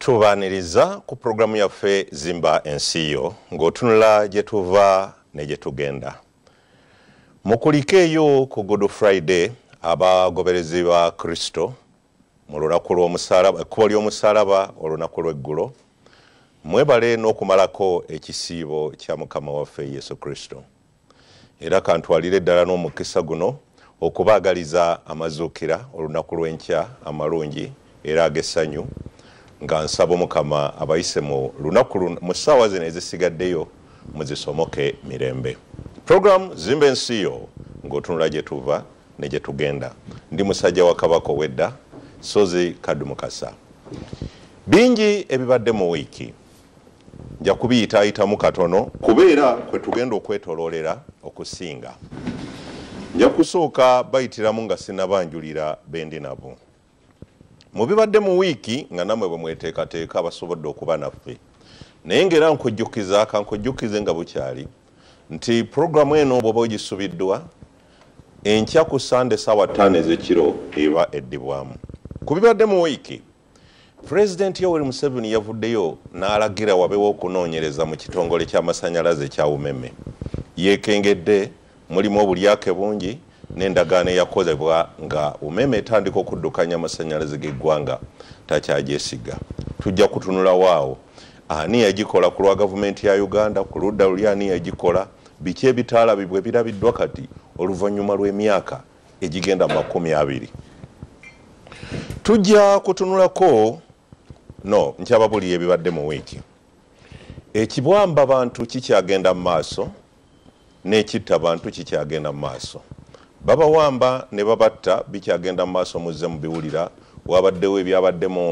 tubaaniriza ku puroguramu yaffe zimba ensi yo ng'otunula gye tuva ne gye tugenda. Mu kuliko eyo ku good friday abagoberezi ba kristo mu lunaku lw'omusalaba ekkubo ly'omusalaba olunaku lw'eggulo mwebale n'okumalako ekisiibo kya mukama waffe yesu kristo. Era kantwalire eddala n'omukisa guno okubaagaliza amazuukira olunaku lw'enkya amalungi era ag'essanyu nga nsaba omukama abayise mu lunaku mu ssaawa zino ezisigaddeyo muzisomoke mirembe. Puroguramu zimba ensi yo ng'otunula gye tuva ne gye tugenda. Ndi musajja wa kabaka ow'edda sozi kadumukasa bingi ebibadde mu wiiki. Nja kubiyitaayitamu katono kubeera kwe tugenda okwetoloolera okusinga. Nja kusooka bayitiramu nga sinabanjulira bendi nabo mu bibadde mu wiiki nga nammwe bwe mweteekateeka abasobodde okuba naffe naye ngaera nkujjukiza kankujjukize nga bukyali nti puroguramu eno bw'oba ogisubiddwa enkya ku sande saawa ttaano ez'ekiro eba eddibwamu. Ku bibadde mu wiiki pulezidenti yoweri museveni yavuddeyo n'alagira wabewo okunoonyereza mu kitongole ky'amasanyalaze ekya umeme yeekengedde mulimu obulyake bungi n'endagaano eyakozebwa nga umeme etandika okuddukanya amasanyalaze g'eggwanga takyagyesiga. Tujja kutunulawaawo ani yagikola ku lwa gavumenti ya uganda ku ludda luli ani yagikola biki ebitaalabibwa ebirabiddwa kati oluvannyuma lw'emyaka egigenda mu makumi abiri. Tujja kutunulako no nkyababulira ebibadde mu wiiki. Ekibwamba bantu kikyagenda mu maaso n'ekitta bantu kikyagenda mu maaso babawamba ne babatta bikyagenda mu maaso muzze mubiwulira wabaddewo ebyabadde mu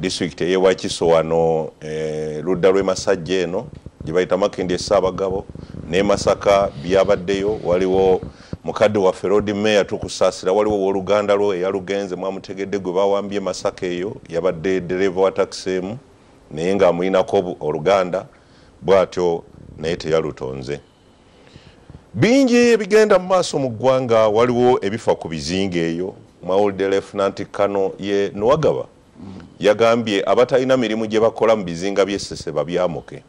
disitulikiti eyewakiso wano e, ludda lw'emasajja eno gye bayita makindi esaabagabo ne masaka byabaddeyo waliwo mukadde waffe rodi meya tukusaasira waliwo woluganda lwo eyalugenze mwamutegedde gwe bawambye masaka eyo yabadde dereva wa takisi emu naye ng'amulinako oluganda bw'atyo naye teyalutonze bingi ebigenda mu maaso mu ggwanga waliwo ebifa ku bizinga eyo. Mwawulidde lefunanti kano ye nuwagaba yagambye abatalina mirimu gye bakola mu bizinga by'essese babyamuke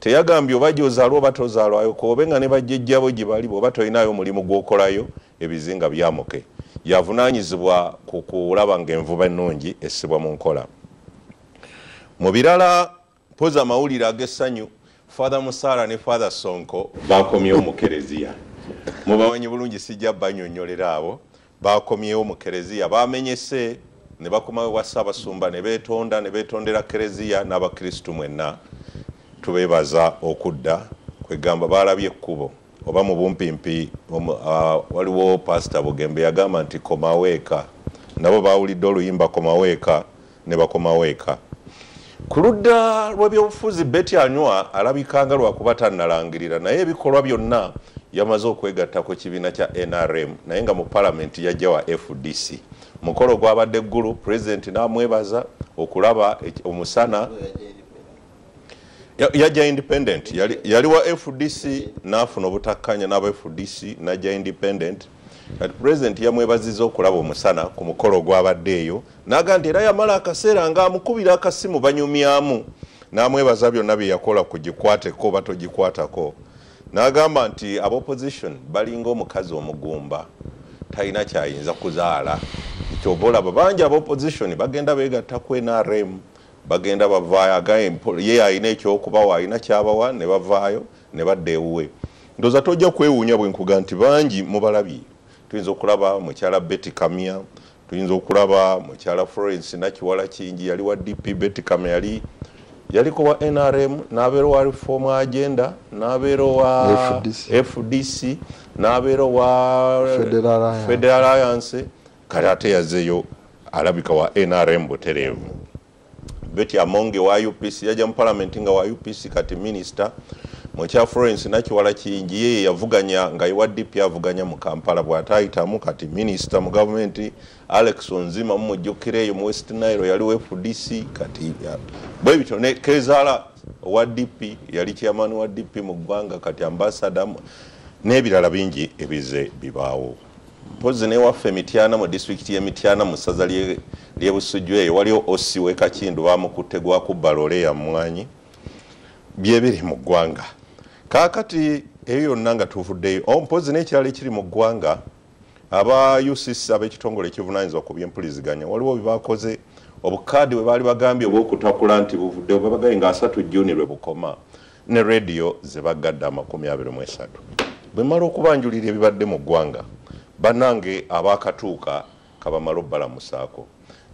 teyagambye oba gyozaalwa oba tozaalwayo kobe nga ne bajjejjabo gye bali bweoba tolinayo mulimu gw'okolayo ebizinga byamuke yavunaanyizibwa ku kulaba ng'envuba ennungi essibwa mu nkola. Mu birala mpoza amawulire ag'essanyu father musaara ne father sonko bakomyewo mu kereziya. Mubamanyi bulungi sijja banyonyolera abo bakomyewo mu kereziya. Bamenyese ne bakomawo wa ssaabasumba ne beetonda ne beetondera kereziya n'abakristu mwenna. Tubeebaza okudda kwegamba baalabye ekkubo oba mu bumpimpi waliwo pasita bugembe yagamba nti komaweeka. Nabo bawulidde oluyimba komaweeka ne bakomaweeka ku ludda lw'ebyobufuzi beti anywa alabikanga lwakuba tannalangirira naye ebikolwa byonna yamaze okwegattako kibiina kya nrm naye nga mu palamenti yajja wa fdc mukolo gwabadde eggulu pulezidenti n'amwebaza okulaba omusana. Yajja independent. Yali wa fdc n'afuna obutakkanya n'aba fdc najja independent kati pulezidenti yamwebaziza okulaba omusana ku mukolo ogwabadde eyo naga nti era yamala akaseera ng'amukubira akasimu banyumyamu. N'amwebaza byonna bye yakola kugikwateko oba togikwatako. N'agamba nti abopposition balinga omukazi omugumba talina kyayinza kuzaala. Kyoba olaba bangi abopposition bagenda beegatta ku nrm bagenda bavaayo ye alina ekyokubawa alina kyabawa ne bavaayo ne badda ewuwe. Ndooza tojja kwewuunya bwe nkuga nti bangi mubalabye tuyinza okulaba mukyala betty kamia tuyinza okulaba mukyala florence nakiwala kingi yali wa dp betty kamia yali yaliko wa nrm nabeera wa reform agenda nabeera wa FDC. nabeera wa Federal Alliance. federal alliance kale ate yazeeyo alabika wa nrm butereevu betty amonge wa upc yajja mu palamenti nga wa upc kati minisita mukya florence nakiwala kingi yeye yavuganya nga yewa dp avuganya mu kampala bw'ataayitamu kati minisita mu gavumenti alex onzima mumujjukira eyo mu west nile yaliwo fdc kati ya- bwe bityo ne kezaala owa dp yali kyamani wa dp mu ggwanga kati ambasada n'ebirala bingi ebize bibaawo. Mpozi newaffe emityana mu disitulikiti y'emityana mu ssaza lyebusujju eyo waliwo osi wekakindu bamukutte gwakubba lole yamwanyi byebiri mu ggwanga kakati eyo yonna nga tuvuddeyo oh, mpozi n'ekirala ekiri mu ggwanga aba ucc ab'ekitongole ekivunanyizibwa ku byempuliziganya waliwo byebakoze obukaadi bwe baali bagambye obwokutakula nti buvudde babagaye nga asatu juni lwe bukoma ne rediyo zebagadde amakumi abiri mu esatu. Bwe mala okubanjulira ebibadde mu ggwanga bannange abakatuuka kabamala obbalamusaako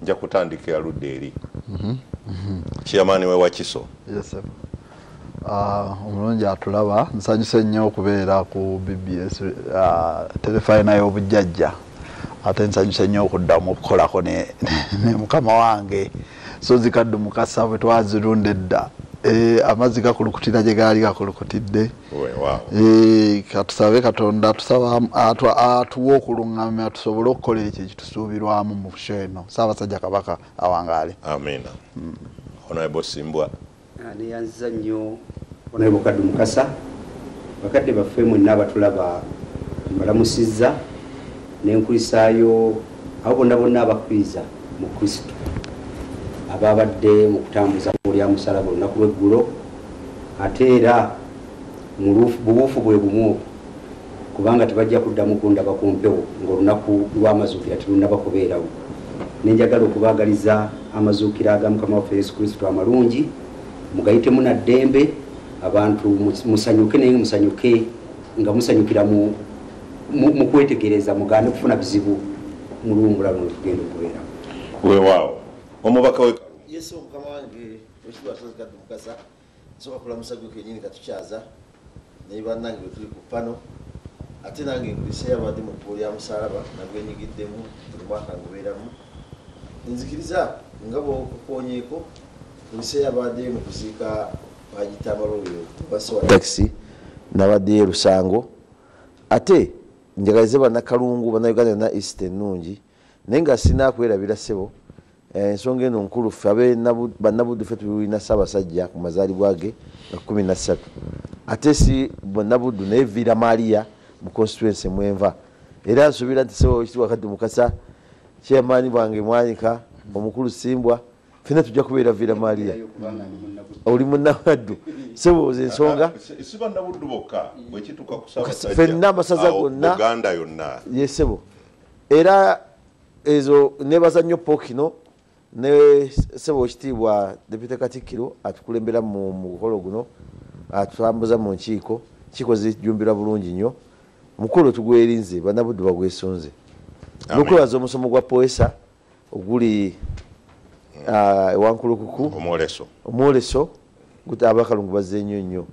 nja kutandika yaludde eri kiyamaani we wakiso. Ah, omulungi atulaba nsanyuse nnyo okubeera ku bbs ah, terefayina y'obujjajja ate nsanyuse nnyo okuddamu okukolako ne mukama wange. So zikaddu mukasa bwe twazirunda edda. Eh, amazzi gakulukutira gye gaali gakulukutidde. Eh, katusabe katonda tusaba atuwa okuluŋŋamya tusobole okukola ekyo ekitusuubirwamu mu sho eno. Saabasajja kabaka awangaale. Amina. Honorable simbwa. ah, neyanziza nnyo honorable kaddu mukasa bakadde baffe mwenna abatulaba mbalamusizza nenkulisaayo abo bonna bonna abakkiriza mu kristo. Ababadde mu kutambuza lya musalaba olunaku lweggulo ate era bubuufu bwe bumu kubanga tebajja kuddamu kundaba ku mpewo ngaolunaku lwamazuukira terunaba kubeerawo. Nenjagala okubaagaliza amazuukira aga mukama waffe yesu kristo amalungi mugayitemu naddembe abantu musanyuke naye musanyuke nga musanyukira mu kwetegereza mugande kufuna bizibu muluwumbulano wetugenda okubeerawo wewaawo omubaka we yesu omukama wange ekitiibwa tuzigadde mukasa nsooka kulamusa gwe kenyini katukyaza naye bannange bwe tuli ku pano ate nange nkulisa yabadde mu kkubo lya musalaba nagwenyigiddemu buli mwaka ngubeeramu. Nzikiriza nga bwokukonyeeko kulisa yabadde mu kuziika bagitambala oyo basi wa taxi nabaddeyo erusango ate njagalize bannakalungu bannauganda na east ennungi naye nga sinakwerabira sebo Eh, ensonga eno nkulu fe abe bannabuddu fe tulina ssaabasajja ku mazaalibwa ge ga kumi nassatu ate si bannabuddu naye vira maaliya mu constituency mwenva. Era nsuubira nti sewakitibwakadde mukasa kyamaani bwange mwanika omukulu simbwa fena tujja kubeera vira maaliya oli munabaddu sebooza ensonga? Fenna amasaza gonna yesebo era ezo nebaza nnyo pokino ne sebo ekitiibwa depute katikkiro atukulembera mu mukolo guno atutambuza mu nkiiko. Nkiiko zijumbirwa bulungi nnyo. Mukolo tugwerinze banabuddu bagwesonze. Nokwebaza omusomo gwa poesa oguli ewankulukuku omwoleso abakalungu bazze nnyo nnyo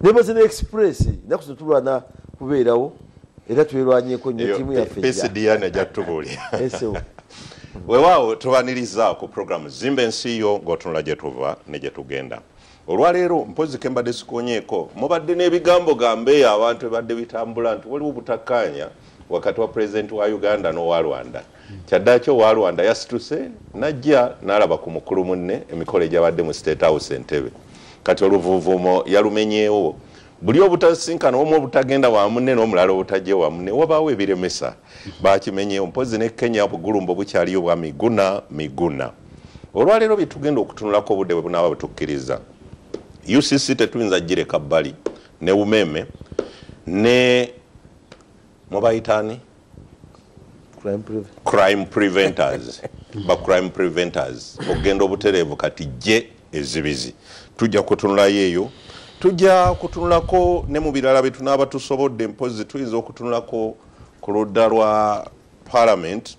nebaze ne express naku zino tulwana kubeerawo era twerwanyeko nnyo tiimu yaffejatubuulira weewaawo tubaniriza ku programu zimba ensi yo ng'otunula gye tuva ne gye tugenda. Olwaleero mpozi ke mbadde sikonyeeko mubadde n'ebigambo gambeeyo abantu ebadde bitambula nti waliwo butakkaanya wakati wa pulezidenti wa uganda n'owa rwanda kyaddaki owa rwanda yasituse najja n'alaba ku mukulu munne emikolo egyabadde mu state house entebe kati oluvuuvuumo yalumenyeewo. Buli obutasinkana omu obutagenda wamunne n'omulala obutajje wamunne wabaawo ebiremesa. Bakimenyewo mpozi ne kenya bugulumba bukyaliyo bwa miguna miguna. Olwaleero byetugenda okutunulako obudde bwe bunaaba bwetukkiriza ucc tetuyinza gireka bbali ne umeme ne mubayitaani crime preventors ba crime preventors okugenda obutereevu kati gye ezibizi. Tujja kutunulayo eyo. Tujja kutunulako ne mu birala bye tunaaba tusobodde mpozi tuyinza okutunulako ku ludda lwa parliament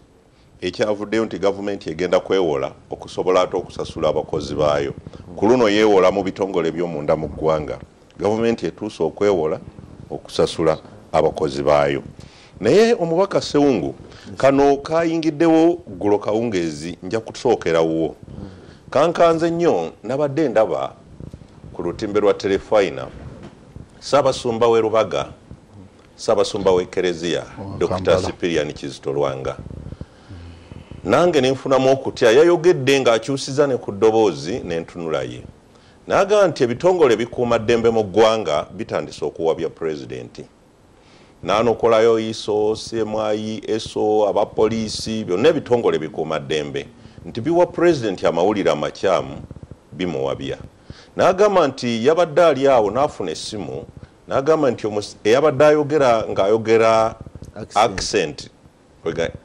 ekyavuddeyo nti gavumenti egenda kwewola okusobola ate okusasula abakozi baayo. Ku luno yeewola mu bitongole by'omunda mu ggwanga. Gavumenti etuuse okwewola okusasula abakozi baayo. Naye omubaka sewungu kano kayingiddewo gulo kawungeezi nja kusookerawo kankanze nnyo nabadde ndaba ku lutimbe lwa terefina saabasumba we rubaga saabasumba wekereziya dr sipirian kizito lwanga nange nenfunamu okutya yayogedde ng'akyusiza ne ku ddoboozi nentunula ye. Naagamba nti ebitongole bikuuma ddembe mu ggwanga bitandise okuwabya pulezidenti nanokolayo iso cmi eso abapoliisi byonna ebitongole bikuumaddembe nti biwa pulezidenti amawulire amakyamu bimuwabya. N'agamba nti yabadde ali awo n'afuna essimu n'agamba nti eyabadde ayogera ng'ayogera Accent.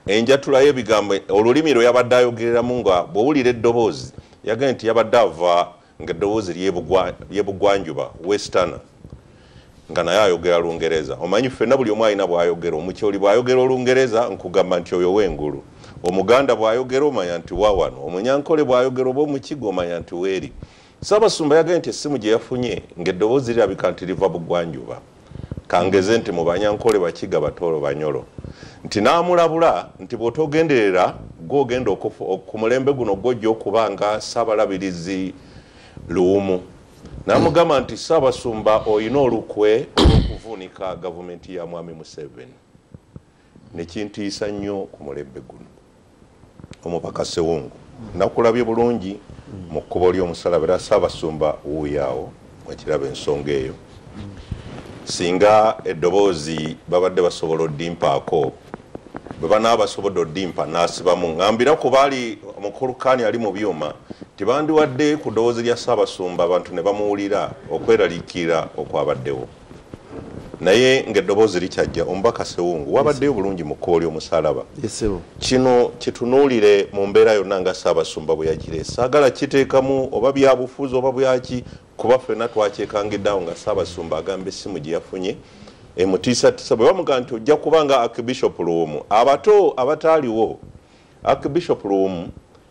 enjatula y'ebigambo olulimi lwe yabadde ayogereramu nga bw'owulira eddoboozi yagambye nti yabadde ava ng'eddoboozi ly'ebugwa- ly'ebugwanjuba western nga naye ayogera lungereza. Omanyi ffenna buli omu alina bwayogera omukyoli bwayogera olungereza nkugamba nti oyo wengulu. Omuganda bwayogera omanya nti wawano omunyankole bwayogera oba omukiga omanya nti weeri. Saabasumba yagambye nti essimu gye yafunye ng'eddoboozi lirabika nti liva bugwanjuba. Kangeze nti mu banyankole bakiga batoolo banyolo. Nti n'amulabula nti bw'otogenderera gwogenda ku mulembe guno gwojja okuba nga saabalabirizi luwumu n'amugamba nti saabasumba olina olukwe olw'okuvuunika gavumenti ya mwami museveni. Nekintiisa nnyo ku mulembe guno. Omubaka sewungu. Nakulabye bulungi mu kkubo ly'omusalaba era saabasumba wuuyaawo mwekiraba ensonga eyo. Singa eddoboozi babadde basobola oddimpaako bwe banaaba basobodde oddimpa n'asibamu ŋambira ku baali omukulukaani ali mu byuma tibandiwadde ku ddoboozi lya saabasumba abantu ne bamuwulira okweraliikirira okwabaddewo. Naye ng'eddoboozi likyajja omubaka sewungu wabaddeyo bulungi mu kkubo ly'omusalaba yesebo kino kitunuulire mu mbeera yonna nga saabasumba bwe yagire. Saagala kiteekamu oba byabufuzi oba bwaki? Kuba ffenna twakyekangiddeawo nga saabasumba agamba essimu gye yafunye emutiisatiisa bwe bamugamba nti ojja kuba nga akibishop luumu abato abataaliwo akibishop luumu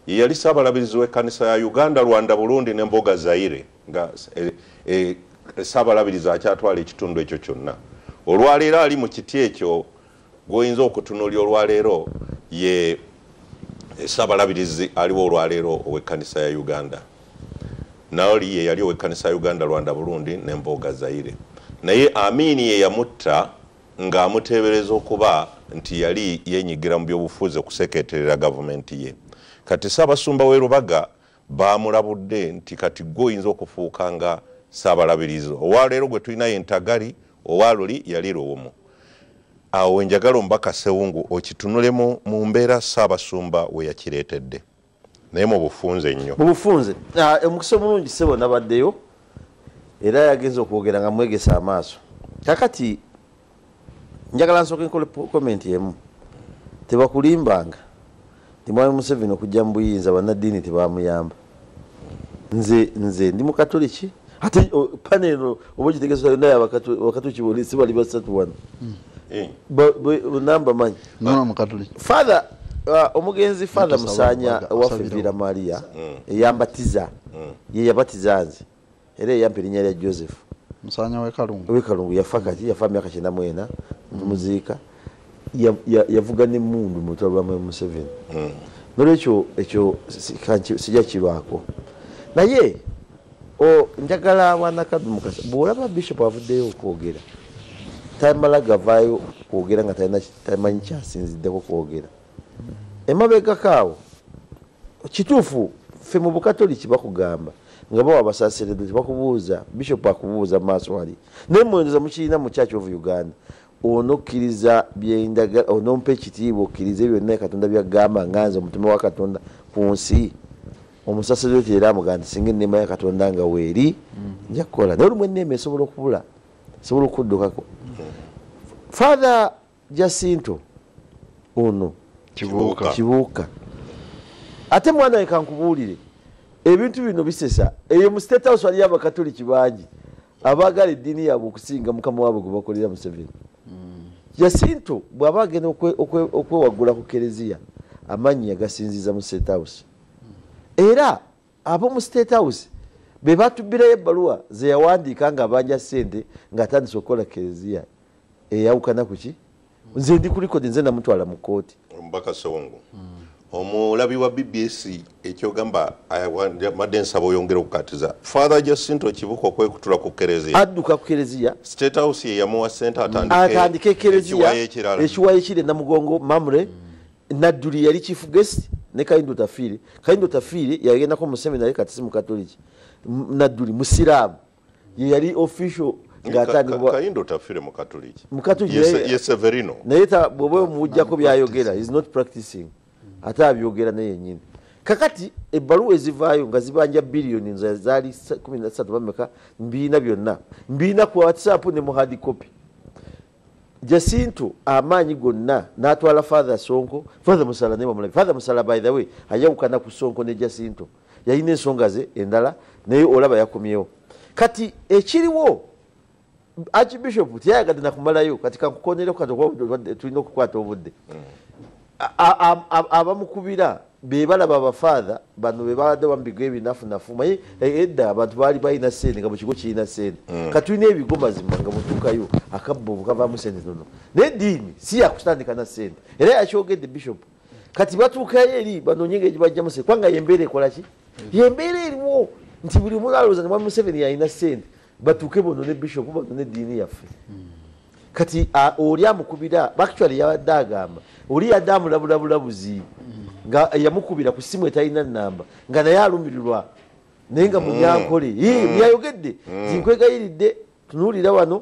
ye yali saabalabirizi w'ekkanisa ya uganda rwanda burundi n'emboga zaire nga e, e, saabalabirizi akyatwala ekitundu ekyo kyonna. Olwaleero ali mu kiti ekyo gwoyinza okutunuulya olwaleero ye saabalabirizi aliwo olwaleero ow'ekkanisa ya uganda. Naoli ye yali ow'ekkanisa ya uganda rwanda burundi n'emboga zaire naye amiini ye yamutta ng'amuteebereza okuba nti yali yenyigira mu byobufuzi okuseketerera gavumenti ye. Kati saabasumba w'e lubaga baamulabudde nti kati gwe oyinza okufuuka nga saabalabirizi owaleero gwe tulina ye ntagali owaluli yali luwumu. Awo wenjagala omubaka sewungu okitunulemu mu mbeera saabasumba we yakireetedde. Naye mu bufunze nnyo. Mu bufunze. Ah, omukisa omulungi sebo nabaddeyo era yagenza okwogera nga mwegesa amaaso. Kakati njagala nsooke nkole po- komenti emu. Tebakulimbanga. Ti mwami museveni okujja mu buyinza bannaddiini tebamuyamba. Nze nze ndi mukatoliki ate o, panelo oba okitegeeza naye abakatoliki boli si bali basatu wano. Eh, Ba- bwe- namba manyi. Father uh, omugenzi father musanya osabira vira maria eyambatiza ye yabatiza nze era eyampa erinnya lya joseph. Musanya wekalungu owekalungu yafa kati yafa myaka kyenda mwena tumuziika ya- yavuga nemundu mu lutalo lwa mwami museveni. Nolwekyo ekyo sijja kirwako naye o- njagala wanakadu mukasa bwolaba bishop avuddeyo okwogera tamala gavaayo kwogera nga tamanyi kyasinziddeko kwogera. Emabegako awo kituufu ffe mu bukatoliki bakugamba nga bawa abasaseredo tebakubuuza bishop akubuuza mu maaso wali. Naye muwendeza mukiina mu church of uganda onokkiriza byendagala onompa ekitiibwa okkiriza byonna katonda byagamba nganze omutima wa katonda ku nsi. Omusaseredoti era amugamba nti singa enneema ya katonda nga weeri nja kukola. Naye olumu enneema esobola okubula esobola okuddukako. Father jacinto ono Kibuuka. kibuuka. Ate mwana we kankubuulire ebintu bino bisesa. Eyo mu state house waliyo abakatoliki bangi. Abaagala eddiini yaabwe okusinga mukama waabwe gwe bakolera museveni. Jacinto bw'aba agenda okwe- okwe- okwewaggula ku kereziya amanyi yagasinziza mu state house. Era ab'omu state house be batubbirayo ebbaluwa zeyawandiika nga abanja sente ng'atandise okukola kereziya eyawukana ku ki? Nze ndi kulikodi nze namutwala mu kooti omubaka sewungu omulabi wa bbs ekyogamba madde nsaba oyongera okukatiza. Father jacinto kibuka okwekutula ku kereziya adduka ku kereziya state house ye yamuwa sente atandika ekereziya ekiwayo ekiri namugongo mamure nadduli yali chief guest ne kaindo tafiire kaindo tafiire yagendako mu seminary kati si mukatoliki nadduli musiraamu. Ye yali official mu katoliki Mukatoliki, Ye- naye- bw'oba omujjako byayogera is not practicing ate abyogera naye yenyini kakati ebbaluwa ezivaayo nga zibanja biliyoni nze zaali 13 bameka mbiina byonna. Mbiina ku whatsapp ne mu hard copy. Jasinto amaanyi gonna n'atwala father sonko. Father musala naye bamulabi father musala by the way ayawukana ku sonko ne jasinto yalina ensonga ze endala naye olaba yakomyewo. Kati ekiriwo archbishop tiyayagadde nakumalayo kati kankukonereko kati tulina okukwata obudde. A- abamukubira bebalaba abafaatha bano bebabadde bamubigo ebinafunafu. Maye eh, edda abantu baali balina sente nga mukigo kirina sente. Katulina ebigo mazima nga mutuukayo akabbovu kavamu sente nono naye diini si yakutandika na sente. Era yakyogedde bishop. Kati batuukayo eri banonyenge gibajjamu sente. Kubanga yembeera ekolaki yembeera eriwo. Nti buli omu alowooza nti mwami museveni yalina sente. Batuuke bono ne bishop bono ne diini yaffe kati oli amukubira actually yabadde agamba oli yadde amulabulabulabuzi nga yamukubira ku simu etalina namba nga naye alumirirwa naye nga munyankole yayogedde nti nkwegayiridde tunuulira wano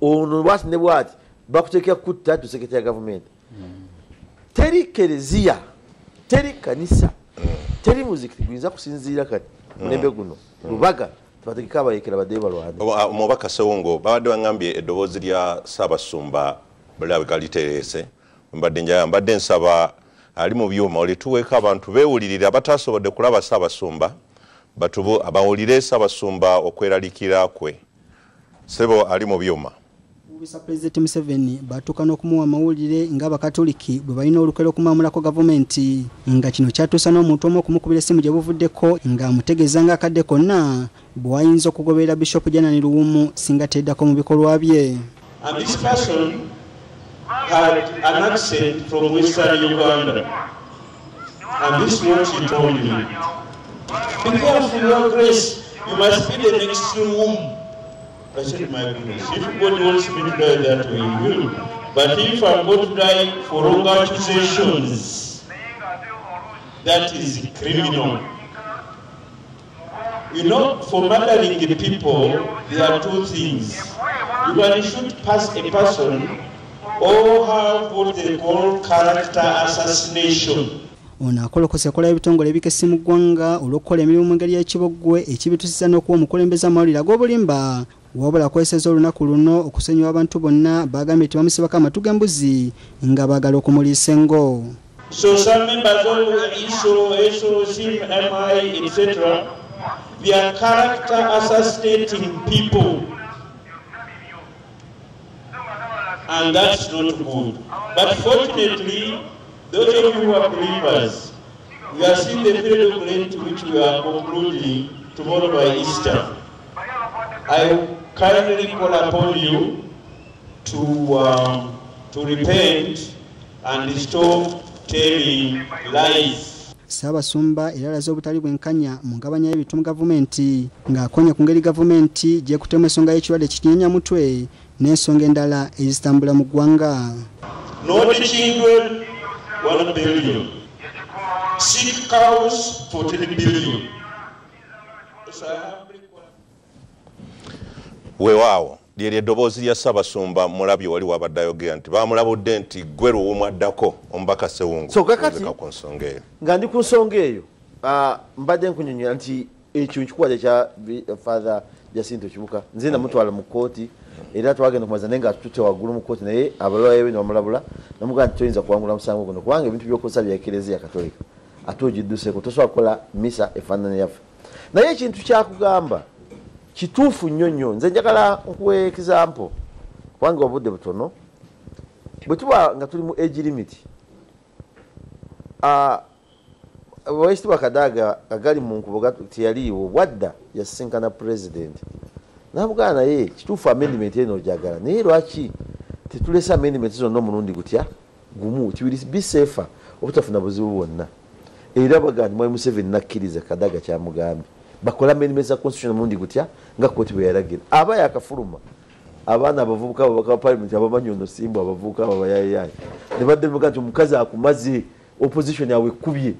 ono bwati ne bwati bakutekera kutta tu seketa ya gavumenti. Teri kereziya teri kanisa teri muzikiti guyinza kusinziira kati mulembe guno lubaga tubategeka abayekera baddeyo balwane. Omubaka sewongo babadde baŋambye eddoboozi lya saabasumba lirabika litereese mbadde njaya mbadde nsaba ali mu byuma olituweeko abantu beewulirire abataasobodde kulaba saabasumba batubu abawulire saabasumba okweralikira kwe. Sebo ali mu byuma mubisa pulezidenti museveni batuuka n'okumuwa amawulire ng'abakatoliki bwe balina olukero okumamulako gavumenti nga kino kyatuusa n'omuntu omu okumukubira essimu gye buvuddeko ng'amutegeeza ng'akadde konna bwe wayinza okugoberera bishopu janani luwumu singa teddako mu bikolwa bye had an accent from Western Uganda. And this is what he told me. Be careful, Your Grace. You must be the next room. I said, my goodness, if God wants me to die that way, will. But if I'm going to die for wrong accusations, that is criminal. You know, for murdering the people, there are two things. You can shoot past a person or have what they call character assassination. ono akolokose akola ebitongole ebikesi mu ggwanga olw'okukola emirimu mu ngeri y'ekibogwe ekibitusiza n'okuwa omukulembeze amawulire ag'obulimba wabula akozeseza olunaku luno okusonyiwa abantu bonna bagambye nti bamusibako amatu g'embuzi nga baagala okumuliisa engo So some members of ISO, SO, SIM, MI, etc., they are character assassinating people. And that's not good. But fortunately, those of you who are believers, we are seeing the period of Lent which we are concluding tomorrow by Easter. I kindly call upon you to, um, to repent and stop telling lies. ssaabasumba era alaze obutali bwenkanya mu ngabanya y'ebintu gavumenti ng'akonya ku ngeri gavumenti gyekutemu ensonga y'ekirwadde kinyonyamutwe n'ensonga endala ezitambula mu ggwanga. Sick cows, fourteen billion. Call weewaawo lyeryo eddoboozi lya ssaabasumba mulabye wali wabadde ayogera nti bamulabudde nti gwe luwumu addako omubaka sewungu. Ku nsonga eyo. nga ndi ku nsonga eyo ah, mbadde nkunyonyola nti ekyo nkikwata kya bi- father jacinto kibuka nze namutwala mu kooti era twagenda kumaza naye nga tutte waggulu mu kooti naye abalwayo be nebamulabula namugaa nti toyinza kuwangula musango guno kubanga ebintu byokozesa bya ekereziya katolika ate ogidduseeko tosobola kukola misa efaanana yaffe. Naye ekintu kyakugamba kituufu nnyo nnyo. Nze njagala nkuwa example kubanga obudde butono. Bwe tuba nga tuli mu age limit ah, waisitibwa kadaga agali mu nkubo teyaliiwo bwadda yasisinkana president. Nabugaa naye kituufu amendiment eno ojagala. Naye lwaki tetulese amendiment zonna omulundi gutya? Gumu bisefa obutafuna buzibu bwonna. Era bagaa nti mwami museveni nakkiriza kadaga kyamugambye bakole amendiment za constitution omulundi gutya nga kooti bwe yalagira. Aba yakafuluma. Abaana abavubuka ababaka ba parliament abamanyi ono simbu abavubuka abo bayayayi nebadde nibaga nti omukazi akumaze opposition yawe ekubye.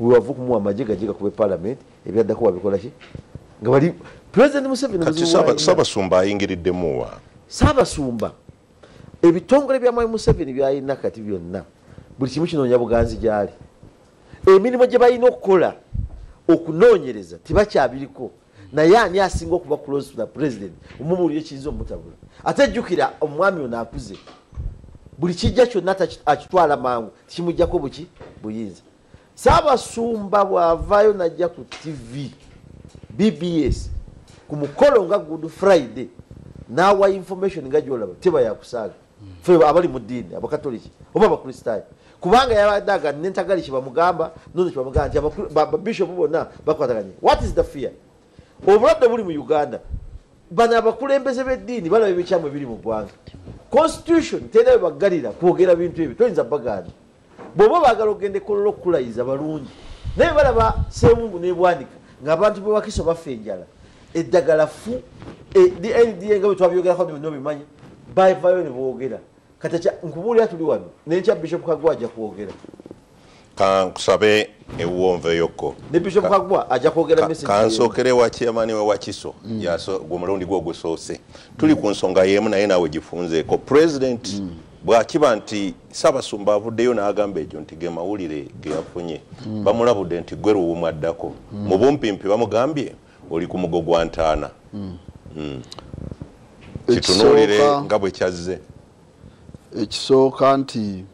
Wewava okumuwa amagye gajye gakube parliament ebyaddako wabikolaki nga bali president museveni kati muzibu wa Ssaaba- alina. ssaabasumba ayingiriddemu wa? Saabasumba ebitongole bya mwami museveni byalina kati byonna. Buli kimu kinoonya buganzi gyali. Emirimu gye balina okukola okunoonyereza tibakyabiriko. Naye ani asinga okuba close to the president? Omumuwulire kiyinza omutabula. Ate jjukira omwami ono akuze. Buli kijja kyonna akitwala mangu tikimugjako buki? Buyinza. Saabasumba bw'avaayo najja ku tv bbs ku mukolo nga good friday nawa information nga gyolaba teba yakusaaga fe abali mu ddiini abakatoliki oba abakristaayo kubanga yabadde aga nentagali kyebamugamba nono kyebamugamba nti babishopu bonna bakwataganye. What is the fear? Obulwadde buli mu uganda. Bano abakulembeze b'eddiini balaba ebikyamu ebiri mu ggwanga. Constitution tera bebaggalira kwogera bintu ebyo toyinza bagaana bw'oba baagala okugenda ekolola okukulayiza balungi naye balaba semungu nebwanika ng'abantu bewakiso bafa enjala. Eddagala fu nda nga bwe twabyogerako bino obimanyi bavayo ne boogera kati nkubuulira tuli wano nenkya bishop kagwa ajja kwogera kankusabe ewuwonveyokko ne bishop kagwa ajja kwogera kansookere wa chairman we wakiso yaso- gwe mulundi gwe ogusoose tuli ku nsonga y'emu naye naawe gifunzeeko president bw'akiba nti saabasumba avuddeyo n'agamba egyo nti ge mawulire ge yafunye. Bamulabudde nti gwe luwumu addako. Mu bumpimpi bamugambye oli ku mugo gwa ntaana. Mm. kitunuulire nga bwe kyazze ekisooka nti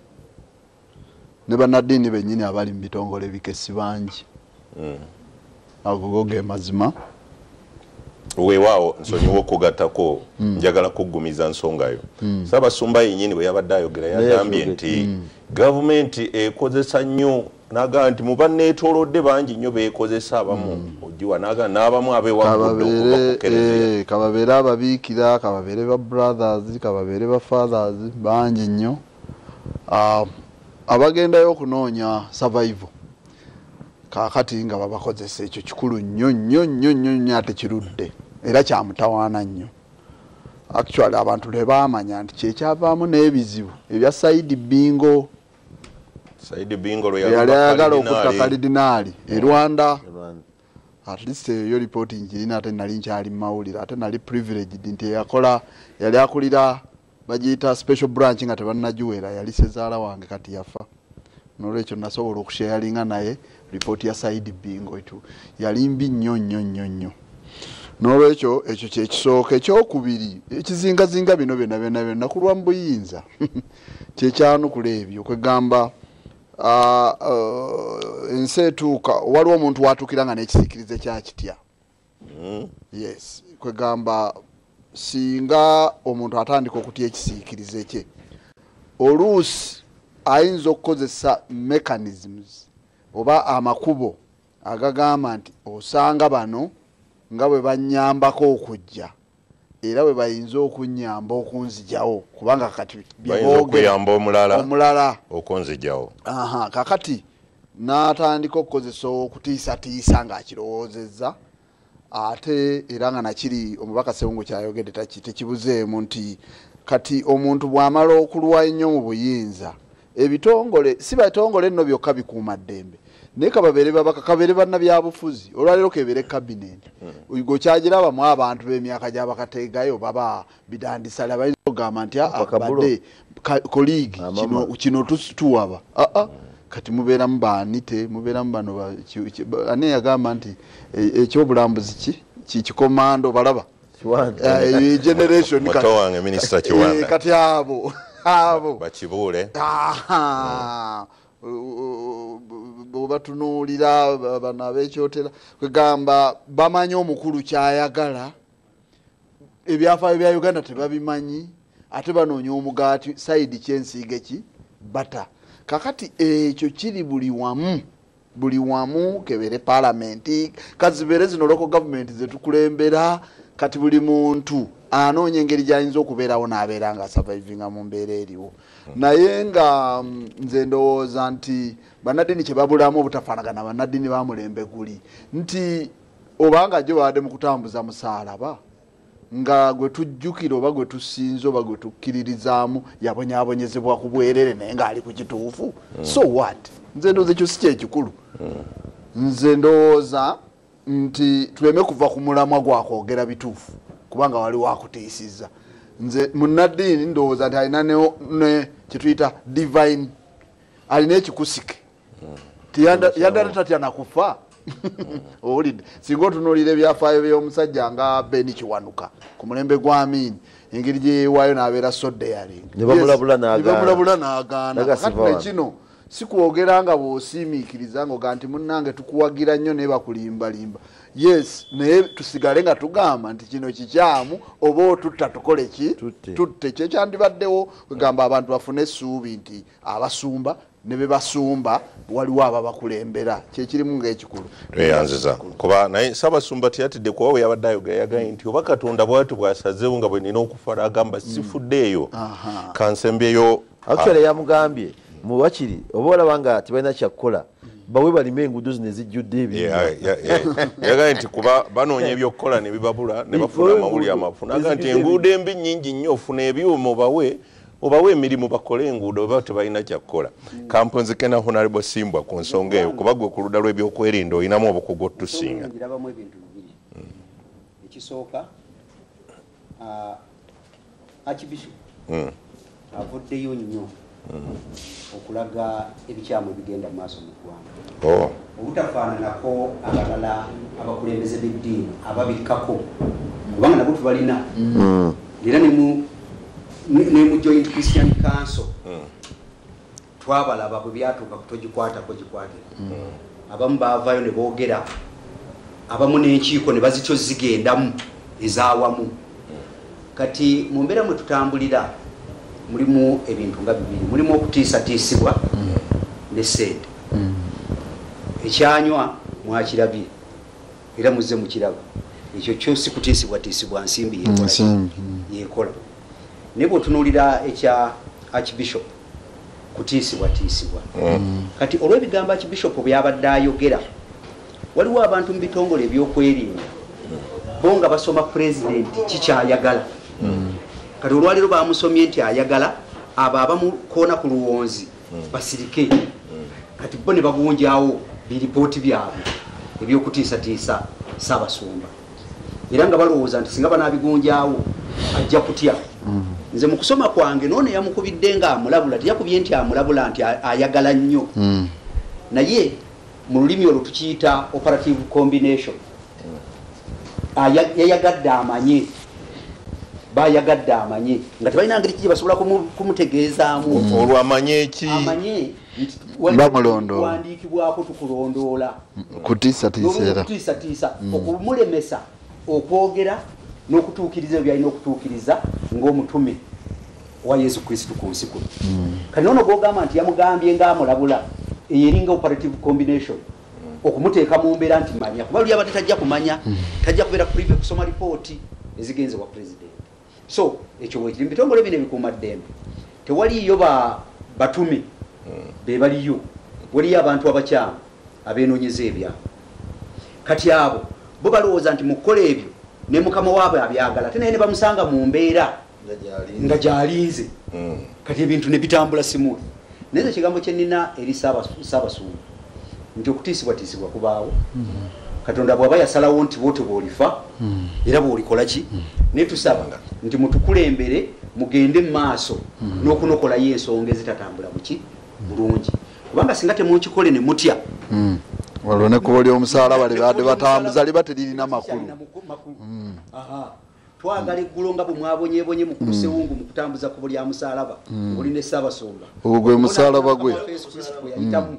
ne bannaddiini bennyini abali mu bitongole bikesi bangi. Ago go ge mazima. Weewaawo nsonyiwa okugattako njagala kuggumiza nsongayo saabasumba yennyini bwe yabadde ayogera yagambye nti gavumenti ekozesa nnyo nagamba nti muba neetolodde bangi nnyo beekozesa abamu. Ogiwa nagamba n'abamu abeewagudde okuva kababeere ku kereziya eh, ababiikira kababeere ba brothers kababeere ba fathers bangi nnyo. Ah, abagendayo okunoonya survival. Kakati nga babakozesa ekyo kikulu nnyo nnyo nnyo nnyo nnyo ate kirudde. Era kyamutawaana nnyo. Actually abantu tebamanya nti kyekyavaamu n'ebizibu ebya saidi bingo saidi bingo lwe eyali ayagala okutta kalidinaali e rwanda. At least eyo lipooti nkirina ate nali nkyali mawulire ate nali privileged nti eyakola yali akulira bagiyita special branch nga tebanagiwera yali sezaala wange kati yafa. Nolwekyo nasobola okusheyalinga naye lipooti ya saidi bingo etu. Yali mbi nnyo nnyo nnyo nnyo. Nolwekyo ekyo kyekisooka ekyokubiri ekizingazinga bino byonna byonna byonna kulwa mu buyinza kyekyanukula ebyo kwegamba ensi etuuka waliwo omuntu watuukira nga n'ekisiikirize kyakitya yes. Kwegamba singa omuntu atandika okutya ekisiikirize kye oluusi ayinza okukozesa mechanisms oba amakubo agagamba nti osanga bano nga bwe banyambako okujja era bwe bayinza okunyamba okunzijawo kubanga kati okuyamba omulala omulala. okunzijawo aha kakati n'atandika okukozesa okutiisatiisa ng'akirowoozezza ate era nga nakiri omubaka sewungu kyayogedde taki- tekibuzeemu nti kati omuntu bw'amala okulwa ennyo mu buyinza ebitongole si batongole nno byokka bikuuma ddembe naye kababeere babaka kabeere bannabyabufuzi olwaleero kebeere kabineti gokyagirabamu abantu b'emyaka gyabakategayo baba bidandisala bayinza okugamba nti "Ah, Pakabulo. badde koliigi Amama. kino tuwaba. Aa kati mubeeramu baani te? Mubeeramu bano ba- ki- ki- ba- ani yagamba nti e- ekyobulambuzi ki? Ki- kikomando balaba. Eh, generation muto kati- wange minisita Eh, kati abo abo. Bakibuule Bwebatunuulira bano abekyotera kwegamba bamanyi omukulu kyayagala ebyafaayo bya uganda tebabimanyi ate banoonya omugaati saidi kyensiige ki? Bata. Kakati ekyo kiri buli wamu buli wamu kebere palamenti kazibeere zino loko gavumenti zetukulembera kati buli muntu anoonya engeri gyayinza okubeerawo n'abeera nga survivinga mu mbeera eriwo. Naye nga mm, nze ndowooza nti bannaddiini kyebabulamu obutafaanagana bannaddiini bamulembe guli. Nti obanga jo babadde mu kutambuza musaalaba nga gwe tujjukira oba gwe tusinza oba gwe tukkiririzaamu yabonyabonyezebwa ku bwerere naye ng'ali ku kituufu. So what? Nze ndowooza ekyo si kyekikulu nze ndowooza nti tuleme kuva ku mulamwa gwakwogera bituufu kubanga wali wakutiisiza nze munaddiini ndowooza nti alina ne kyetuyita divine alina ekikusike yandala tatya nakufa owulidde. Singa otunuulira ebyafaayo by'omusajja nga beni kiwanuka ku mulembe gwa amiini engeri gyeyewaayo n'abeera sodeyaling Ne bamulabula n'agaana. siva wano. nekino sikwogera nga bw'osiimiikiriza ngaoga nti munnange tukuwagira nnyo naye bakulimbalimba. Yes naye tusigale nga tugamba nti kino kikyamu oba otutta tukole ki? Tutte. kyekyandibaddewo egamba abantu bafune essuubi nti abasumba ne be basumba waliwo ababakulembera kyekirimu ngaekikulu tweyanziza kuba naye saabasumba teyatidde kuba bwe yabadde ayogera yagaye nti oba katonda bwati bwasazeewo nga bwe nina okufala agamba sifuddeeyo Aha. kansembyeyo. Actually yamugambye muwakiri oba olaba nga tebalina kyakukola bawe balime enguudo zino ezijjudde ebintu. Yagaye nti kuba banoonya ebyokukola ne bibabula ne bafuna Bawe amawulire enguudo, amafuna. Aga nti enguudo embi nnyingi nnyo ofuna ebyuma obawe obawe emirimu bakole enguudo oba tebalina kyakukola. Kampunzike na honorable simbwa ku nsonga eyo kuba gwe ku ludda lw'ebyokwerinda olinamu obukugu otusinga. Bibiri. Ekisooka archbishop Mm. avuddeyo nnyo okulaga ebikyamu ebigenda mu maaso mu ggwanga. Oh. obutafaananako abalala abakulembeze b'eddiini ababikkako kubanga nabo tubalina. Era ne mu- ne mu joint christian council. Twabalaba bwe byatuuka kutogikwatako gikwatira abamu baavaayo ne boogera. Abamu n'enkiiko ne bazityo zigendamu ezaawamu kati mu mbeera mwe tutambulira mulimu ebintu nga bibiri. Mulimu okutiisatiisibwa ne sente ekyanywa mwakirabye era muzze mukiraba ekyo kyo si kutiisibwatiisibwa? Nsimbi, yekola naye bwetunuulira ekya archbishop kutiisibwatiisibwa kati olw'ebigambo archbishop byabadde ayogera waliwo abantu mu bitongole ebyokwerinda bo nga basoma pulezidenti kikyayagala. Kati olwaliro bamusomye nti ayagala abo abamukoona ku luwonzi basirike. Kati bo ne bagunjawo biripooti byabwe ebyokutiisatiisa saabasumba era nga balowooza nti singa banaabigunjawo ajja kutya nze mu kusoma kwange noono yamukubidde nga amulabula teyakubye nti amulabula nti ayagala nnyo. Naye mu lulimi olwo tukiyita operative combination. Aya- yayagadde amanye. Bayagadde amanye. Nga tebalina ngeri kiki basobola kumu- kumutegeezaamu? Olwo amanye eki amanye nti Bamulondoola. wandiikibwako tukulondoola. Kutiisatiisa n'okutiisatiisa okumulemesa okwogera n'okutuukiriza ebyo byalina okutuukiriza ng'omutume wa yesu kristu ku nsi kuno. Kati noono gwogamba nti yamugambye ng'amulabula eyo eringa operative combination okumuteeka mu mbeera nti manya kuba luli abadde tajja kumanya tajja kubeera prive kusoma lipooti ezigenze wa president. So ekyo bwekiri mu bitongole bino ebikuuma ddembe. Tewaliyo ba batume be baliyo. Waliyo abantu abakyamu abeenoonyeza ebyabwe. Kati abo bo balowooza nti mukukola ebyo ne mukama waabwe abyagala. Ate naye ne bamusanga mu mbeera nga gyalinze. Mm. kati ebintu ne bitambula simuli naye ze ekigambo kyenina eri Saabas- saabasumba nti okutiisibwatiisibwa kubaawo. Katonda bw'aba yasalawo nti bwote bwolifa era bwolikola ki? Naye tusaba nti mutukulembere mugende mu maaso n'okunokolayo ensonga ezitatambula muki bulungi. Kubanga singa temunkikole ne mutya waliwo nekuba oli omusalaba libadde batambuza liba teririna makulu. Aha. twagala eggulo nga bwe mwabonyebonye mu kusewungu mu kutambuza ku buli amusalaba oli ne saabasumba Ogwo gwe musalaba gwe. Yayitamu.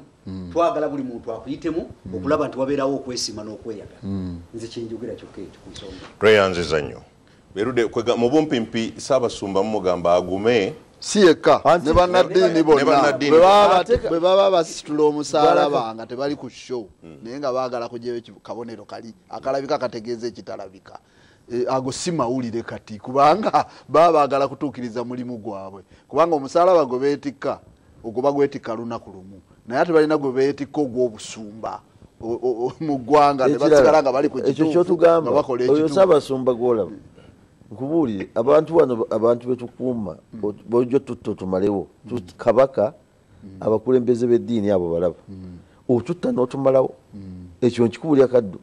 Twagala buli muntu akuyitemu okulaba nti wabeerawo okwesima n'okweyagala nze kyenjogera kyokka ekyo ku nsonga. Tweyanziza nnyo. Berude mu bumpimpi saabasumba mumugamba agume si yekka ne bannaddiini bonna. Bwe baba basitula omusalaba nga tebali ku show naye nga baagala kugyayo kabonero kali akalabika kategeeza ekitalabika. Eh, ago si mawulire kati kubanga baba baagala kutuukiriza mulimu gwabwe. Kubanga omusalaba gwe beetikka ogwo bagwetikka lunaku lumu naye ate balina gwe beetikka ogw'obusumba mu ggwanga ne basigala nga bali ku kituufu nga bakola oyo ekituufu nkubuulire abantu bano abantu betukuuma bojjo tutta otumalewo Tu- kabaka abakulembeze b'eddiini abo balaba. Otutta n'otumalawo. Ekyo nkikubuulya kaddu.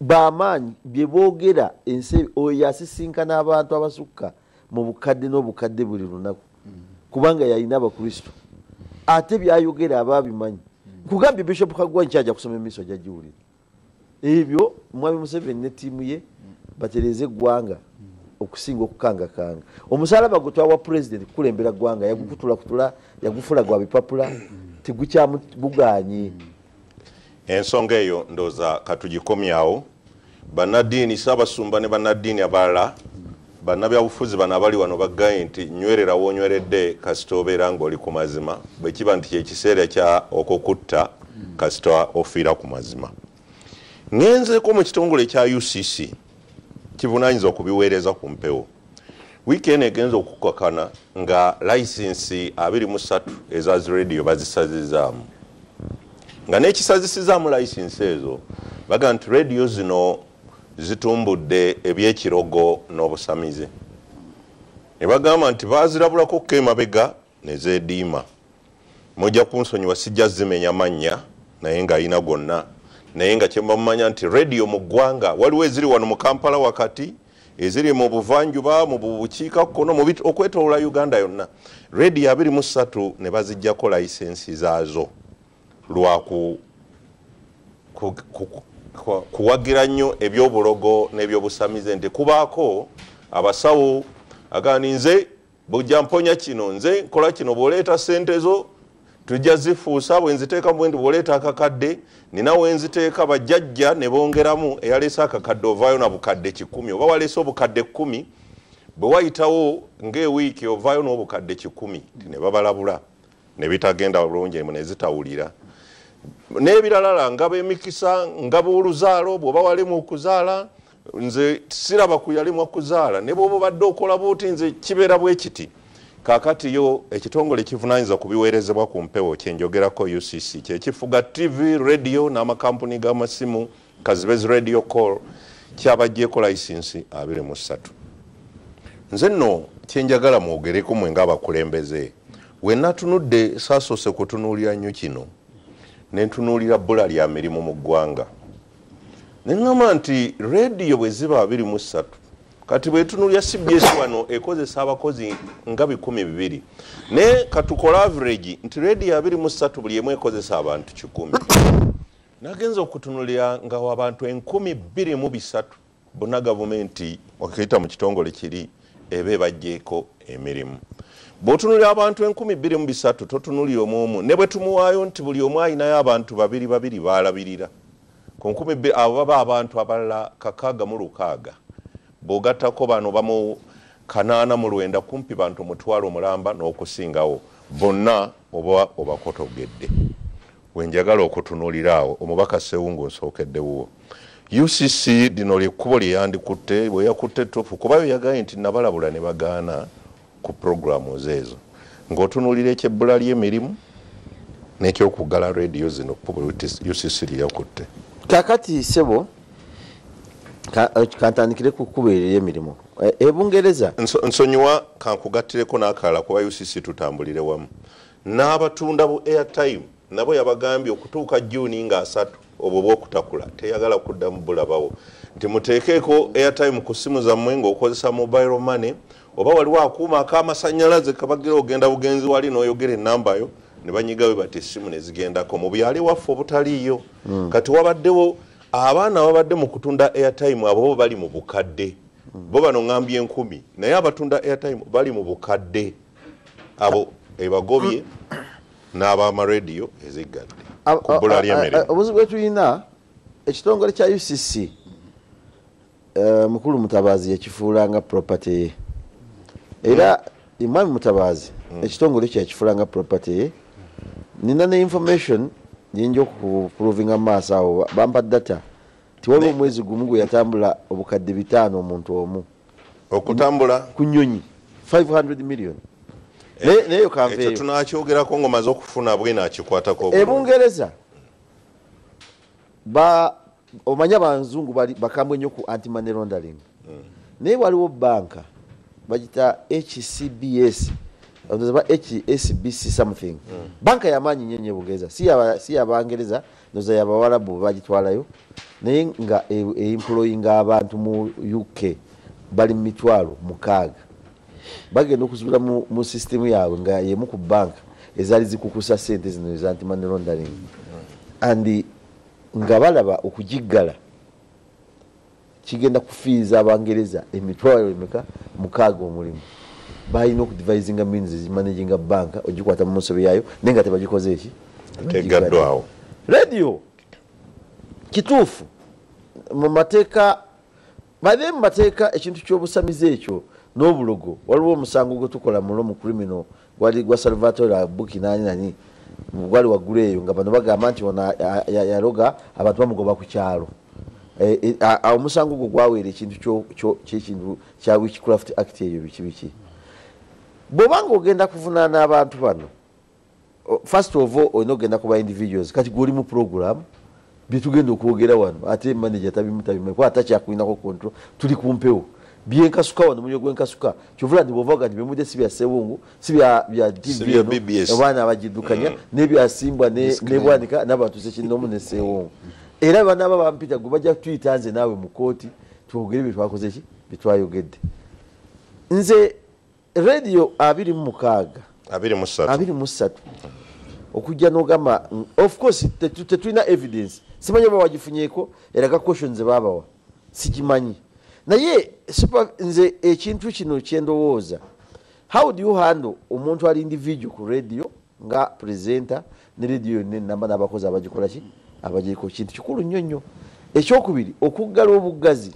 Bamaanyi byeboogera ensi oyo asisinkana abantu abasukka mu bukadde n'obukadde buli lunaku. Kubanga yalina abakristo. Ate byayogera ababimanyi kugambye bishop kagwa nkyajja kusoma emiso gyagiwulira ebyo mwami museveni ne ttiimu ye batereze eggwanga okusinga okukangakanga omusalaba gwe twawa pulezidenti kukulembera ggwanga yagukutulakutula yagufula gwa bipapula tegukyamuganye ensonga eyo ndooza katugikomyawo bannaddiini saabasumba ne bannaddiini abalala bannabyabufuzi bano abali wano baggaye nti nywerera woonyweredde kasita obeera ng'oli ku mazima. Bwe kiba nti kyekiseera kya okukutta kasita ofiira ku mazima. Ŋŋenzeeko mu kitongole ekya ucc kivunaanyiza okubiweereza ku mpewo. Wiiki eno egenza okukakana nga layisinsi 23 eza ziradio bazisazizaamu. Nga n'ekisazisizaamu layisinsi ezo baga nti rediyo zino zitumbudde ebyekirogo n'obusamize. Ne bagamba nti bazirabulako ko emabega nezediima mujja kunsonyiwa sijja zimenya mannya naye ng'alina gonna naye nga kyembamumanya nti rediyo mu ggwanga waliwo eziri wano mu kampala wakati eziri mu buvanjuba mu bukiikakkono okwetolola uganda yonna. Rediyo 23 ne bazijjako layisensi zaazo lwaku ku- ku- ku- kuwagira nnyo ebyobulogo n'ebyobusamize nti kubaako abasawo agani nze bujja mponya kino nze nkola kino bw'oleeta sente zo tujja zifuusa bwenziteeka bwendi bw'oleeta akakadde nina wenziteeka bajjajja ne bongeramu eyaleese akakadde ovaayo na bukadde kikumi. Oba waleese obukadde kkumi bwe wayitawo ng'ewiiki ovaayo n'obukadde kikumi nti ne babalabula ne bitagenda bulungi ne zitawulira. N'ebiralala nga b'emikisa nga b'oluzaalo bw'oba walimu okuzaala nze siraba ku yalimu kuzaala ne bw'oba obadde okola buuti nze kibeera bwe kiti kaakati yo ekitongole kivunaanyiza ku biweerezebwa ku mpewo kyenjogerako ucc kyekifuga tv radio n'amakampuni g'amasimu kazibezi radio call kyabajjeeko layisinsi 23 nze nno kyenjagala mwogereko mwe ngaabakulembeze wenatunudde saasoose kutunuulira nnyo kino. Nentunuulira bbula lya mirimu mu ggwanga. Neŋŋamba nti rediyo bwe ziba 23 kati bwetunuulira cbs wano ekozesa abakozi nga 12 naye katukola average nti rediyo 23 buli emu ekozesa abantu 1 nagenza okutunulira nga abantu 23 bonna gavumenti okiyita mu kitongole kiri eba ebajjeeko emirimu. Bw'otunulira abantu 23 totunulira omuomu ne bwe tumuwaayo nti buli omu ayinayo abantu babiri babiri baalabirira. Ku 12 abo baba abantu abalala kakaaga mu lukaaga bw'ogattako bano bamu kanaana mu lwenda kumpi bantu mutwalo mulamba n'okusingawo bonna oba obakotogedde. Wenjagala okutunuulira awo omubaka sewungu nsookeddewo ucc lino lyekkubo lyeyandikutte bweyakutte tofu kuba yo yagaye nti nabalabula ne bagaana ku programu ezo ng'otunuulira ekyebbula ly'emirimu n'ekyokugala rediyo zino kkubo ucc lyeyakutte kakati sebo kantandikire ku kkubo eryo ey'emirimu Eh, ebungereza Nso- nsonyiwa kankugattireko n'akalala kuba ucc tutambulire wamu. N'abatunda bu airtime nabo yabagambye okutuuka juuni nga asatu obwo bwokutakula teyagala kuddamu bulabawo. Nti muteekeeko airtime ku simu zammwe ng'okozesa mobile money oba waliwo akuuma ak'amasanyalaze kabagira ogenda bugenzi wali n'oyogera enambayo ne banyigawe bati essimu ne zigendako. Mu byali waffe obutaliiyo. Kati wabaddewo abaana babadde mu kutunda airtime abo bo bali mu bukadde. Bo bano ŋambye enkumi naye abatunda airtime bali mu bukadde. Abo ebagobye n'abamaradio eziggadde ku bbula ly'emirimu obuzibu bwetulina ekitongole kya ucc eh, mukulu mutabazi yakifuulanga property. Ye era mwami mutabazi ekitongole kyo yakifuulanga property. Ye nina ne information yinja okuprovinga maaso awo bampa data. Tiwaliwo omwezi gumu gwe yatambula obukadde bitaano omuntu omu. Okutambula? Ku nyonyi 500 million. Naye naye yo ekyo kanveeyo tunakyogerako ngaomaze okufuna bwena akikwatako ebungereza ba omanyi abanzungu bakambwe nnyo ku antimony laundering. Naye waliwo banka bagita hcbs ba hsbc something. Banka yamaanyi nnyo nnyo bugeza. Si yaba- si yabangereza noza yabawarabu bagitwalayo naye nga e- employinga abantu mu uk bali mu mitwalo mukaaga bagenda okuzibula mu, mu system yaabwe nga yemu ku banka ezaali zikukusa sente zino eza anti-money laundering. And nga balaba okugiggala kigenda kufiiza abangereza emitwalo emeka mukaaga omulimu balina okudivisinga means ezimanaginga banka ogikwata mu nsobe yaayo naye nga tebagikoze eki? Tegaddwawo radio kituufu. Mu mateeka babe mu mateeka ekintu ky'obusamizi ekyo n'obulogo. Waliwo omusango gwe tukola mulo mu criminal gwali gwa salvatore buki nani nani gwali waggulu eyo nga bano bagamba nti ono yaloga abantu bamugoba ku kyalo. Eh, eh, omusango gwo gwaweera ekintu kyekintu kya witchcraft act eyo biki biki bw'obanga ogenda kuvunaana abantu bano first of all olina okugenda kuba individuals. Kati gwoli mu program byetugenda okwogera wano ate manager tabimutabima kuba atakyakulinako control tuli kumpewo byenkasuka wano mulio gwenkasuka kyovula ndi bwovaga nti bemudde si bya sewungu si bya BBS. abaana abagiddukanya nebyasimbwa ne- nebwanika n'abantu sekinomu ne sewungu. Era banaaba bampita gwe bajja tuyita nze naawe mu kooti twogere byetwakoze ki? Byetwayogedde nze radio abiri mu mukaaga. Abiri mu ssatu. Abiri mu ssatu. Okujja nogamba mm, of course tetu- tetulina evidence. Simanyi oba wagifunyeko eraga questions babawa sikimanyi naye super- nze ekintu kino kyendowooza how do you handle omuntu ali individual ku radio nga presenter ne radio yonna enamba n'abakozi abagikola ki? Abagiriko kintu kikulu nnyo nnyo. Ekyokubiri okuggala obuggazi.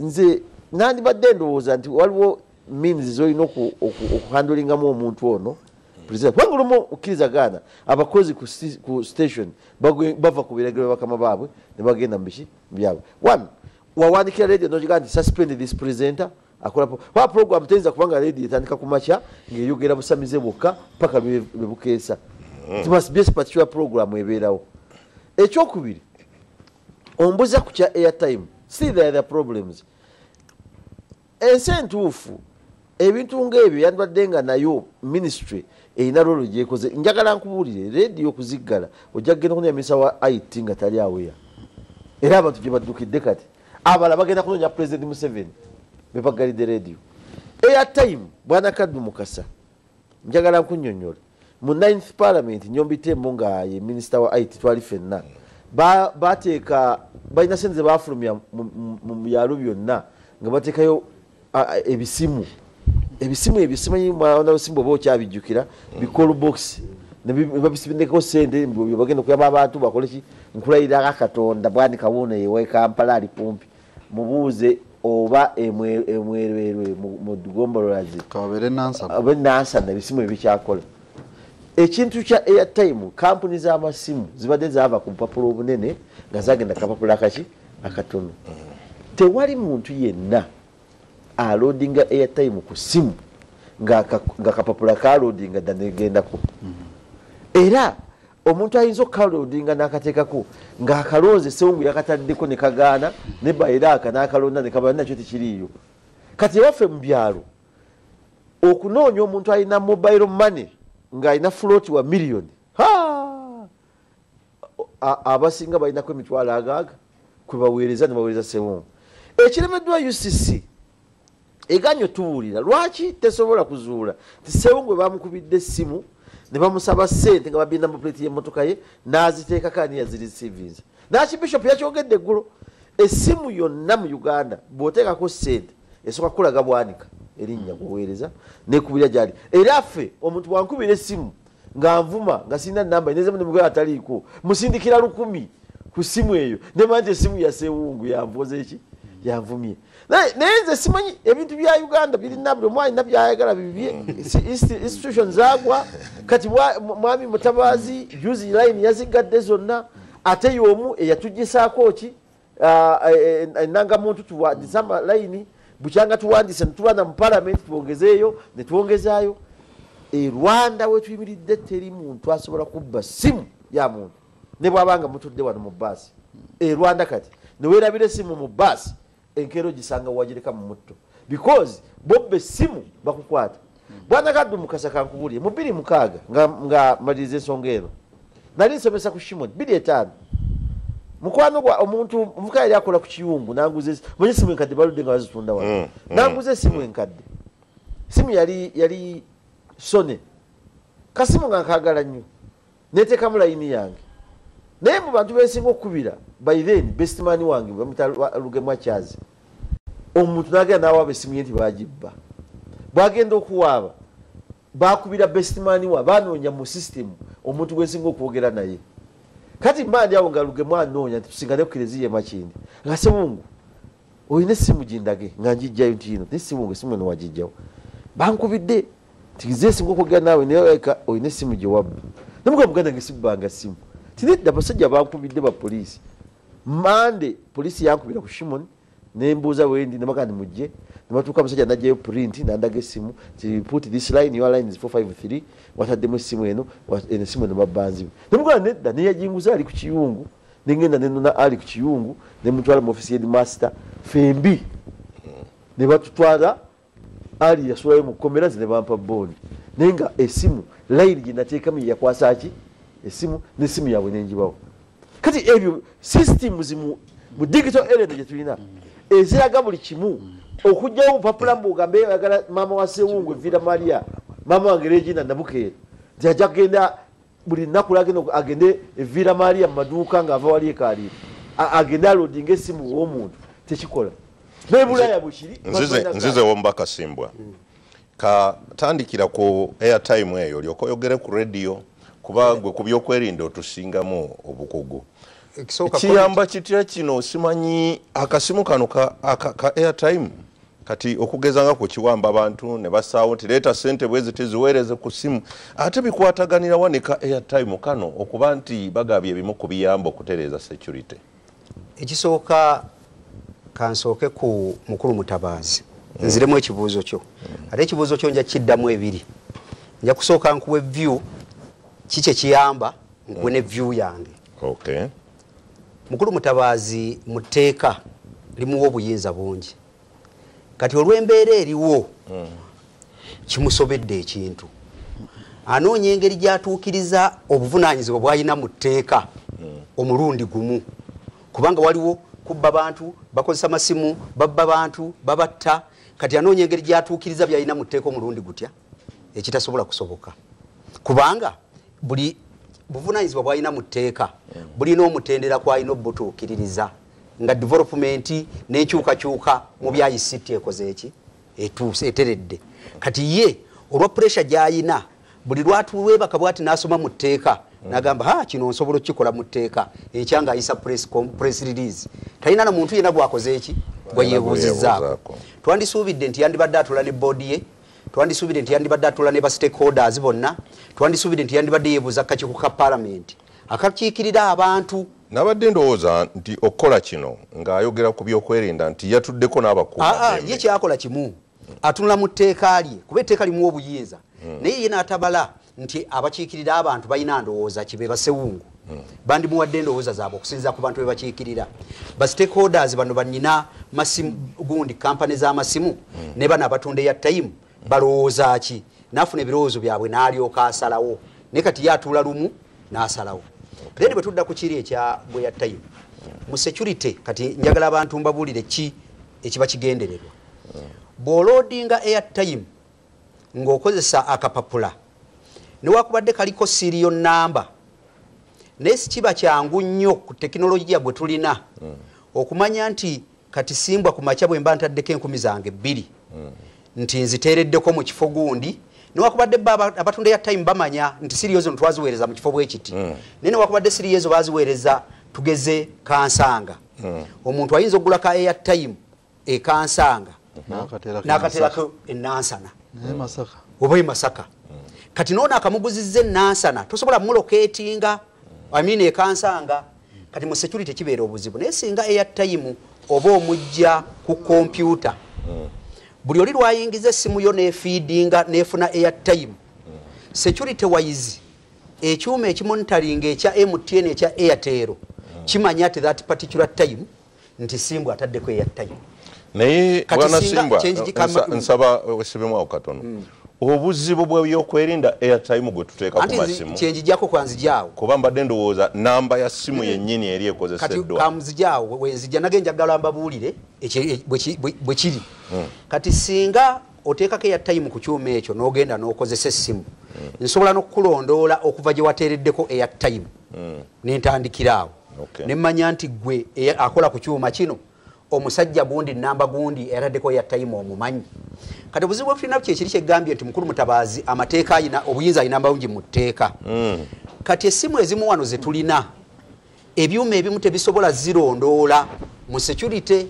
Nze nandibadde ndowooza nti waliwo means zolina oku- oku- okuhandulingamu omuntu ono. Kubanga olumu okkirizagaana abakozi ku ku station bava ku biragiro bakama baabwe ne bagenda mu biki byabwe. One wawandikira radio nogigaa nti suspend this presenter akola po- wa program teyinza kubanga radio etandika ku makya ng'eyogera busamize bwokka paka lwe lwe bukeesa. It must be a particular program ebeerawo. Ekyokubiri ombuza ku kya airtime. Are the problems. Ensi entuufu ebintu ngaebyo yandibadde nga nayo ministry erina lolo gyekoze njagala nkubuulire rediyo okuziggala ojja kugenda kunyamisa wa it nga tali aweya era abantu gye baddukidde kati abala bagenda kunonya president museveni bebagalidde rediyo airtime bwana kaddu mukasa njagala nkunyonyola mu 9th parliament nyombitembo nga ye minisita wa it twali fenna ba- bateeka balina sente zebafulumya mu- mu- byalo byonna nga bateekayo ebisimu ebisimu ebyo simanyi mwana busimbu oba okyabijjukira bicall box. Babisindekako sente bagenda okuyamba abantu bakole ki? Nkulayirako katonda bwani kawuuna yewe kampala ali kumpi mubuuze oba emwe- emwerwerwe mu- gombolorazi kababeere nansana. Ebisimu ebikyakola ekintu kya airtime kampuni z'amasimu zibadde zaava ku bupapula obunene nga zagenda kapapula akaki akatono. Tewali muntu yenna alodinga airtime ku simu nga kapapula kalodinga danegendako era omuntu ayinza okukalodinga n'akateekako ng'akalonze sewungu yakataddeko ne kagaana ne bairaaka n'akalonda ne kabala nakyo tekiriiyo. Kati ewaffe mu byalo okunoonya omuntu alina mobile money ng'alina float wa miliyoni abasinga balinako emitwalo agaaga kwebaweereza nebaweereza sewungu ekiremeddwa ucc eganye otubuulira lwaki tesobola kuzuula? Ti sewungu we bamukubidde essimu ne bamusaba sente nga babinda mu pleti y'emmotoka ye n'aziteekako ani yazirisivinze nakibishop yakyogedde eggulo essimu yonna mu uganda bw'oteekako sente esooka kukulaga bwanika. Erinnya gweweereza nekubira gyali. Era ffe omuntu bwankubira essimu nga nvuma nga sirina namba nezemu nemugwe ataliiko musindikira lukumi ku simu eyo. Nemanje essimu yasewungu yanvoza eki? Yanvumye naye nze simanyi ebintu bya uganda birina buli omu alina byayagala bibye. Institution zagwa. Kati mwami mutabazi juzi line yazigadde zonna ate y'omu eyatugisaako ki? Enangamuntu tuwandisama line bukyanga tuwandise netubana mu palamenti twongezeeyo netwongezaayo e rwanda wetuyimiridde teri muntu asobola kubba simu ya muntu. Ne bwabanga mutudde wano mu baasi e rwanda kati newerabira esimu mu baasi enkeero gisanga wagireka mu mutto. Because bobba essimu bakukwata. Bwana kaddu mukasa kankubulire mu biri mukaaga nga, maliriza ensonga eno nali nsomesa ku shimoni biri etaano. Mukwano gwa omuntu omuvuka yali akola ku kiyungu nanguza manye simu enkadde baludde nga bazitunda wano. Mm, mm. nanguza esimu enkadde. Simu yali yali sone. Kasimu nga nkagala nnyo. Neteekamu layini yange naye mu bantu besinga okukubira by then bestman wange bamuta lugemwa kyazi omuntu nagenda nawaaba esimu ye nti bagibba bwagenda okuwaaba bakubira bestman wa banoonya mu system omuntu gwesinga okwogera naye. Kati mandi awo nga lugemu anoonya nti tusingane ku kereziya makindi nga sebungu olina essimu gindage nga njijjayo nti ino naye sebungu esimu eno wagijjawo bankubidde tize esinga okwogera naawe nayeka olina essimu gyewabba namuga muganda nga esibbanga simu tinedda abasajja bankubidde bapoliisi mande poliisi yankubira ku shimon nembuuza wendi nemaga nimujje nematuuka musajja najjayo print nandaga esimu put this line your line is 453 wataddemu esimu eno eno esimu eno babbanziwe nemugana nedda neyajinguza ali ku kiyungu nengenda nenona ali ku kiyungu nemutwala mu ofisi yedmaster fembi. Nebatutwala ali yasulayo mu komera ze nebampa booni naye nga esimu layini gyenateekamu yeyakwasaki esimu nesimu yabwe nenjibawo kati ebyo systems mu, digital area gyetulina eziraga buli kimu. Okugjawo obupapula mbugambe yagala maama wa sewungu evira maria maama wange regina nabukeera nti ajja kgenda buli nnaku lagenda agende evira maria mu maduuka ngaava wali ekaliiro A- agende alodinga esimu w'omuntu. Tekikola. Nebulaya bwekiri nzize nzizewo mbakasimbwa katandikira ku airtime eyo olyoka oyogere ku radio kuba gwe ku byokwerinda otusingamu obukugu. Kiyamba kitya kino? Simanyi akasimu kano ka, aka, ka airtime? Kati okugeza nga kukiwamba abantu ne basaawo nti leeta sente bwezi tiziweereze ku simu. Ate bikwataganira wa ne ka airtime kano okuba nti bagabye ebimu ku biyamba okutereeza security? Ekisooka kansooke ku mukulu mutabaazi. Nziremu ekibuuzo kyo. Ate ekibuuzo kyo nja kiddamu ebiri. Nja kusooka nkuwa evyu kiki ekiyamba nkuwe ne vyu yange. Mukulu mutabaazi mu tteeka limuwa obuyinza bungi. Kati olw'embeera eriwo kimusobedde ekintu. Anoonya engeri gyatuukiriza obuvunanyizibwa bwalina mu tteeka omulundi gumu. Kubanga waliwo kubba bantu bakozesa masimu babba bantu babatta. Kati anoonya engeri gyatuukiriza byalina mu tteeka omulundi gutya? Ekitasobola kusoboka. Kubanga buli buvunanyizibwa bwalina mu tteeka bulina omutendera kwalina obutuukiririza nga development n'enkyukakyuka mu bya ICT ekoze eki? Eteredde. Kati ye olwa puresha gyayina buli lwatulwebaka bwati nasoma mu tteeka nagamba ha kino nsobola okukikola mu tteeka ekyanga ayisa press, release. Talina na muntu yena gwakoze eki? Gweyebuuzizaako twandisuubidde nti yandibadde atula ne boodi ye twandisuubidde nti yandibadde atula ne ba stakeholders bonna twandisuubidde nti yandibadde yeebuuza kakiiko ka palamenti akakiikirira abantu. Nabadde ndowooza nti okukola kino ng'ayogera ku byokwerinda nti yatuddeko Aa, n'abakuuma ye kyakola kimu. Atunula mu tteeka lye kuba etteeka limuwa obuyinza. Naye ye n'atabala nti abakiikirira abantu balina ndowooza kibe basewungu bandimuwadde endowooza zaabwe okusinziira ku bantu be bakiikirira. Ba stakeholders bano banyina masimu gundi kampani z'amasimu ne bano abatunda eya time balowooza ki? Nafuna ebirowoozo byabwe n'alyoka asalawo. Naye kati ye atuula lumu n'asalawo. Then bwe tudda ku kiri ekya bwe ya time mu security kati njagala abantu mbabuulire ki ekiba kigendererwa. Bw'oloadinga airtime ng'okozesa akapapula newakubadde kaliko siriyo namba naye sikiba kyangu nnyo ku tekinologiya gwe tulina okumanya nti kati simbwa ku makya bwe mba ntaddeko enkumi zange bbiri nti nziteereddeko mu kifo gundi newakubadde bo abatunda ya time bamanya nti siriyo zo twaziweereza mu kifo bwekiti naye newakubadde siriyo ezo baziweereza tugeze kansanga. Omuntu ayinza okugula ka airtime ekansanga N'akateera ke n'akateerako enansana oba e masaka. Kati noono akamuguzizza enansana tosobola muloketinga amin ekansanga kati mu security kibeera obuzibu. Naye singa airtime oba omujja ku kompyuta buli oli lwayingiza essimu yo nefiidinga nefuna airtime. Security wise ekyuma ekimonitaringa ekya mtn ekya airtel kimanya ti that particular time nti simbwa ataddeko airtime. Naye Kati bwana nsa- nsaba wesibemu awo katono obuzibu bwebyokwerinda airtime gwe tuteeka ku masimu. kyenjijjako kwanzijaawo kuba mbadde ndowooza namba ya simu yennyini eri ekozeseddwa kamuzijaawo wenzijja nage njagala mbabuulire e- bwe ki- bwe- bwe kiri. Kati singa oteekako airtime ku kyuma ekyo n'ogenda n'okozesa essimu nsobola n'okukulondoola okuva gye wateereddeko airtime. Nentandikira awo. Okay. nemmanya nti gwe eya- akola ku kyuma kino omusajja gundi namba gundi eyataddeko airtime omumanyi. Kati obuzibu bwetulina kyekiri kyegambye nti mukulu mutabaazi amateeka ayina obuyinza ayina mbawungi mu tteeka. Kati essimu ezimu wano zetulina ebyuma ebimu tebisobola zirondoola mu security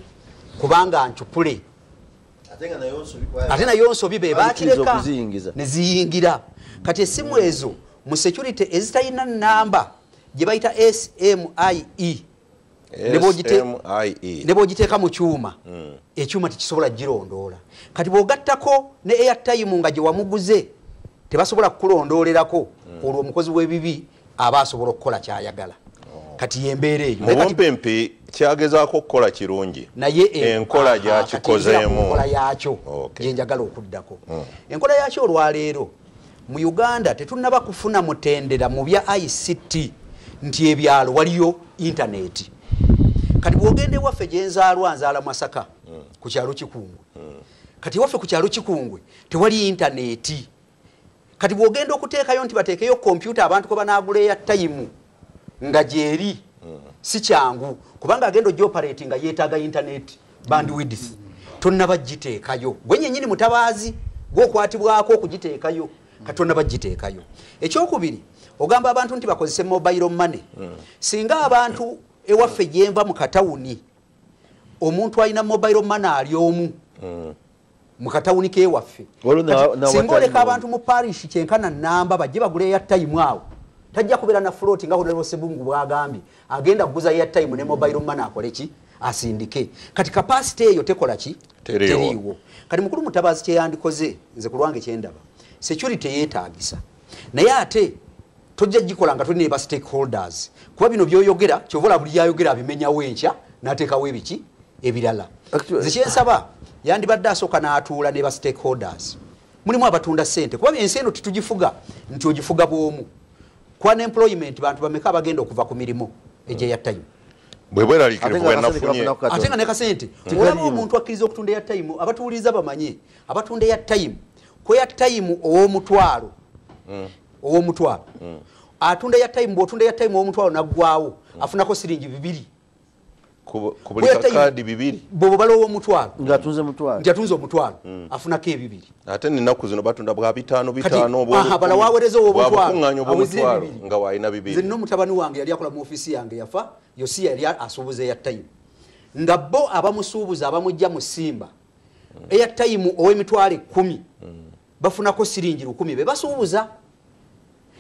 kubanga ncupule. Ate nayo nsobi kwa- ate nayo nsobi be Bakkiriza bakireka okuziyingiza. neziyingira kati essimu ezo mu security ezitalina namba gye bayita smie ne SMIE. ne bwogiteeka mu kyuma ekyuma tekisobola girondoola kati bw'ogattako ne airtime nga gye wamuguze tebasobola kukulondoolerako olwo omukozi w'ebibi aba asobola okukola kyayagala. Kati yembeera eyo mu Naye kati- bumpimpi kyagezaako okukola kirungi. Naye e- enkola gyakikozeemu. nkola yakyo gyenjagala okuddako. Enkola yakyo olwaleero mu uganda tetunaba kufuna mutendera mu bya ict nti ebyalo waliyo intaneti kati bwogenda ewaffe gyenzaalwa nzaala masaka ku kyalo kikungwe kati ewaffe ku kyalo kikungwe tewali intaneti kati bwogenda okuteekayo nti bateekeyo kompyuta abantu kwe banaagula eya tayimu nga gyeri si kyangu. Kubanga agenda ogyoparati nga yeetaaga intaneti bandwidth tonnaba giteekayo gwe nyenyini mutabaazi gwokwatibwako okugiteekayo kati tonnaba giteekayo ekyokubiri ogamba abantu nti bakozese mobile money. Singa abantu ewaffe gyenva mu katawuni omuntu alina mobile money ali omu mu katawuni kewaffe singa oleka abantu mu parish kyenkana namba bajje bagule airtime awo tajja kubeera na float nga honorable sebungu bwagambye agenda kuguza airtime ne mobile money akole ki? Asindike. Kati capacity eyo tekola ki? Teriiwo. kati mukulu mutabazi kyeyandikoze nze ku lwange kyendaba security yeetaagisa. Naye ate tojja gikola nga tulina eba stakeholders. Kuba bino byoyogera kyovola buli yayogera abimenyawo enkya n'ateekawo ebiki ebirala. Actually- nze kyensaba yandibadde asooka n'atuula ne ba stakeholders. Mulimu abatunda ssente kuba ensi eno tetugifuga nti ogifuga bw'omu. Kwa employment bantu bameka abagenda okuva ku mirimu egyeya time? Ate nga ku nekasente olaba omuntu akkiriza okutunda eya time abatuwuliriza bamanye abatunda eya time kweya time ow'omutwalo ow'omutwalo. Atunda eya time bw'otunda eya time ow'omutwalo naggwawo afunako siringi bibiri. Ku ku buli Kweya time- kakaadi bibiri. bw'oba bala ow'omutwalo. Ngaatunze mutwalo. Nti atunze omutwalo afunako ebibiri. Ate ninaku zino batunda bwa bitaano Kati, bitaano aha, bala waweereza ow'omutwalo, bwabukuŋŋaanya aweze obwomutwalo ebibiri. nga walina nze bibiri nina omutabani wange yali akola mu ofiisi yange yafa yosiya yali asuubuza eyatayimu nga bo abamusuubuza abamujja mu simba eyatayimu ow'emitwalo ekkumi bafunako siringi lukumi be basuubuza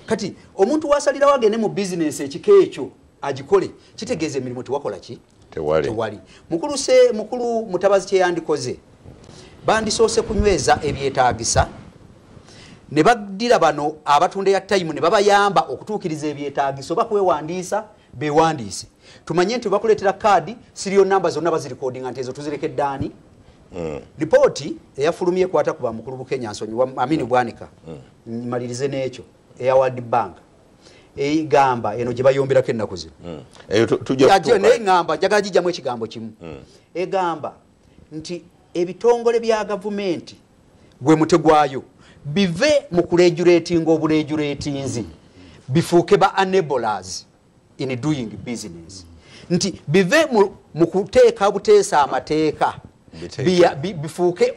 kati omuntu wasalirawo agende mu bizinesi ekika ekyo agikole kitegeeza emirimu tewakola ki? Tewali. mukulu se mukulu mutabazi kyeyandikoze bandisoose kunyweza ebyetaagisa ne baddira bano abatunda ya time ne babayamba okutuukiriza ebyetaagiso oba kwewandiisa bewandiise. Tumanye nti bakuleetera kaadi siriyo namba zonna bazirikodinga nti ezo tuzireke ddaani. Lipooti eyafulumya ekwata ku bamukulu bukenya nsonyi amini bwanika. Malirize n'ekyo eya world bank. Eigamba eno gye bayomberako ennaku zino. Eyo tu- tujja Ajje, kutuuka. naye ŋŋamba njagala gijjamu ekigambo kimu. Egamba nti ebitongole bya gavumenti gwe mute gwayo bive mu kuregulatinga oburegulatinzi bifuuke ba enablers in doing business. Nti bive mu- kuteeka buteesa amateeka. bi- bifuuke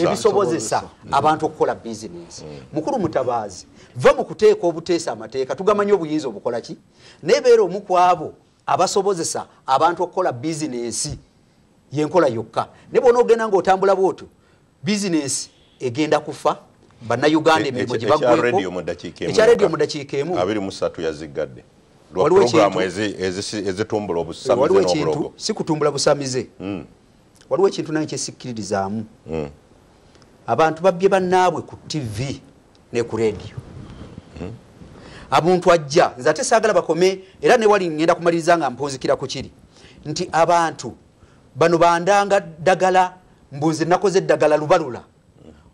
Ebisobozesa. abantu okukola bizinesi mukulu mutabaazi va mu kuteeka obuteesa amateeka tugamanyi obuyinza obukola ki naye beera omu ku abo abasobozesa abantu okukola bizinesi yenkola yokka naye bwona ogenda ngaotambula bwotyo bizinesi egenda kufa bannayuganda emirimu Ekya- gye ekya bagweko radio mu ddakiika emu dakiika yaziggadde Waliwo ekintu- ezitumbula waliwo obusamize ekintu n'obulogo si kutumbula busamize waliwo ekintu naye kyesikkiririzaamu abantu babbye bannaabwe ku tv ne ku rediyo omuntu ajja nze ate saagala bakome era newali ngenda kumaliriza nga mpunzikira ku kiri. Nti abantu bano bandanga ddagala mbuze nakoze eddagala lubalula.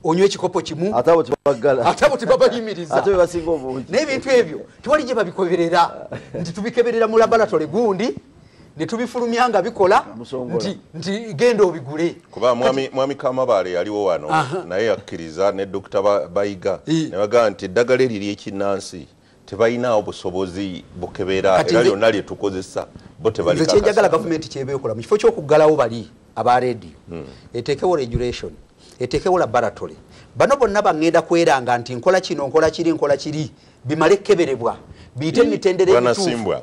Onywa ekikopo kimu. Ate abo tebagala ate abo tebabayimiriza ate bebasinga obungi. N'ebintu ebyo tewali gye babikoberera. Nti tubikeberera mu laboratole gundi ne tubifulumya nga bikola nti, genda obigule. Kuba mwami kamabaale yaliwo wano naye yakkiriza ne dokita Ba- bayiga ne bagamba nti eddagala eriri ekinnansi tebalinawo busobozi bukebera era lyonna lye tukozesa bo nze tebali kyenjagala gavumenti kyebeekola mu kifo ky'okuggalawo bali aba rediyo Hmm. eteekewo regulation eteekewo laboratory. Bano bonna baŋŋenda kweranga nti nkola kino nkola kiri nkola kiri bimale keberebwa biyite emitendera emituufu.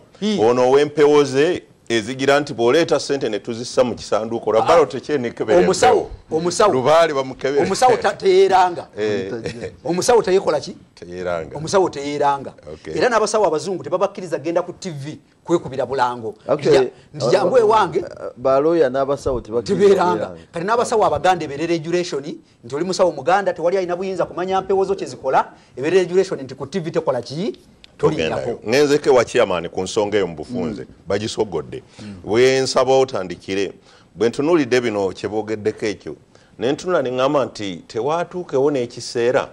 Ono ow'empewo ze ezigira nti bw'oleeta sente ne tuzissa mu kisanduuko lwabalo tekyenikebere omusawo omusawo. Lubaale bamukebere. Omusawo rubali teyeeranga. Eh, omusawo teyekola ki? Teyeranga omusawo teyeeranga. Okay. era n'abasawo abazungu tebabakkiriza genda ku tv kwekubira bulango. Nti- nti jangu ewange baloya n'abasawo tebeeranga. kati n'abasawo abaganda ebeere regulation nti oli musawo muganda tewali alina buyinza kumanya mpewo zo kyezikola ebeere regulation nti ku tv tekola ki togendayo ngenzeko ewa chairman ku nsonga eyo mu bufunze bagisogodde bwensaba otandikire bwe ntunuulidde bino kyeboogeddeko ekyo ne ntunula ne ŋŋamba nti tewaatuukewo n'ekiseera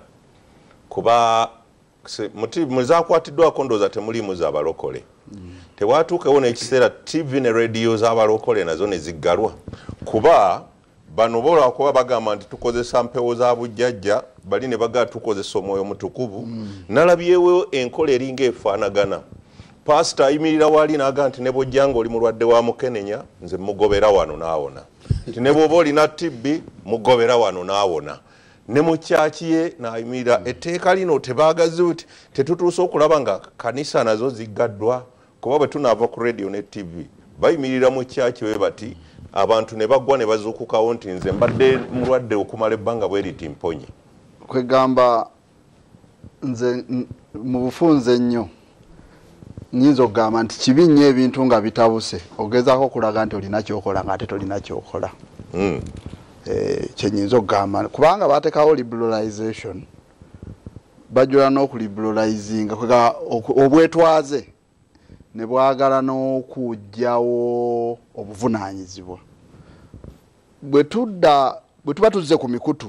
kuba muzakwatiddwako ndowooza temulimu z'abalokole tewaatuukewo n'ekiseera tv ne rediyo z'abalokole nazo ne ziggalwa. Kuba bano bolwakuba bagamba nti tukozesa mpewo za bujjajja bali ne bagaa tukozesa omwoyo mutukuvu nalabyewo enkola eringa efaanagana pasita ayimirira wali naga nti ne bwojjanga oli mulwadde wa mukenenya nze mugobera wano n'awona. Nti ne bwoba olina tibbi mugobera wano n'awona. Ne mu kyaki ye nayimirira etteeka lino tebaagazi ti tetutuuse okulaba nga kanisa nazo ziggaddwa kuba bwe tunaava ku radio ne tv bayimirira mu kyaki we bati abantu ne baggwa ne bazuukukawo nti nze mbadde mulwadde okumala ebbanga bwe riti mponye. Kwegamba nze mu bufunze ennyo nyinza okugamba nti kibi nnyo ebintu nga bitabuse. Ogezaako okulaga nti olina kyokola nga ate tolina kyokola. Mm. Eh, kyenyinza okugamba kubanga batekawo liberalization bajula n'okuliberalizinga obwetwaze ne bwagala n'okugyawo obuvunanyizibwa bwe tudda bwe tuba tuzze ku mikutu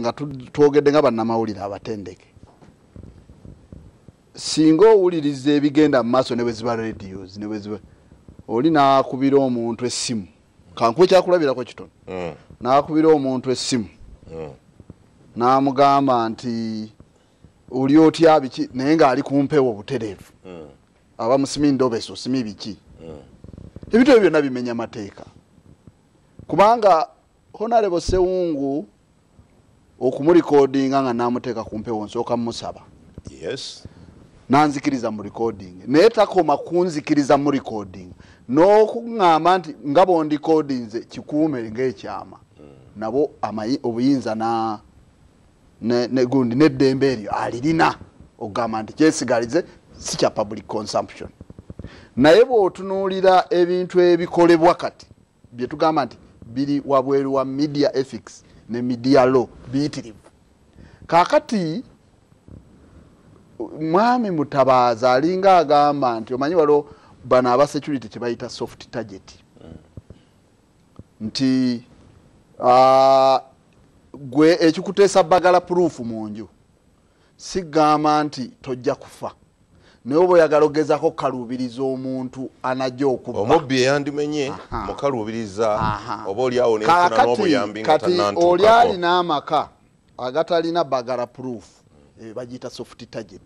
nga twogedde nga bannamawulire abatendeke. Singa owuliriza ebigenda mu maaso ne bwe ziba radios ne bwe ziba oli nakubira omuntu essimu. Kankuba ekyakulabirako kitono. Mm. nakubira omuntu essimu. Mm. n'amugamba nti oli otya biki? Naye ng'ali ku mpewo butereevu Mm. Aba musimi ndobesi osimi biki. Mm. ebintu ebyo byonna bimenya mateeka. Kubanga honarebo sewungu okumulikodinga nga namuteeka ku mpewo nsooka mumusaba yes. Nanzikiriza mu recording. Naye takoma kunzikiriza mu recording. N'okuŋŋamba nti nga bondikodinze kikuume ng'ekyama. Nabo amayi- obuyinza na ne- ne- gundi n'eddembe eryo alirina. Okugamba nti kyesigalize si kya public consumption. Naye bw'otunuulira ebintu ebikolebwa kati bye tugamba nti biri wabweru wa media ethics ne media law biyitirivu. Kaakati mwami mutabaazi alinga agamba nti omanyi waliwo bano aba security kyebayita soft target? Nti ah, gwe ekikuteesa bagala proof mu nju sigamba nti tojja kufa naye oba oyagala ogezako kukaluubiriza omuntu anajja okubba. Omubbi eyandimenye mukaluubiriza Aha. oba oliawo nga kati oli alina amaka agatalina bagala proof eh, bagiyita soft target.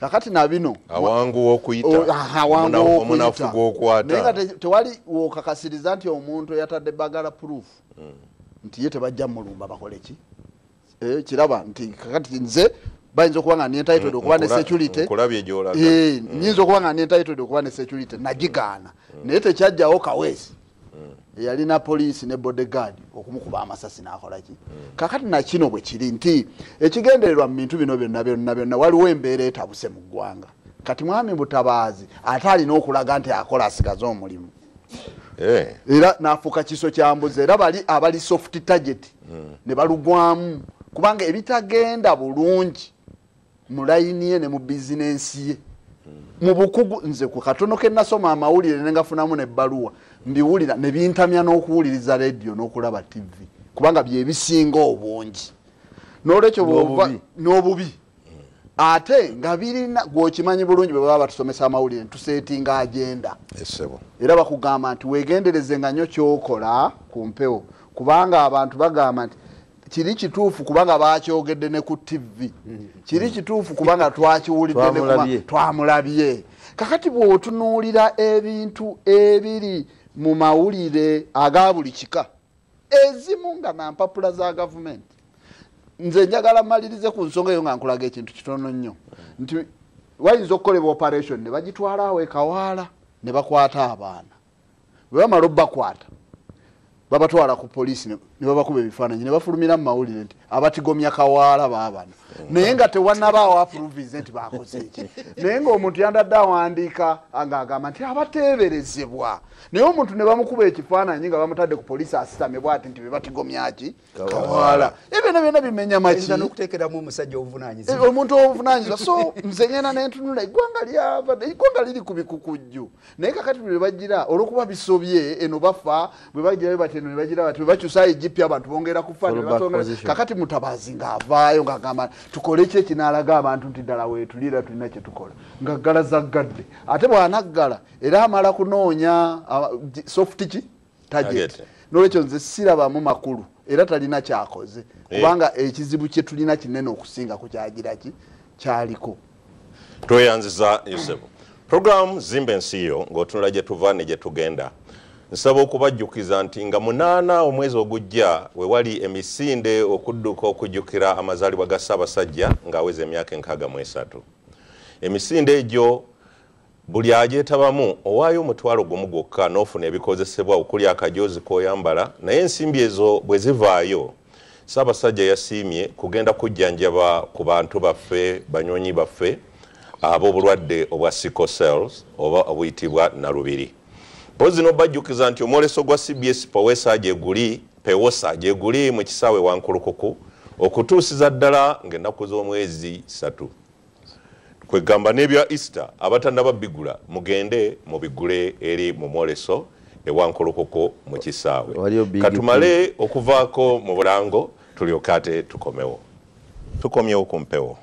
Kakati nabino awanguwa okuyita wangu omuna- omunafu gw'okwata naye nga te- tewali wokakasiriza nti omuntu yatadde bagala proof. Nti ye tebajja mulumba bakoleki Eh, kiraba nti kakati nze bayinza okuba nga nentitled okuba ne security. Eh, nyinza okuba nga nentitled okuba ne security nagigaana. Naye tekyajjawo kaweesi. Eyalina poliisi ne bodyguard okumukuba amasasi nakolaki kakati nakino bwe kiri nti ekigendererwa mu bintu bino byonna byonna byonna waliwo embeera etabuse mu ggwanga. Kati mwami butabaazi ate alina okulaga nti akola asigaze omulimu. Eh, era nafuuka kiso kya mbuzi era bali abali soft target. Ne balugwamu. Kubanga ebitagenda bulungi mu layini ye ne mu bizinensi ye. Mu bukugu nze ku katono ke nasoma amawulire ne ngafunamu nebbaluwa mbiwulira ne bintamya n'okuwuliriza rediyo n'okulaba tv kubanga byebisinga obungi. Nolwekyo bwova N'obubi. ate nga birina gwokimanyi bulungi bwe baba batusomesa amawulire ntuseetinga agenda. Era bakugamba nti wegendereze nga nnyo kyokola ku mpewo kubanga abantu bagamba nti kiri kituufu kubanga bakyogedde ne ku tv kiri kituufu kubanga twakiwulidde Twamulabye. kakati bw'otunuulira ebintu ebiri mu mawulire aga buli kika ezimu nga nampapula za gavumenti. Nze njagala mmalirize ku nsonga eyo nga nkulaga ekintu kitono nnyo. Nti wayinza okukolebwa operation ne bagitwala awo ekawaala ne bakwata abaana. Bwe bamala obbakwata babatwala ku poliisi ne ne babakuba ebifaananyi ne bafulumira mu mawulire nti abatigomya kawaala baabano. Naye nga tewannabaawo apuruvize nti bakoze eki naye ngaomuntu yandadde awandiika ng'agamba nti abateeberezebwa. Naye omuntu ne bamukuba ekifaananyi nga bamutadde ku poliisi asitamye bwati nti bebatigomyaki kawaala. Ebyona byona bimenya maki. Ayinza n'okuteekeramu omusajja Eh, obuvunanyizibwa omuntu obuvunanyizibwa so nze ngenda nentunula eggwanga lyava eggwanga liri ku bikukujju. Naye kakati bwe bagira olwokuba bisobye eno bafa bwe bagira bati eno nebagira bati bwe bakyusa egipya abantu bongera kufa ne Fallback basongera- position. kakati mutabazi ng'avaayo ng'agamba tukole ki ekinaalaga abantu nti ddala weetulira tulina kyetukola ngaggala zaggadde. Ate bw'anaggala era amala kunoonya soft ki target. Nolwekyo nze sirabamu makulu era talina kyakoze. Eh. kubanga ekizibu kye tulina kinene okusinga ku kyagira ki kyaliko. Tweyanziza yosebo programu zimba ensi yo ng'otunula gye tuva ne gye tugenda nsaba okubajjukiza nti nga munaana omwezi ogujja we wali emisinde okudduka okujjukira amazaalibwa ga ssaabasajja ng'aweza emyaka enkaaga mu esatu. Emisinde egyo buli agyetabamu owaayo omutwalo gumu gwokka n'ofuna ebikozesebwa okuli akajoozi k'oyambala naye ensimbi ezo bwe zivaayo ssaabasajja yasiimye kugenda kujjanjaba ku bantu baffe banyonyi baffe ab'obulwadde obwa sickle cells oba obuyitibwa nalubiri mpozi n'obajjukiza nti omwoleso gwa cbs powesa gyeguli pewosa gyeguli mu kisaawe wankulukuku okutuusiza ddala ng'ennaku z'omwezi satu kwegamba n'ebya easter abatannaba bigula mugende mubigule eri mu mwoleso ewankulukuku mu kisaawe. Katumale okuvaako mu bulango tulyoke ate tukomewo. Tukomyewo ku mpewo.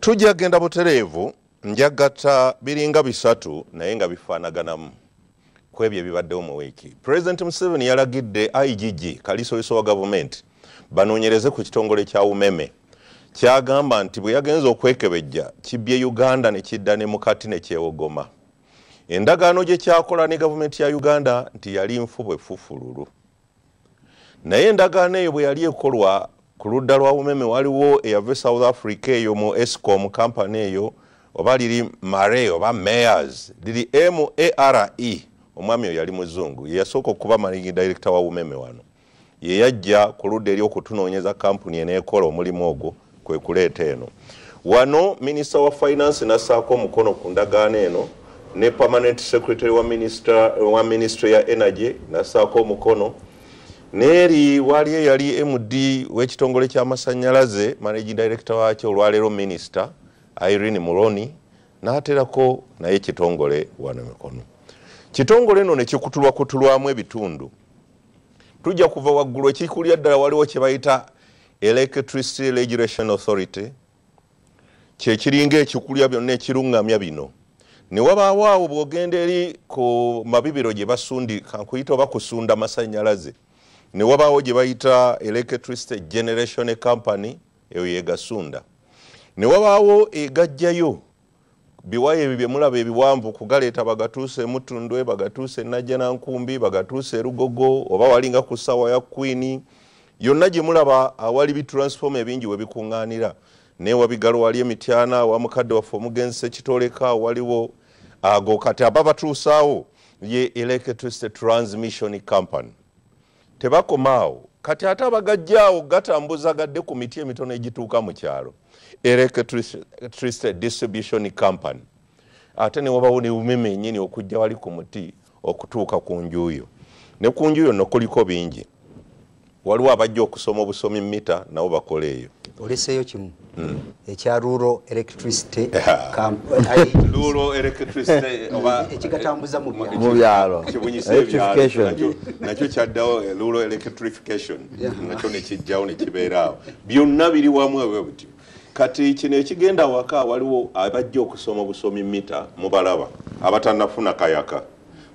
Tujja genda butereevu njagatta biringa bisatu naye nga bifaanaganamu ku ebyo ebibaddewo mu wiiki. Pulezidenti museveni yalagidde igg kalisoiso wa gavumenti banoonyereze ku kitongole kya umeme. Kyagamba nti bwe yagenza okwekebejja kibbye uganda ne kidda ne mukati ne kyewogoma. Endagaano gye kyakola ne gavumenti ya uganda nti yali nfu bwe fufululu. Naye endagaano eyo bwe yali ekolwa ku ludda lwa bumeme waliwo eyava e south africa eyo mu escom kampany eyo oba liri mare oba mayors liri mare omwami oyo yali muzungu yeyasooka okuba managing director wa bumeme wano. Yeyajja ku ludda eri okutunoonyeza kampuni eneekola omulimu ogwo kwe kuleeta eno. Wano minisita wa finance nassaako omukono ku ndagaano eno ne permanent secretary wa, minister, wa ministry ya energy nassaako omukono. Neeri waali eyali md w'ekitongole ky'amasannyalaze managing director waakyo olwaleero minisita irene muloni n'aterako naye ekitongole wano mikono kitongole eno ne kikutulwakutulwamu ebitundu. Tujja kuva waggulu ekikulya ddala waliwo kye bayita electricity regulation authority kyekiringa ekikulya byonna ekiruŋŋamya bino. Ne wabaawo awo bw'ogenda eri ku mabibiro gye basundi kankuyita oba kusunda masannyalaze ne wabaawo gye bayita electricity generation company eyo yegasunda ne wabaawo egajjayo biwaya ebyo byemulaba ebiwanvu kugaleeta bagatuuse mutundwe bagatuuse najja nankumbi bagatuuse erugogo oba walinga ku ssaawa ya queen yonna gye mulaba awali bitransfoma ebingi we bikuŋŋaanira. Naye wabigalo wali emityana wa mukadde waffe omugenzi sekitoleka waliwo ago kati aba batuusaawo ye electricity transmission company. Tebakomaawo kati ate abagajjaawo gatambuza gadde ku miti emitono egituuka mu kyalo electricity distribution company. Ate ne wabawo ne bumeme nyini okujja wali ku muti okutuuka ku njuuyo. Ne ku njuuyo nno kuliko bingi. Waliwo abajja okusoma obusomi mita nabo bakole eyo. Oleseeyo kimu. Ekya rural electricity ekigatambuza mu byalo. Nakyo- kyaddawo eh, rural electrification. Nakyo nekijjawo nekibeeraawo byonna biri wamu ebyo bityo kati kino ekigenda waka waliwo abajja okusoma busomi mita mubalaba abatanafuna kayaka.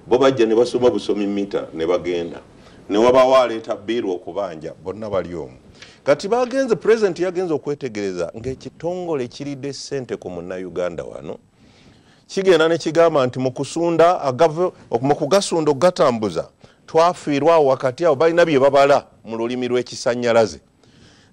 Bo bajja ne basoma busomi mita ne bagenda. Ne wabawo aleeta biiru okubanja bonna bali omwo kati bagenze pulezidenti yagenze okwetegereza ngaekitongole kiridde sente ku munnayuganda wano. Kigenda nekigamba nti mukusunda agave- mu kugasunda okugatambuza twafiirwawo wakati awo balina bye babala mu lulimi lw'ekisanyalaze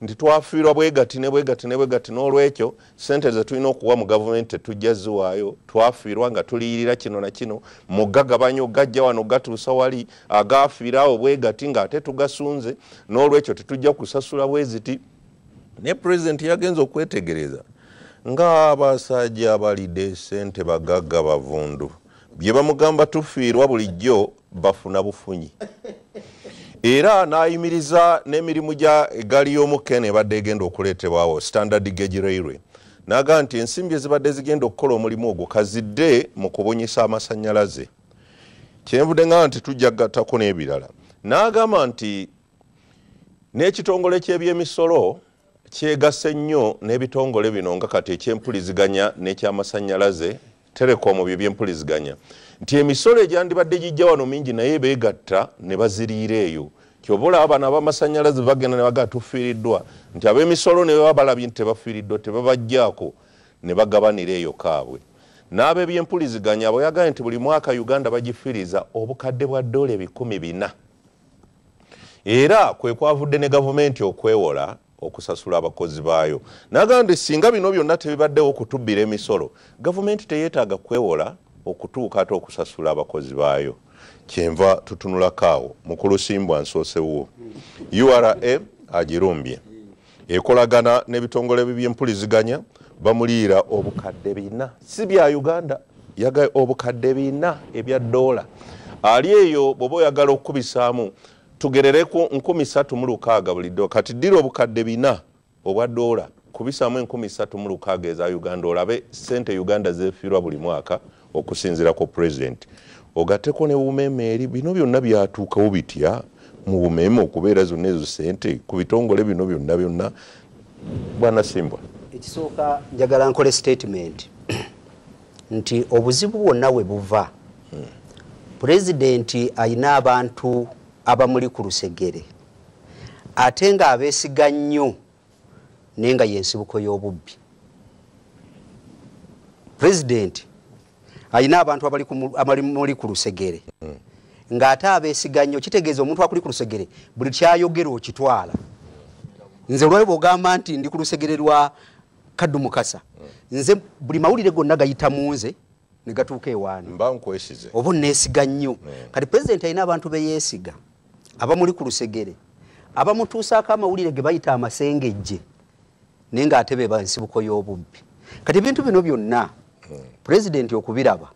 nti twafiirwa bwegati ne bwegati ne bwegati n'olwekyo sente ze tulina okuwa mu gavumenti tetujja ziwaayo. Twafiirwa nga tuliyirira kino na kino. Mugagabanya ogajja wano gatuusa wali agafiirawo bwegati ng'ate tugasunze. N'olwekyo tetujja kusasula bweziti naye pulezidenti yagenza okwetegereza ng'abasajja abalidde sente bagagga bavundu. Bye bamugamba tufiirwa bulijjo bafuna bufunyi era n'ayimiriza n'emirimu gya eggaali y'omukkene ebadde egenda okuleetebwawo standard gage railway. N'agamba nti ensimbi ezibadde zigenda okukola omulimu ogwo kazidde mu kubunyisa amasannyalaze. Kyenvudde ngamba nti tujja kugattako n'ebirala. N'agamba nti n'ekitongole ky'ebyemisolo kyegasse nnyo n'ebitongole bino nga kati ekyempuliziganya n'ekyamasannyalaze telekomu bye byempuliziganya nti emisolo egyandibadde gijja wano mingi naye beegatta ne baziriira eyo. Kyoba olaba bano abamasannyalaze bagenda ne bagaa tufiiriddwa. Nti ab'emisolo ne baba balabye nti tebafiiriddwa tebabajjaako ne bagabanira eyo kaabwe. N'ab'ebyempuliziganya abo yagambye nti buli mwaka uganda bagifiiriza obukadde bwa dola ebikumi bina. Era kwe kwavudde ne gavumenti okwewola okusasula abakozi baayo. Nagamba nti singa bino byonna tebibaddewo okutubbira emisolo gavumenti teyeetaaga kwewola okutuuka ate okusasula abakozi baayo. Kyenva tutunulako awo mukulu simbwa nsoosewo ura agirumbye ekolagana n'ebitongole byempuliziganya bamuliira obukadde bina. Si bya uganda obukadde bina ebya dola ali eyo bw'oba oyagala okukubisaamu tugerereku 36 buli dola kati ddira obukadde bina obwa dola kubisaamu 36 eza uganda. Olabe sente uganda zefiirwa buli mwaka okusinziira ku pulezidenti ogatteko ne bumeeme eri bino byonna byatuukawo bitya mu bumeeme okubeera zonna ezo sente ku bitongole bino byonna byonna bwana simbwa. Ekisooka njagala nkole statement nti obuzibu bwonna we buva. Pulezidenti ayina abantu abamuli ku lusegere. Ate nga abeesiga nnyo naye nga yensibuko y'obubbi. Pulezidenti ayina abantu abali ku lusegere. Ng'ate abeesiga nnyo kitegeeza omuntu akuli ku lusegere buli kyayogera okitwala. Nze olwayo bwogamba nti ndi ku lusegere lwa kaddu mukasa nze buli mawulire gonna gayita mu nze ne gatuuka ewaani oba neesiga nnyo. Kati pulezidenti alina abantu beyeesiga abamuli ku lusegere. Abamutuusaako amawulire ge bayita amasengejje naye ng'ate be bansibuko y'obubbi. Kati ebintu bino byonna pulezidenti okubiraba.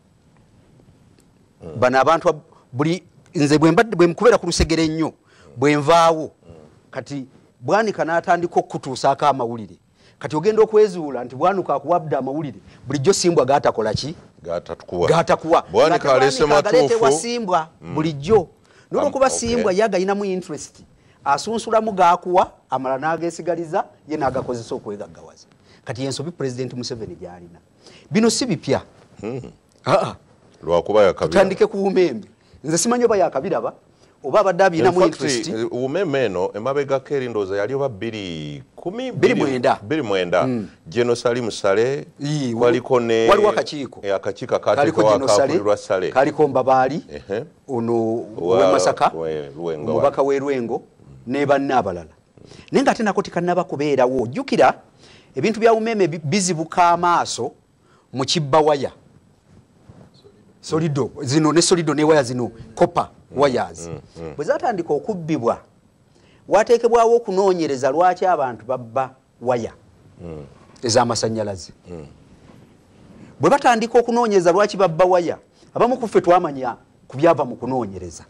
Bano abantu ab- buli nze bwe mbadde- bwe mukubeera ku lusegere nnyo bwe nvaawo. Kati bwanika n'atandika okutuusaako amawulire. Kati ogenda okwezuula nti bwanuka akuwabde amawulire bulijjo simbwa gaatakola ki? Gatakuwa galeetebwa simbwa bulijjo. Nolwokuba okay. simbwa ye agayinamu interest asunsulamu gakuwa amala n'ageesigaliza ye n'agakozesa okwegaggawaza. Kati yensobi pulezidenti museveni gyalina bino si bipya. Yakabira tutandike ku bumembe nze simanyi oba yakabiraba oba abadde abiyinamu interest? umeme eno emabegako erindoza yali oba bbiri kumi Bbiri mwenda. bbiri mwenda geno sali musale Ii, waliko ne waliwo akakiiko. Eh, akakiiko kaliko akateekebwa genosale akakulirwa sale. kaliko mbabaali ono wemasaka omubaka w'erwengo ne banne abalala naye nga ate nako tekanaba kubeerawo jjukira ebintu bya umeme bi- bizibuka amaaso mu kibba waya. Solido. Zino ne solido ne waya zino. Copper wires. Bwe zatandika okubbibwa wateekebwawo okunoonyereza lwaki abantu babba waya ez'amasannyalaze. Bwe batandika okunoonyereza lwaki babba waya abamu kuffe twamanya ku byava mu kunoonyereza.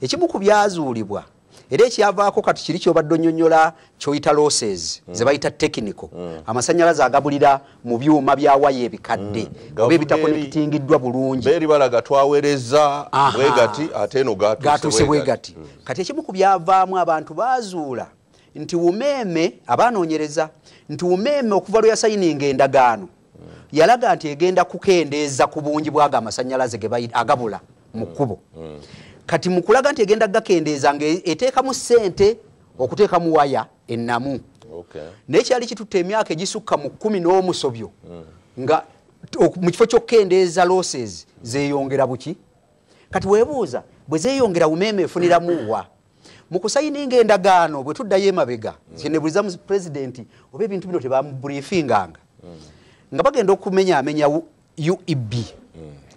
Ekimu ku byazuulibwa era ekyavaako kati kiri kyobadde onyonyola kyoyita losses Mm. ze bayita technical. Amasanyalaze agabulira mu byuma bya waya ebikadde oba Mm. Gavudde ebitakonekitingiddwa bulungi. Beeri balaga twaweereza Aha. bwe gati ate eno gatuuse bwe gati kati ekimu ku byavaamu abantu bazuula nti umeeme abanoonyereza nti umeeme okuva lwe yasayininga endagaano yalaga nti egenda kukendeeza ku bungi bwago amasanyalaze agabula mu kkubo kati mu kulaga nti egenda gakendeeza nga e- eteekamu ssente okuteekamu waya ennamu. Naye kyali kitutta emyaka egisukka mu kumi n'omusobyo nga mu kifo ky'okkendeeza losses zeeyongera buki? Kati weebuuza bwe zeeyongera umeeme efuniramu wa? Mu kusayininga endagaano bwe tuddayo emabega kyenebuliza mu pulezidenti oba ebintu bino tebamubriefinganga nga bagenda okumenyaamenya ueb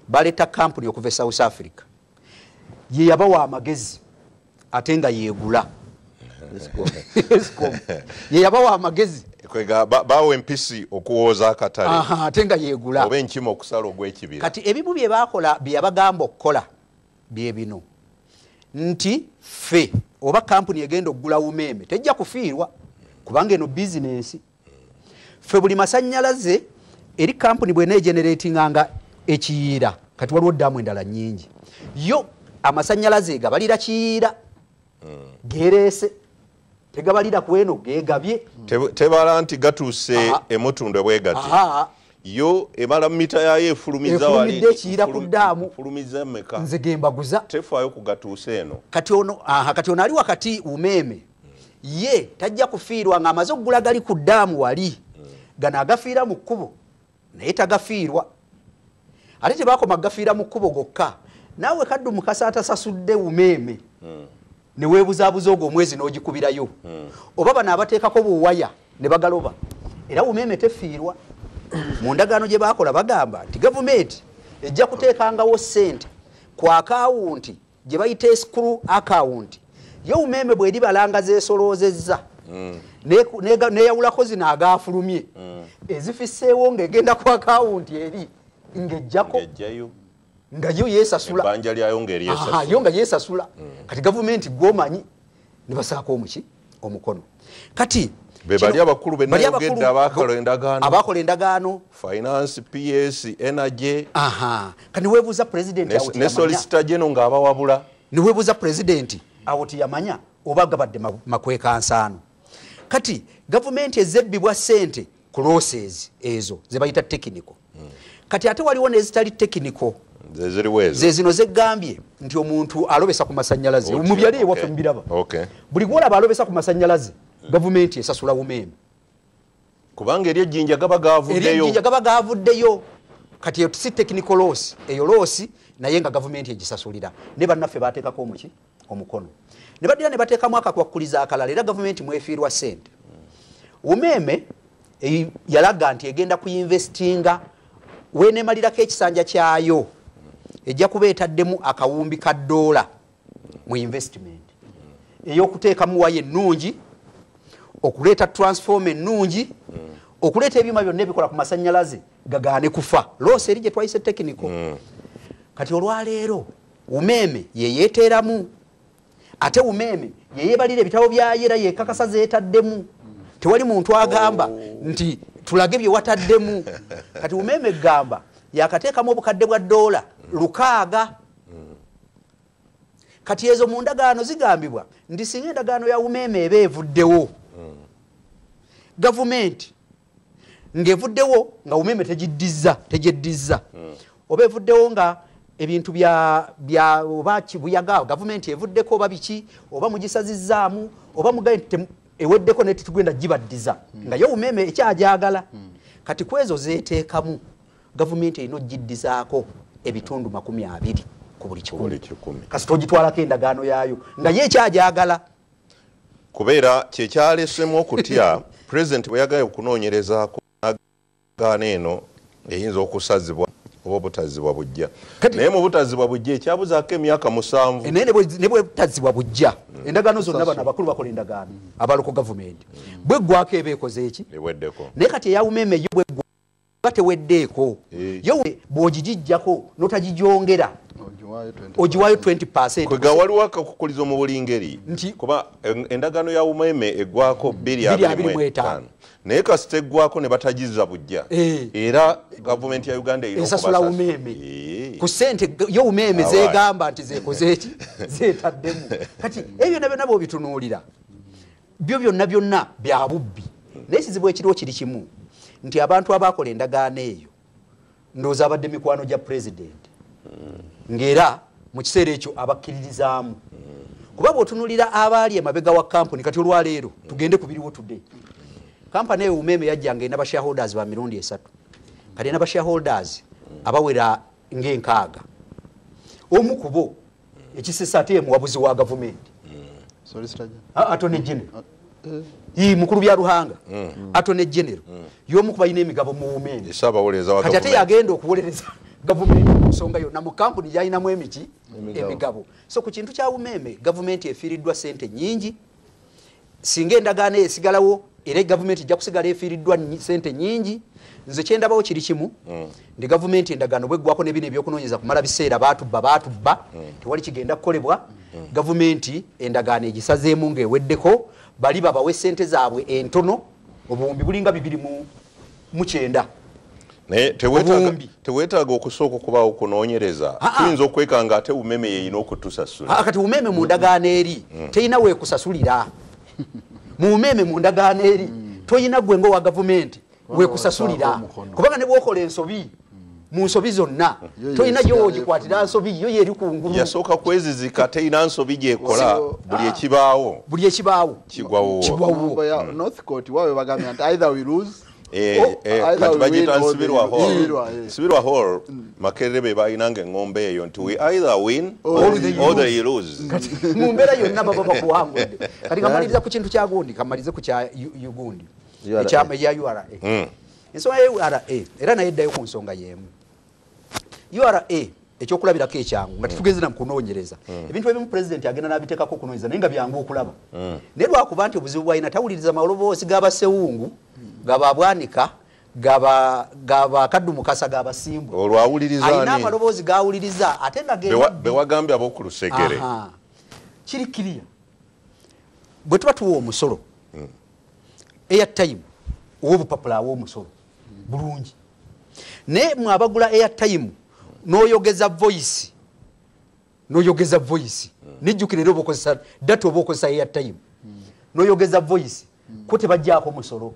baleeta kampuni okuva e south africa ye yabawa amagezi ate nga yeegula ye yabawa amagezi. Bawa empisi okuwooza akatale. Ate nga yeegula oba enkima okusala ogw'ekibira kati ebimu bye bakola bye yabagamba okukola bye bino. Nti ffe oba kampuni egenda okugula umeeme tejja kufiirwa kubanga eno bizinensi ffe buli masanyalaze eri kampuni bweneegeneratinganga ekiyiira. Kati waliwo ddamu endala nyingi yo amasanyalaze gabalira kiyiira gereese tegabalira kweno gegabye. Te- tebala nti gatuuse emutundwe bwe gati Aha, yo emala mu mita yayo efulumiza wali- Efulumidde ekiyiira ku ddaamu. efulumiza meka nze gembaguza tefaayo kugatuusa eno. Kati ono aha, kati ono ali wakati umeeme ye tajja kufiirwa ng'amaze okugula gali ku ddaamu wali. Gano agafiira mu kkubo naye tagafiirwa. Ate tebakoma gafiira mu kkubo gokka naawe kaddu mukasa atasasudde umeeme ne weebuzaabuza ogwo omwezi n'ogikubirayo. Oba bano abateekako buwaya ne bagaloba. Era umeeme tefiirwa. Mu ndagaano gye bakola bagamba nti gavumenti ejja kuteekangawo ssente ku akawunti gye bayita escrew akawunti ye umeeme bweri balanga zeesoloozezza neku- nega- neyawulako zino agaafulumye. Ezifisseewo ng'egenda ku akawunti eri ng'ejjako nga yo yeesasula ebbanja lyayo Aha, ng'eryesasula yo nga yeesasula kati gavumenti gwomanyi ne basaako omuki omukono. Kati Be kino- bali abakulu be bali nayogedde abakulu- abaakola endagaano. abaakola endagaano. Finance ps energy aha kati neweebuuza pulezidenti awo ne solicita geno ng'abawabula neweebuuza pulezidenti awo teyamanya oba gabadde ma- makwekansaano. Kati gavumenti ezebbibwa ssente ku losses ezo zebayita tekiniko kati ate waliwo nezitali tekiniko ze ziriwo ezo ze zino zegambye nti omuntu alobesa ku masanyalaze mu byali ewaffe mubiraba buli gwolaba alobesa ku masanyalaze gavumenti esasula umeeme kubanga eri ejjinja gaba gaavuddeyo. Eryejjinja gaba gavuddeyo kati si technical loss eyo loosi naye nga gavumenti egisasulira. Ne bannaffe bateekako omuki? Omukono. Ne baddira ne bateekamu akakwakkuliza akalala era gavumenti mwefiirwa ssente. Umeeme eyi- yalaga nti egenda kuyinvestinga weneemalirako ekisanja kyayo ejja kuba etaddemu akawumbi ka ddoola mu investment. Ey'okuteekamu waya ennungi okuleeta transforma ennungi okuleeta ebyuma byonna ebikola ku masanyalaze gagaane kufa. Loosi eri gye twayise tekiniko kati olwaleero umeeme yeyeeteeramu ate umeeme yeyeebalira ebitabo byayo era yekakasa zeetaddemu tewali muntu agamba nti tulage bye wataddemu kati umeeme egamba yakateekamu obukadde bwa ddoola lukaaga. Kati ezo mu ndagaano zigambibwa nti singa endagaano ya umeeme eba evuddewo gavumenti ng'evuddewo nga umeeme tegiddiza tegyeddiza. Oba evuddewo nga ebintu bya oba kibuyaga gavumenti evuddeko oba biki oba mugisazizzaamu oba mugaye eweddeko naye tetugenda gibaddiza. Nga yo umeeme ekyajagala kati ku ezo zeeteekamu gavumenti erina ogiddizaako ebitundu makumi abiri ku buli kikumi. Kasi togitwalako endagaano yaayo nga ye ekyajagala kubeera kyekyalesemu okutya pulezidenti bwe yagaye okunoonyerezaako nagaana eno eyinza okusazibwa oba obutazibwa bujja. Naye mu butazibwa bujja ekyabuzaako emyaka musanvu. Naye ne bwe- ne bwetazibwa bujja endagaano zonna bano abakulu bakola endagaano abaloko gavumenti bweggwako eba ekoze eki? Naye kati eyawumeeme yo bweggwa teweddeeko Eh. yo bw'ogigijjako notagijongera Muwaayo 20%. ogiwayo 20 kwega waliwo akakukulizo mu buli ngeri. Nti- kuba en- endagaano ya umeme mu 225 etaano. naye kasita eggwako ne batagiza bujja Eh. era gavumenti ya uganda esasula umeme Eh. ku sente yo umeme zegamba nti zekozeeki zetaddemu kati ebyo byonna byonna bwobitunuulira byo byonna byonna bya bubbi. Naye ekizibu ekiriwo kiri kimu nti abantu abakola endagaano eyo ndowooza abadde mikwano gya pulezidenti ng'era mu kiseera ekyo abakkiririzaamu. Kuba bw'otunuulira abaali emabega wa kampuni kati olwaleero tugende ku biriwo today. Kampani eyo umeme yajjanga erina bashareholders ba mirundi esatu. Kati erina bashareholders abawera ng'enkaaga. Omu ku bo ekisesa ate ye muwabuzi wa gavumenti. Solicitor General. A- atone ii mukulu bya ruhanga atone genero y'omu ku balina emigabo mu umeme esaabawolereza wa kati ate gavumenti. yagenda okuwolereza gavumenti ku nsonga yonna. Mu kampuni gyalinamu emiki Emigabo. so ku kintu kya umeme gavumenti efiiriddwa sente nyingi singa endagaano eyo esigalawo era gavumenti ejja kusigala efiiriddwa nyi- sente nyingi nze kyendabawo kiri kimu ndi gavumenti endagaano bweggwako nebino ebyokunoonyeza kumala biseera batubba batubba tewali kigenda kukolebwa. Gavumenti endagaano egisazeemu ng'eweddeko bali babawe sente zaabwe entono obuwumbi bulinga bibiri mu- kyenda. Naye teweetaaga- okusooka okubawo okunoonyereza. Ah, ah. tuyinza okwekanga ate umeme yeyina okutusasula. Ah, kati umeme mu ndagaano eri teyina wekusasulira mu umeme mu ndagaano eri toyina gwe ngaowa gavumenti wekusasulira kubanga ne bwokola ensobi mu nsobi zonna tolina gyowoogikwatira nsobi yo yeri kungulu yasooka kwezizika teyina nsobi gyekola buli ekibaawo. Buli ekibaawo. Kigwawo Kigwawo. Mambo ya North Court wawe bagambye nti either we lose Eh, Oh, eh, kati nsibirwa hall. Nsibirwa, eh. hall makerere be balinanga eyo nti we either win Or or they lose. Mu mbeera yonna baba bakuwangudde kati kamaliriza ku kintu kya gundi kamalize ku kya ugundi. Ekyama ekya ura Mm. ensonga ya ura era naye eddayo ku nsonga y'emu ura ekyokulabirako ekyangu nga tetugenze na mukunoonyereza ebintu ebimu pulezidenti agenda n'abiteekako okunoonyereza naye nga byangu okulaba. Naye lwakuba nti obuzibu bwalina tawuliriza maloboozi g'abasewungu gababwanika gaba gaba kaddumukasa gabasimbwa olwo awuliriza alina ani? amaloboozi gawuliriza ate nga bewagambye ab'oku lusegere. Aha. kiri kiriya. Bwe tuba tuwa omusolo airtime owobupapula aw'omusolo bulungi. Naye mwe abagula airtime n'oyogeza voice. N'oyogeza voice. Nejjukira era oba okozesa data oba okozesa airtime. N'oyogeza voice. Ko tebajjaako musolo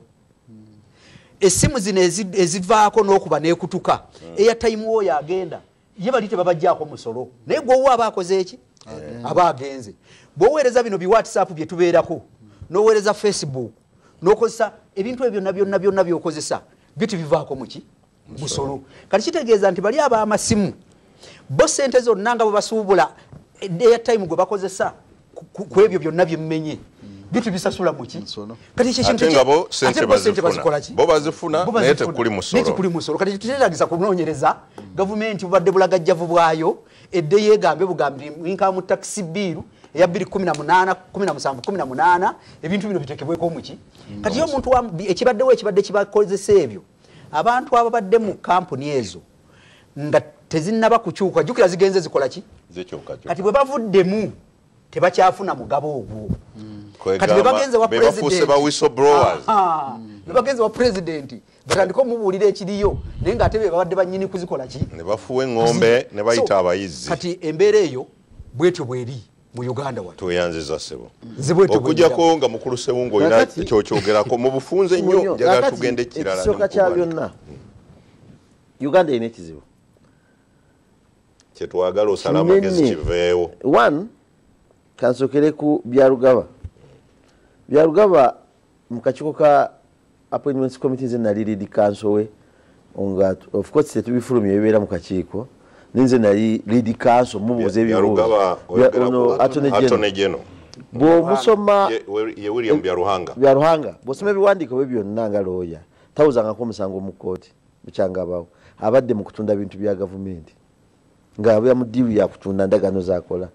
essimu zino ezi- ezivaako n'okuba n'ekutuka. Airtime oyo agenda ye bali tebabajjaako musolo naye gweowa aba akoze eki? Aba agenze. Bw'oweereza bino bi whatsapp bye tubeerako n'oweereza facebook n'okozesa ebintu ebyo byonna byonna byonna by'okozesa byo tebivaako muki musolo. Kati kitegeeza nti bali ab'amasimu bo sente zonna nga bwe basuubula airtime gwe bakozesa ku- ebyo byonna byemmenye byo tebisasula muki kati ekyo ekintu ate kye- nga bo ate sente bo sente bazifuna. bazikola ki? bo bazifuna Bo naye tekuli musolo. Kati tuteeragisa kunoonyereza gavumenti bubadde bulagajjavu bwayo edde yeegambe bugambi inkamu takisi biiru eya 217 ebintu bino bitekebweko muki kati yo omuntu ekibaddewo ekibadde kibakozesa ebyo abantu ababadde mu kampuni ezo nga tezinnaba kukyuka jjukira zigenze zikola ki? Zekyokakyo kati bwe bavuddemu tebakyafuna mugabo ogwo. Kati bebagenze wa be bafuuse ba whistleblowers. bebagenze wa pulezidenti batandike omubuulira ekiriyo naye ngaate be babadde banyini kuzikola ki? Ne bafuwa eŋŋombe ne bayita So, abayizi. kati embeera eyo bwetyo bweri mu uganda wano. Tweyanziza sebo Nze bwetyo okujjako nga mukulu sewungu olina Kakati- kyokyogerako mu bufunze nnyo njagala tugende kirala ekisooka kya byonna uganda erina ekizibu. Kyetwagala osala amagezi kiveewo. One kansokere ku byarugaba byarugaba mu kakiiko ka appointments committee ze nali lead council we nga of course tetubifulumya ebibeera mu kakiiko ninze nali lead council mubuuza ebibuuzo atone geno bw'omusoma byaruhanga. Bwosoma ebiwandiiko bwe byonna nga looya tawuzangako omusango mu kooti bukyangabawo abadde mu kutunda bintu bya gavumenti. Nga abeera mu diiru yakutunda ndagano zakola.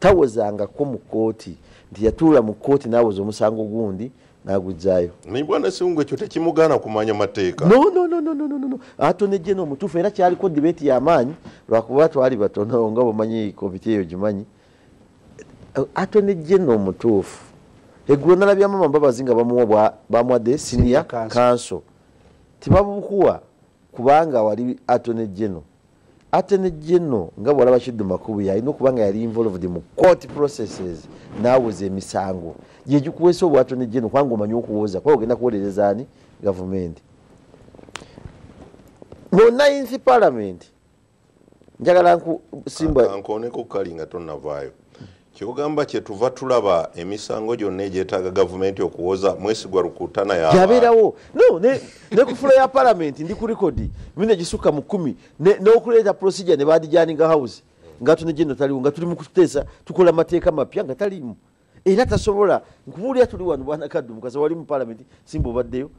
Tawozangako mu kooti nti yatuula mu kooti nawoza omusango gundi n'aguzaayo naye bwana siwungu ekyo tekimugaana kumanya mateeka. Nononononono atone gye n'omutuufu era kyaliko dibeeti y'amaanyi lwakuba twali batono nga bwemanyi komiti eyo gimanyi. Atone gye n'omutuufu eggulo nalabya mama mbabazi nga bamuwa bamwadde siniya kanso tebabukuwa kubanga wali atone gye no jeno atene jeno nga bwalaba kiddu makubu yalina okuba nga yali involved mu court processes nawuza emisango. Gyegikuweesa obwa atone jeno kubanga omanyi okuwoza kuba ogenda kuwolereza ani? Gavumenti. Mu ninth parliament njagala nku simbwa ankoneko kali nga tonavaayo kyogamba kyetuva tulaba emisango gyonna egyetaaga gavumenti okuwoza mwesigwa lukutana yaba yabeerawo. No ne ku fulo ya parliament ndi ku rekodi mine gisukka mu kumi n'okuleeta procedure ne badijaninga house. Nga tune gino taliwo nga tuli mu kuteesa tukola amateeka mapya nga taliimu. Era tasobola nkubuulira tuli wano bwana kaddu mukasa wali mu parliament simba obaddeyo.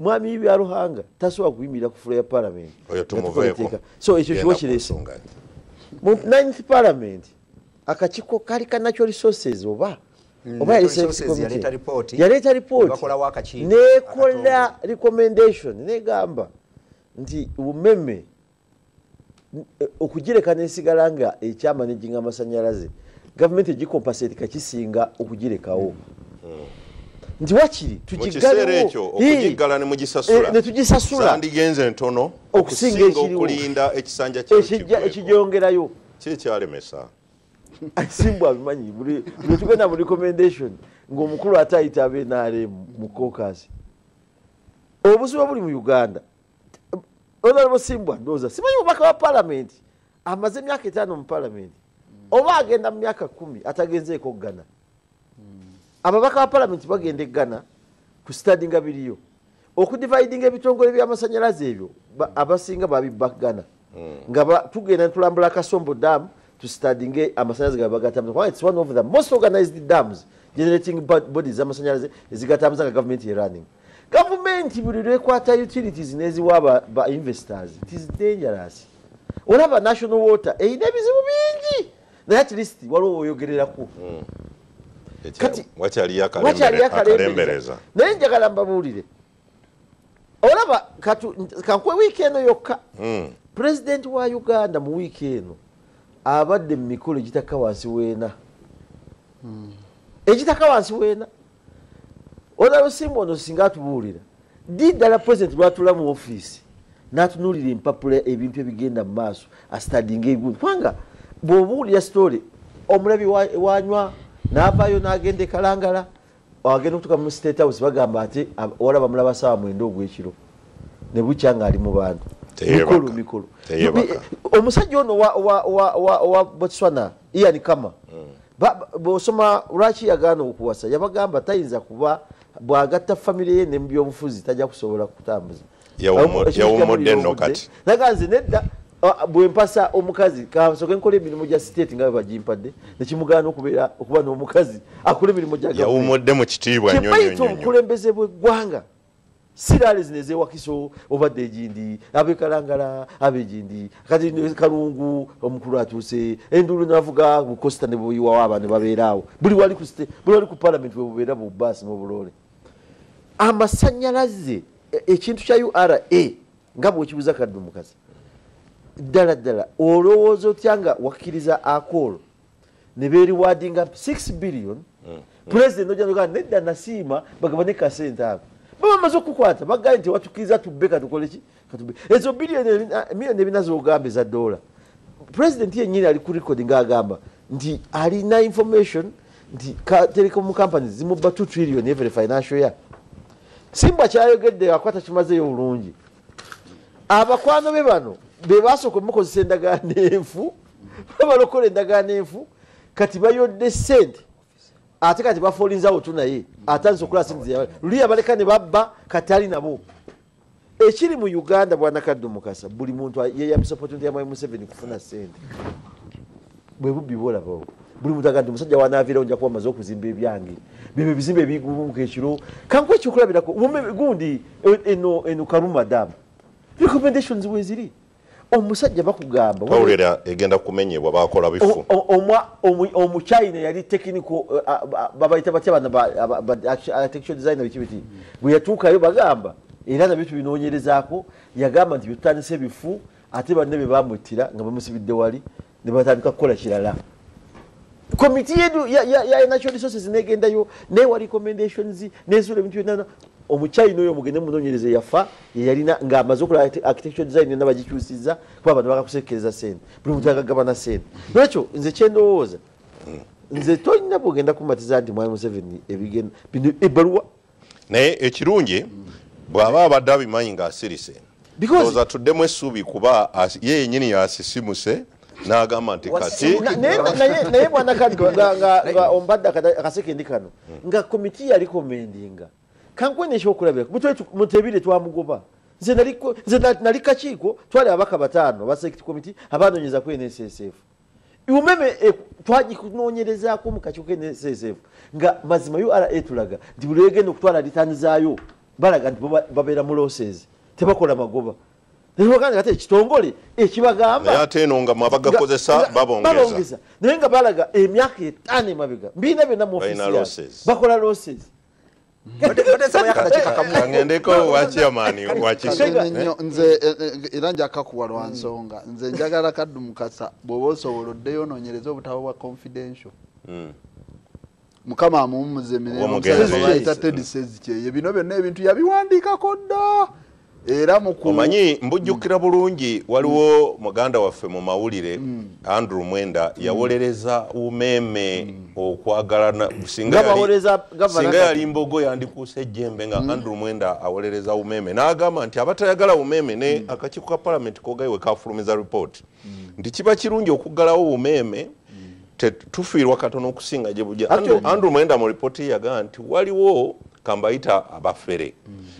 Mwami bya ruhanga tasobola kuyimirira ku fulo ya etteeka. so ekyo kiwo nsonga. mu ninth parliament akakiiko kaali ka natural resources oba? Mm, oba yaleeta ripooti nekola recommendation negamba nti bumeme eh, okugireka nesigala nga ekyamanaginga amasanyalaze gavumenti egikompaseti kakisinga okugirekawo. Mm. Nti wakiri tugigalenetonetugisasulasandigenze eh, ntono. Okusinga okulinda ekisanja ekigyongerayo. Kyekyalemesa simbu abimanyi buli buli tugenda mu recommendation ngaomukulu ate ayita abenarem mu caucus. Obuzibu buli mu uganda. Honorable simbu ndowooza simanyi mubaka wa parliament? Amaze emyaka etaano mu parliament. Oba agenda mu myaka kumi atagenzeeko ggana ababaka ba parliament bagenda eggana ku stadi nga biriyo okudividinga ebitongole byamasanyalaze ebyo ba- abasinga babibba ggana nga tugenda netulambula kasombo dam tusitadinge amasanyalaze gabe bagatambuza. Kubanga its one of the most organized dams generating bo- bodies z'amasanyalaze ezigatambuza nga gavumenti erunning gavumenti buli lwekwata utilities neziwa ba- ba investors. It is dangerous. Olaba national water erina ebizibu bingi. Naye at least waliwo woyogereraku Kati- wakyaliyo wakyali akalembereza. Naye njagala mbabuulire. Olaba kankwe wiiki eno yokka. Mm. pulezidenti wa uganda mu wiiki eno abadde mu mikolo egitaka wansi weena egitaka wansi weena olaba simba ono singa atubuulira ddi ddala pulezidenti lwatula mu ofiisi n'atunuulira empapula ebintu ebigenda mu maaso asitadinga ebigundu kubanga bw'obuulira sitole omulabi wa- wanywa n'avaayo n'agenda ekalangala agenda okutuka mu state house bagamba ate ab- olaba mulaba saawa mwenda ogwekiro ne bukya ng'ali mu bantu mikulu mikulu. Omusajja ono wa botswana ian kama. Hmm. Bwosoma lwaki yagaana okuwasa yabagamba tayinza kuba bwagatta famire ye nebyobufuzi tajja kusobola kutambuza. Yawumudde nno kati naga nze nedda bwempasa omukazi kansoke nkole emirimu gya state nga bagimpadde nekimugaana okuba n'omukazi akole emirimu gyayawumudde mu kitiibwa kyebayita obukulembeze bweggwanga siraale zino ezewakiso obadde egindi abekalangala abegindi kati kalungu omukulu atuuse endulu navuga bukosta ne buyiwawo abantu babeeraawo buli wali ku palamenti bwebubeera bu baasi mubulole amasanyalaze e- ekintu kya ura nga bwekibuza kadde omukazi ddala ddala olowooza otya nga wakkiriza akolo ne beeriwadinga 6 billion? Pulezidenti ojaga nedda nasiima bagaba ne kasente ako baba bamaze okukwata bagaye nti watukiriza tubbe katukoleki ezo miliyoni ebina zogambe za dola. Pulezidenti yenyini ali ku rekodi ngaagamba nti alina information nti telecom companies zimubba 2 trillion every financial year. Simba kyayogedde akwata kimazeyo bulungi. Abakwano be bano be basooka omukozesa endagaano enfu babalokola endagaano enfu kati bayodde sente ate kati bafolinzawo tu naye atandise okulaa sente zeyabale luli abaleka ne babba kati ali nabo ekiri mu uganda bwanakadde mukasa buli muntu yeyambisa opportunity ya mwai museveni kufuna sente. Bwe bubbi bwolabawo buli muntu aga nti musajja wanaavirawo nja kuba maze okuzimba ebyange. Byebyo ebizimbe ebigumuka ekiro kankuba ekyokulabirako gundi eno eno karuma damu recommendations weziri omusajja bakugamba twawulira egenda kumenyebwa bakola bifu. omuchina yali technical uh, uh, babaita batya bana ba- aba- ba- act- architectural designer biki biti bwe yatuukayo bagamba era nabyo tubinoonyerezaako yagamba nti byetutandise bifu ate banne bye bamwitira nga bamusibidde wali ne batandika kukola kirala. Komiti yedu ya, ya, ya natural resources negendayo newa recommendations nesula ebintu byonna omuchina oyo mugende munonyereze yafa yeyalina ngaamaze okola archi- architectural design yonna bagikyusiza kuba abantu bakakusekereza sente buli muntu agagabana sente lwekyo nze kyendowooza nze tolina bwogenda kumatiza nti mwami museveni ebigenda bino ebbaluwa. Naye ekirungi bw'aba abadde abimanyi ng'asirise Because- oza tuddemu essuubi kuba ye yenyini yasisimuse n'agamba nti kati Na- naye naye- naye bwana kaddo nga- ombadde akasekendi kano nga komiti yalikomendinga kankwene ekyokulabira mutebire twamugoba. Nze nali kakiiko twali abaka bataano ba sekiti komiti abanonyeza ku nssf umeme eh, twagikunoonyerezaako mu kakiiko ka nssf nga mazima ura tulaga nti buli egenda okutwala litaani zaayo balaga nti babeera mu losses tebakola magoba. Ate ekitongole ekibagamba naye ate eno nga mwabagakozesa babongeza. naye nga balaga emyaka etaano emabega mbiina byonna mu Balina ofisi losses. bakola losses batesaba yakadakiika kamu kangendeko wa chairman wa Kase- kiso nnyo nze eh, eh, era njakakuwa lwa nsonga. Nze njagala kaddu mukasa bw'oba osobola oddeyo onoonyereza obutabo bwa confidential. Mukama amumuze Omugenzi. emirembayita ted sezikyeye bino byonna ebintu yabiwandiikako dda era muku omanyi mbujjukira bulungi waliwo muganda waffe mu mawulire andrew mwenda yawolereza umeme okwagalana singa Nga yali- mbogo yandikuusa ejjembe nga andrew mwenda awolereza umeme n'agamba nti abatayagala umeme ne akakiiko ka palamenti kogayi we kafulumiza report. Nti kiba kirungi okuggalawo umeme tufiirwa katono okusinga gye bujja Ate- Andrew- andrew mwenda mu lipooti ye yagamba nti waliwo kambayita abafere.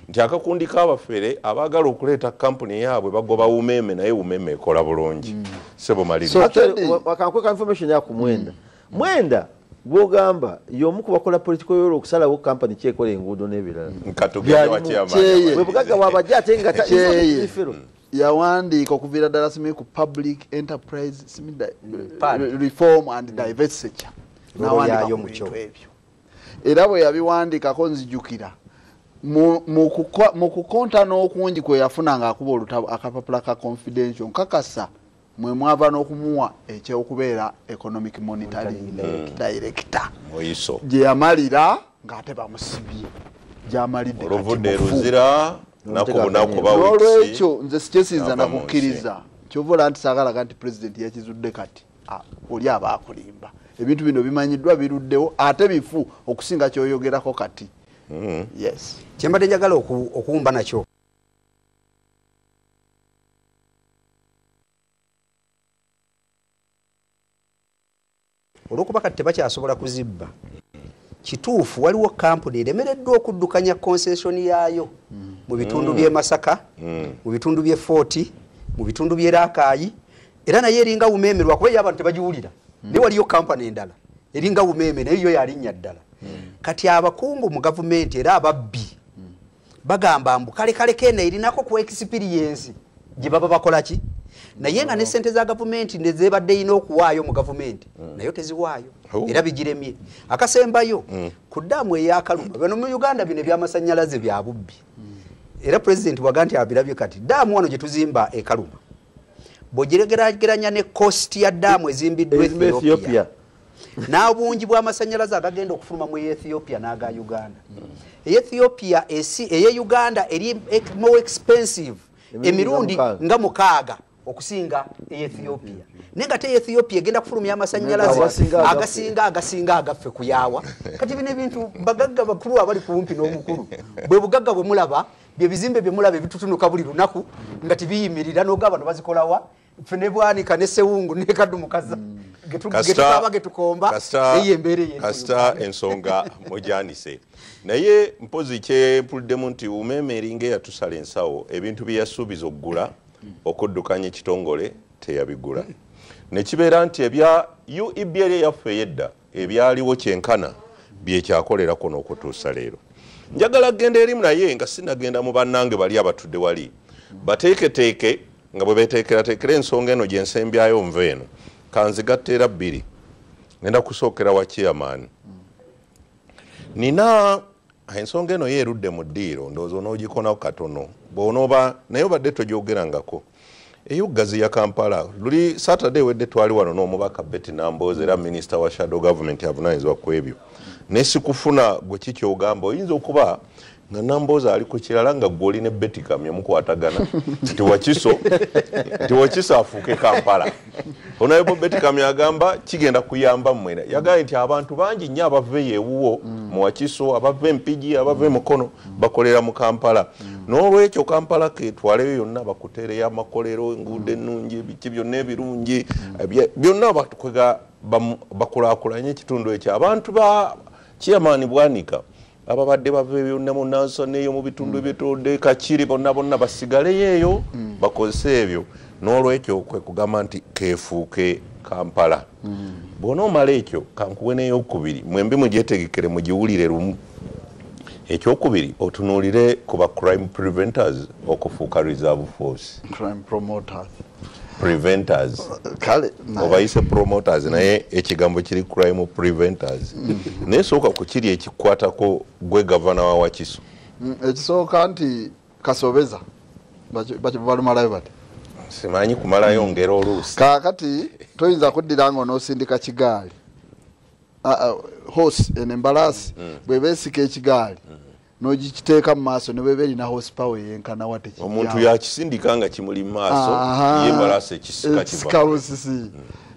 Nti akakundi k'abafere abaagala okuleeta kampuni yaabwe bagoba umeme naye umeme ekola bulungi. Sebo maliri So- Actually, Teddy- wa- wakankweka information yaku mwenda. Mwenda gwogamba y'omu ku bakola political yolo okusalawo kampani kyekola enguudo n'ebirala. Nkatugende Byalimu wakyamani kyeye. bwe bugagga wabajja ate nga zifero. yawandiika okuviira ddala simi ku public enterprise reform and divestiture. N'awandiika ku bintu ebyo era bwe yabiwandiikako nzijukira. Mu- mu kuko- mu kukonta n'okungi kwe yafuna ng'akuba olutabo akapapula ka confidential nkakasa mwe mwava n'okumuwa ekyokubeera economic monitoring director. Muyiso gye yamalira ng'ate bamusibye. Gyamalidde n'olwekyo nze mu nakukkiriza. Kyovaola nti saagalaga nti pulezidenti yakizudde kati Ah, oli aba akulimba ebintu bino bimanyiddwa biruddewo ate bifu okusinga kyoyogerako kati. Yes. Kyembadde njagala oku- okuwumba nakyo. Olwokuba kati tebakyasobola kuzibba kituufu waliwo kampuni eremereddwa okuddukanya konsesoni yaayo mu bitundu by'e masaka mu bitundu by'e footi mu bitundu by'e raakaayi era naye eringa wumeeme lwakuba eyo abantu tebagiwulira naye waliyo kampani endala eringa wumeeme naye yo yalinnya ddala. Kati abakungu mu gavumenti era ababbi bagamba mbu kale kale kene erinako ku experience gye baba bakola ki? Naye nga ne sente za gavumenti nezebadde ina okuwaayo mu gavumenti nayo teziwaayo era bigiremye. Akasembayo ku ddaamu eyakaluma bano mu uganda bino ebyamasanyalaze bya bubbi. Era pulezidenti waga nti abirabye kati ddaamu wano gye tuzimba ekaluma bwogerageranya ne kosti ya ddaamu ezimbiddwa ethiopia. Ethiopia. n'obungi bw'amasanyalaze agagenda okufuluma mu ethiopia n'aga uganda. Ethiopia esi eye uganda eri more expensive Emirundi nga mukaaga. nga mukaaga okusinga ethiopia. Naye nga te ethiopia egenda kufulumya amasanyalaze Agasinga agasinga agaffe kuyaawa kati bino ebintu bagagga bakulu abali kumpi n'omukulu bwe bugagga bwe mulaba bye bizimbe bye mulaba ebitutunuka buli lunaku nga tibiyimirira n'ogamba no bazikolawa ffe ne bwanika ne sewungu ne kadumukaza getukaba getukomba kasita- eyo embeera eyo kasita ensonga mujandise naye mpozi kyempuliddemu nti umeme eringa eyatusala ensawo ebintu bye yasuubiza okugula okuddukanya ekitongole teyabigula. Nekibeera nti ebya ueb eri eyaffe eyedda ebyaliwo kyenkana byekyakolerako n'okutuusa leero. Njagala kgenda erimu naye nga sinagenda mu bannange bali abatudde wali. Bateeketeeke nga bwe beteekerateekera ensonga eno gyensembyayo nva eno kanzigatta era bbiri ngenda kusookera wa chairman. Nina ensonga eno yeerudde mu ddiiro ndowooza onoogikonako katono bwonooba naye obadde togyogerangako eyuggazi ya kampala luli saturday wedde twali wano n'omubaka beti namboza era minisita wa shadow government avunanyizibwa ku ebyo. Nesikufuna gwe kikyogamba oyinza okuba nga nambooza ali ku kirala nga gwe oli ne beti kamya mukwatagana. Tiwakiso tiwakiso afuuke kampala. Onayebo beti kamya agamba kigenda kuyamba mmwena yagambye nti abantu bangi nnyo abava ewuwo mu wakiso abava empigi abava emukono bakolera mu kampala. N'olwekyo kampala ketwaleyo yonna bakuteereyo amakolero enguudo ennungi ebiki byonna ebirungi byonna bakwega bakulaakulanye ekitundu ekyo. Abantu ba chairman bwanika ababadde bava byonna mu nansana eyo mu bitundu ebyetolodde kakiri bonna bonna basigaleyo eyo bakozese ebyo. N'olwekyo kwe kugamba nti kefuuke kampala. Bw'onoomala ekyo kankuwe n'eyokubiri mwembi mugyetegekere mugiwulire lumu. Ekyokubiri otunuulire ku ba crime preventers okufuuka reserve force. Crime promoters preventers. Kale naye- obayise promoters naye ekigambo kiri crime preventers. Naye sooka ku kiri ekikwatako gwe gavana wa wakiso. Mm, ekisooka nti kasobeza balumalayo bati? Simanyi kumalayo ngero oluusi. Kakati toyinza kuddira nga onoosindika kigaali Ah, ah, horse eno embalaasi bweba esika ekigaali nogikiteeka mu maaso ne bweba erina horsepower yenkana wa tekijjawo. omuntu yakisindika nga kimuli mu maaso Aha. ye mbalaasi ekisika ekisika kiva. busisi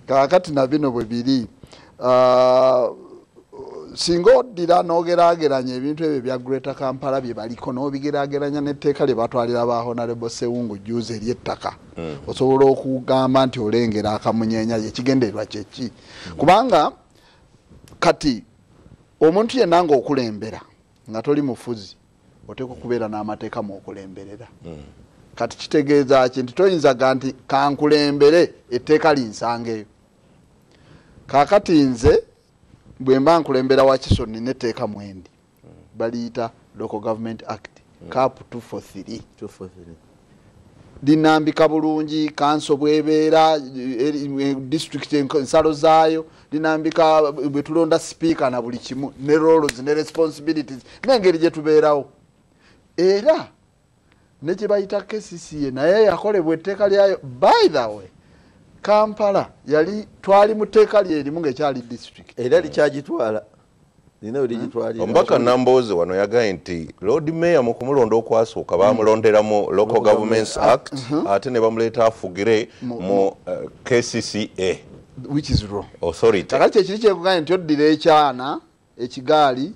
kakati na bino bwe biri Ah, singa oddira n'ogerageranya ebintu ebyo bya greater kampala bye baliko n'obigerageranya n'etteeka lye batwalira ba honorable sewungu juzi ery'ettaka osobola okugamba nti olengera akamunyeenya yekigendererwa kyeki kubanga kati omuntu yenna nga okulembera nga toli mufuzi oteeka okubeera n'amateeka muokulemberera kati kitegeeza ki? Nti toyinzaga nti kankulembere etteeka linsanga eyo kakati nze bwe mba nkulembera wakiso nina etteeka mwendi. Baliyita local government act cap 243 linambika bulungi kanso bwebeera district ensalo zaayo linambika bwe tulonda sipiika na buli kimu ne roles ne responsibilities n'engeri gye tubeerawo. Era ne gye bayita kcca naye yakolebwa etteeka lyayo by the way kampala yali twali mu tteeka lyerimu ng'ekyali district. Era likyagitwala ligitwalira omubaka nambooze wano yagaye nti lord mayor mu kumulonda okwasooka bamulonderamu local governments act ate ne bamuleeta afugire Mu- mu uh, kcca which is wrong. Authority kakati kyekiri kyekugambye nti oddira ekyana ekigaali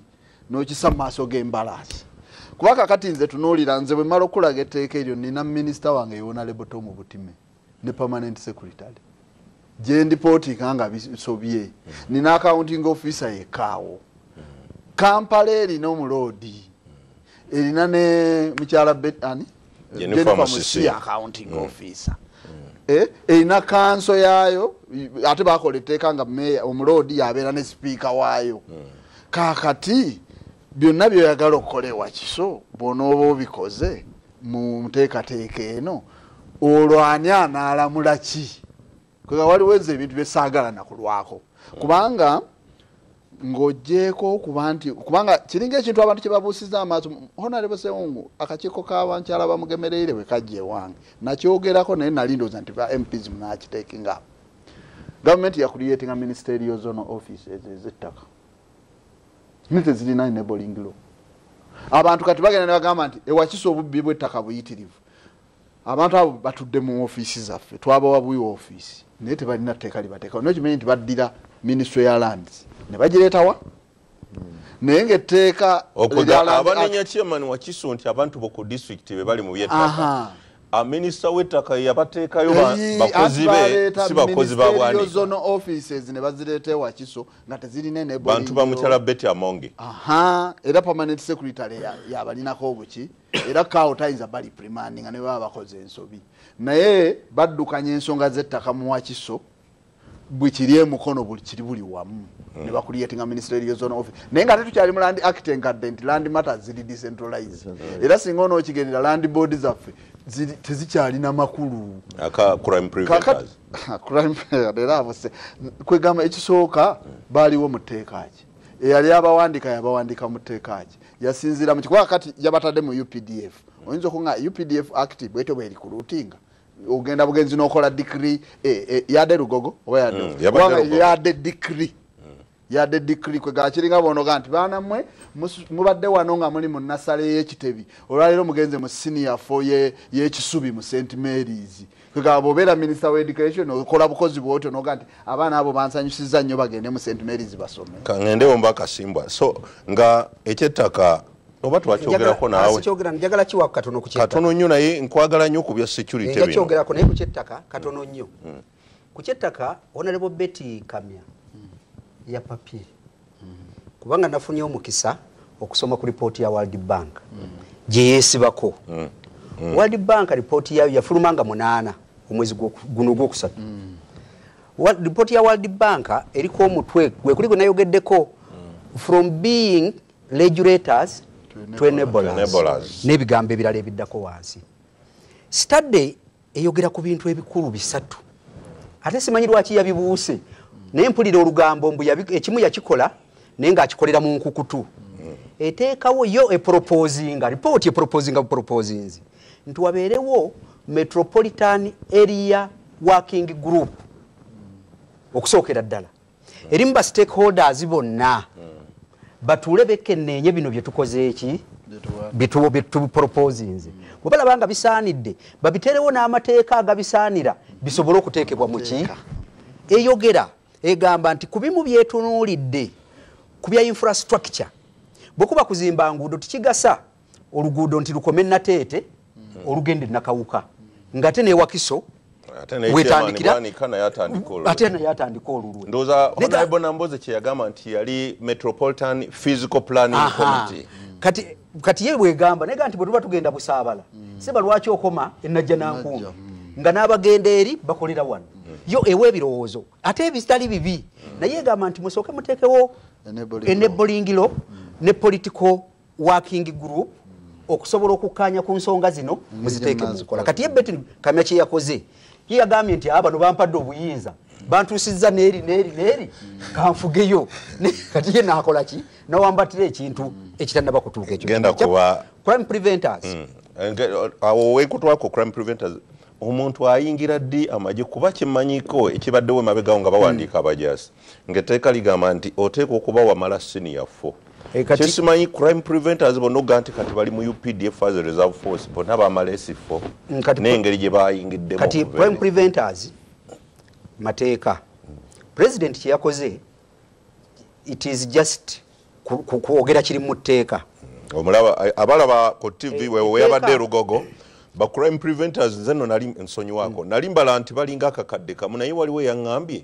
n'okisa mu maaso g'embalaasi. Kuba kakati nze tunuulira nze bwe mala okulaga etteeka eryo nina minisita wange yonaleboto mu butime ne permanent secretary. Gye ndipootinga nga bisobye. Nina accounting officer yekaawo kampala erina omuloodi. Erina ne mukyala Bet- ani? Jennifer Musisi. Accounting officer. Eh, erina kanso yaayo ate bakola etteeka nga meya omuloodi yabeera ne sipiika waayo. Kakati byonna byoyagala okukola ewakiso bwonooba obikoze mu nteekateeka eno olwo ani anaalamula ki? Kwega waliwo ezo ebintu byesaagala nakulwako kubanga ng'ogjeeko okuba nti kubanga kiringa ekintu abantu kye babuusiza amaaso honarebo sewungu akakiiko kabankyala bamugemereire bwe kajja ewange. Nakyogerako naye nali ndowooza nti ba mps munakitekinga apo gavumenti yakuliyetinga ministerial zone offices ezettaka. Ni tezirina enabling law. Abantu kati bagenda ne bagamba nti ewakisa obubbi bw'ettaka buyitirivu. Abantu abo batudde mu ofiisi zaffe twabawa bwi ofiisi naye tebalina tteeka libateekawo. Naye kimanyi nti baddira ministry ya lands ne bagireetawa naye ngaetteeka abanenya chairman wakiso nti abantu bo ku district be bali mu byettaka. Aha. aminisita w'ettaka yabateekayo bakozi be si bakozi ba ministerial bwanika zone offices ne bazireeta ewakiso nga tezirina bantu ba law. mukyala betty amonge. Aha era permanent secretary ya- yabalinako obuki. Era kawo tayinza bali primandi nga ne baba bakoze ensobi. Naye baddukanya ensonga z'ettaka mu wakiso bwe kiri emukono kiri buli wamu. Ne bakuliatinga ministerial zone office. Naye nga ate tukyali mu land act enkadde nti land matters ziri decentralize era singa onookigendera land board zaffe tezikyalina makulu. Era abo se kwegamba ekisooka baaliwo mu tteekaki eyali abawandika yabawandika mu tteekaki yasinzira mu kikuba kati yabatadde mu updf oyinza okunga updf act bwetyo bwerikulutinga ogenda bugenzi n'okola dikiri yadde lugogo oba yadde Mm, yadde dikiri yadde dikiri kwegala kiringa bonoga nti baana mmwe musu- mubadde wano nga muli mu nasale y'ekitebi. Olwaleero mugenze mu senior fo ye- y'ekisubi mu st marys. Kwegala bwobeera minisita wa education okola bukozi bwotyo noga nti abaana abo bansanyusiza nnyo bagende mu st marys basome. Kangendewo mba kasimbwa so nga ekyettaka oba twakyogerako naawe. njagala kiwa katono katono nnyo naye nkwagala nnyo ku bya security nga bino. kyogerako naye ku kyettaka katono nnyo. Ku kyettaka honorable betty kamya ya papiri kubanga nafunye omukisa okusoma ku lipooti ya world bank. Gye yeesibako. World bank lipooti yayo yafuluma nga munaana omwezi guno ogwokusatu. Wa- lipooti ya world bank eriko omutwe gwe kuli gwe nayogeddeko from being regulators to enablers n'ebigambo ebirala ebiddako wansi. Stadde eyogera ku bintu ebikulu bisatu. Ate simanyi lwaki yabibuuse. Naye mpulira olugambo mbu ekimu yakikola naye ngaakikolera mu nkukutu. Eteekawo yo eproposinga ripooti eproposinga buproposinzi nti wabeerewo metropolitan area working group. Okusookera ddala. Erimu ba stakeholders bonna batuule bekenneenye bino byetukoze eki byetu- byetuproposinze bwe balaba nga bisaanidde babiterewo n'amateeka agabisaanira bisobole okuteekebwa mu ki? Eyogera egamba nti ku bimu byetunuulidde ku bya infrastructure bwekuba kuzimba nguudo tikigasa oluguudo nti lukome nateete olugende nakawuka ngate newakiso ate naye wetandikira- chairman bwanika naye atandika olwo. ate naye atandika olulwe. Ndowooza Nega- honorable namboze kyeyagamba nti yali metropolitan physical planning committee. Kati kati ye bwegamba naye ga nti bwe tuba tugenda busaabala seba lwaki okoma enajja nankumbi? Nga n'abagenda eri bakolera wano. Yo ewa ebirowoozo ate ebitali bibi. Naye egamba nti musooke muteekewo law. ne political working group okusobola okukkaanya ku nsonga zino muziteeke mukola kati ye beti kamya kye yakoze ye yagambye nti aba bano bampadde obuyinza. Bantuusizza neeri neeri neeri kanfugeyo. Kati ye nakola ki? Nawambatira ekintu ekitannaba kutuuka ekyo. Genda kuba- crime preventers. Nge- awo wekutwako crime preventers omuntu ayingira ddi amagye? Kuba kimanyiko ekibaddewo emabegawo nga bawandiika abajasi ngaetteeka ligamba nti oteeka okuba wamala senior fo kyesimanyi crime preventers bonna oga nti kati bali mu updf as reserve force bonna bamala esifo Mm, n'engeri gye bayingiddemu kati crime preventers mateeka president kyeyakoze it is just kwogera kiri mu tteeka. Omulaba abalaba ku tv Eh, weyabadde erugogo ba crime preventers nze nno nali nsonyiwako. Nali mbala nti balinga akakadde kamu naye waliwo eyaŋŋambye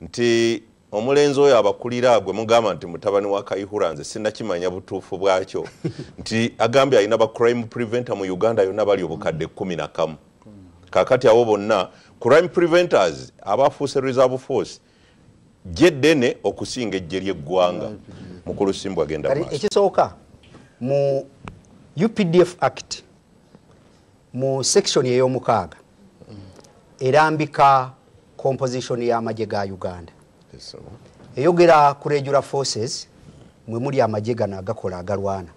nti omulenzi oyo abakulira gwe mugamba nti mutabani wa kayihura nze sinnakimanya butuufu bwakyo. Nti agambye alina ba crime preventer mu uganda yonna bali obukadde kumi na kamu. Kakati abo bonna crime preventers abafuuse reserve force gye ddene okusinga ejje ly'eggwanga mukulu simbu agenda maaso. ekisooka mu updf act mu section ey'omukaaga erambika composition y'amagye ga uganda eyogera ku regular forces mwe muli amagye gano agakola agalwana.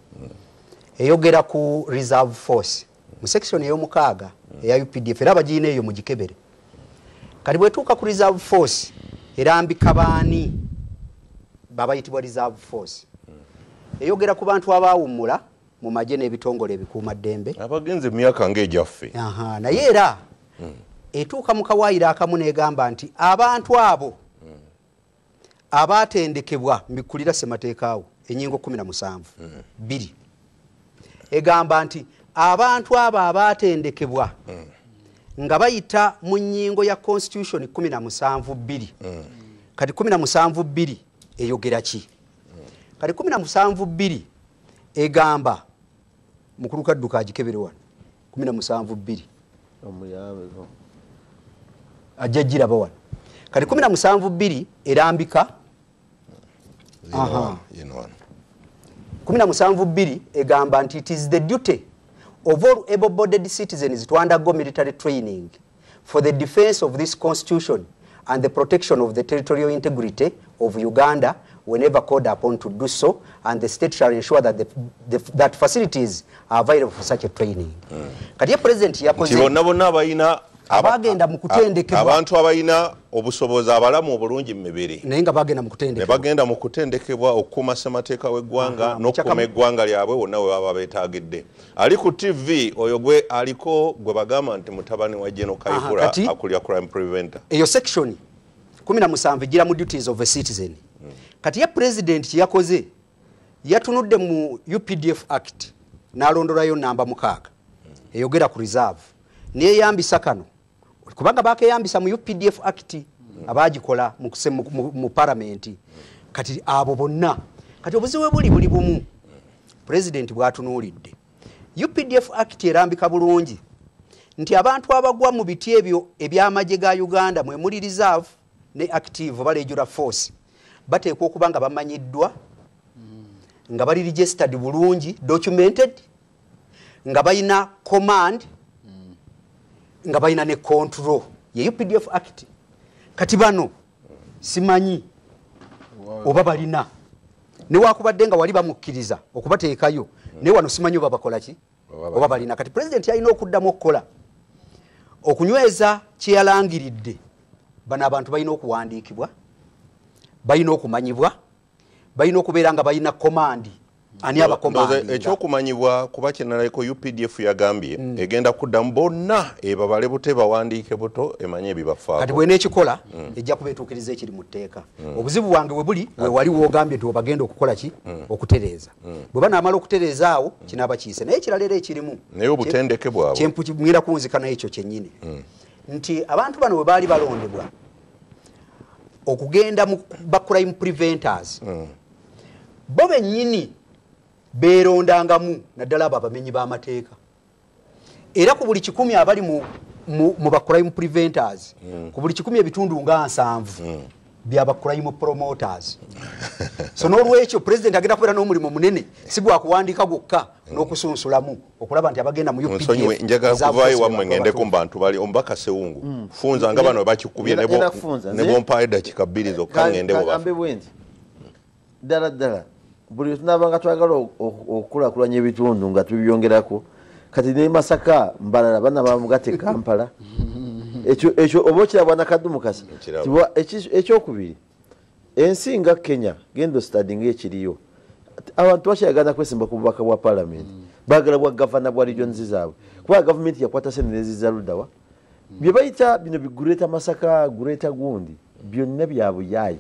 Eyogera ku reserve force mu section ey'omukaaga eya updf era abagiina eyo mugikebere kati bwetuuka ku reserve force erambika baani babayitibwa reserve force? Eyogera ku bantu abaawummula mu magye n'ebitongole ebikuumaddembe abagenzi emyaka ngaegyaffe Aha, naye era etuuka mu kawaayiro akamu negamba nti abantu abo abatendekebwa mbikulira semateeka awo enyingo 17 bbiri egamba nti abantu abo abatendekebwa nga bayita mu nyingo ya constitution 17 bbiri kati 17 bbiri eyogera ki? Kati 17 bbiri egamba mukulu kadduka agikebere wano 17 bbiri omuyambe. Ajja giraba wano kati kati 172 erambika wano. 172 egamba nti it is the duty of all able-bodied citizens to undergo military training for the defense of this constitution and the protection of the territorial integrity of uganda whenever called upon to do so and the state shall ensure that, the, the, that facilities are available for such a training kati ye president yakoze bonna bonna Abagenda mu kutendekebwa. abantu abalina obusobozi abalamu obulungi mu mibiri. Naye nga bagenda mu kutendekebwa. Bagenda mu kutendekebwa okukuuma ssemateeka w'eggwanga n'okukuuma eggwanga lyabwe wonna we baba beetagidde ali ku tv oyo gwe aliko gwe bagamba nti mutabani wa geno kaihura kati- akulya crime preventer. eyo section 17 egira mu duties of a citizen. Kati ye president kyeyakoze yatunudde mu updf act n'alondolayo namba mukaaga eyogera ku reserve. Neyeyambisa kano kubanga bakeyambisa mu updf act abagikola mu paramenti kati abo bonna kati obuzibu buli buli bumu. President bwatunuulidde. Updf act erambika bulungi. Nti abantu abagwa mu biti ebyo ebyamagye ga uganda mwe muli reserve ne active oba regular force. Bateekwa okuba nga bamanyiddwa nga bali registered bulungi documented nga balina command nga balina ne control. Ye updf act. Kati bano simanyi oba balina. Newakubadde nga wali bamukkiriza okubateekayo naye wano simanyi oba bakola ki? Oba balina. Kati pulezidenti alina okuddamu okukola. Okunyweza kyeyalangiridde bano abantu balina okuwandiikibwa balina okumanyibwa balina okubeera nga balina komandi ani abakomandi ekyokumanyibwa kuba kyenalayiko updf yagambye egenda kuddamu bonna ebabale buto ebawandiike buto emanye kati ebibafaako bwena ekikola ejja kubeetuukiriza ekiri mu tteeka. Obuzibu bwange we buli we wali woogambye nti webagenda okukola ki? Okutereeza. Bwe banaamala okutereeza awo kinaaba kiise. Naye ekirala era ekirimu. Naye obutendeke bwabwe. Kyempumira kunzika naye ekyo kyennyini nti abantu bano bwe baali balondebwa okugenda mu ba crime preventers bo bennyini beerondangamu naddala abo abamenyi b'amateeka. Era ku buli kikumi abali mu, mu, mu ba crime preventers ku buli kikumi ebitundu nga nsanvu byaba crime promoters. So n'olwekyo pulezidenti agenda kubeera n'omulimu munene si gwakuwandiika gwokka n'okusunsulamu okulaba nti abagenda mu UPDF nsonyiwe njagala kuvaayo wammwe ngendeko mu bantu bali omubaka sewungu. Funza nga bano bakikubye ne bompayo eddakiika bbiri zokka ngende bwe ddala ddala buli lwe tunaaba nga twagala okukulakulanya ebitundu nga tubyongerako kati ne masaka mbalala bana bamugate kampala ekyo oba okirabwa nakaddu mukasa Nkiraba. Tibwa- eki- ekyokubiri ensi nga kenya genda ostadi ngaekiriyo abantu bakyayagala kwesimba ku bubaka bwa palamenti bagala bwa gavana bwa regions zaabwe. Kuba gavumenti yakwata senenezi za ludawa bye bayita bino bigureta masaka gureta gundi byonna byabuyaayi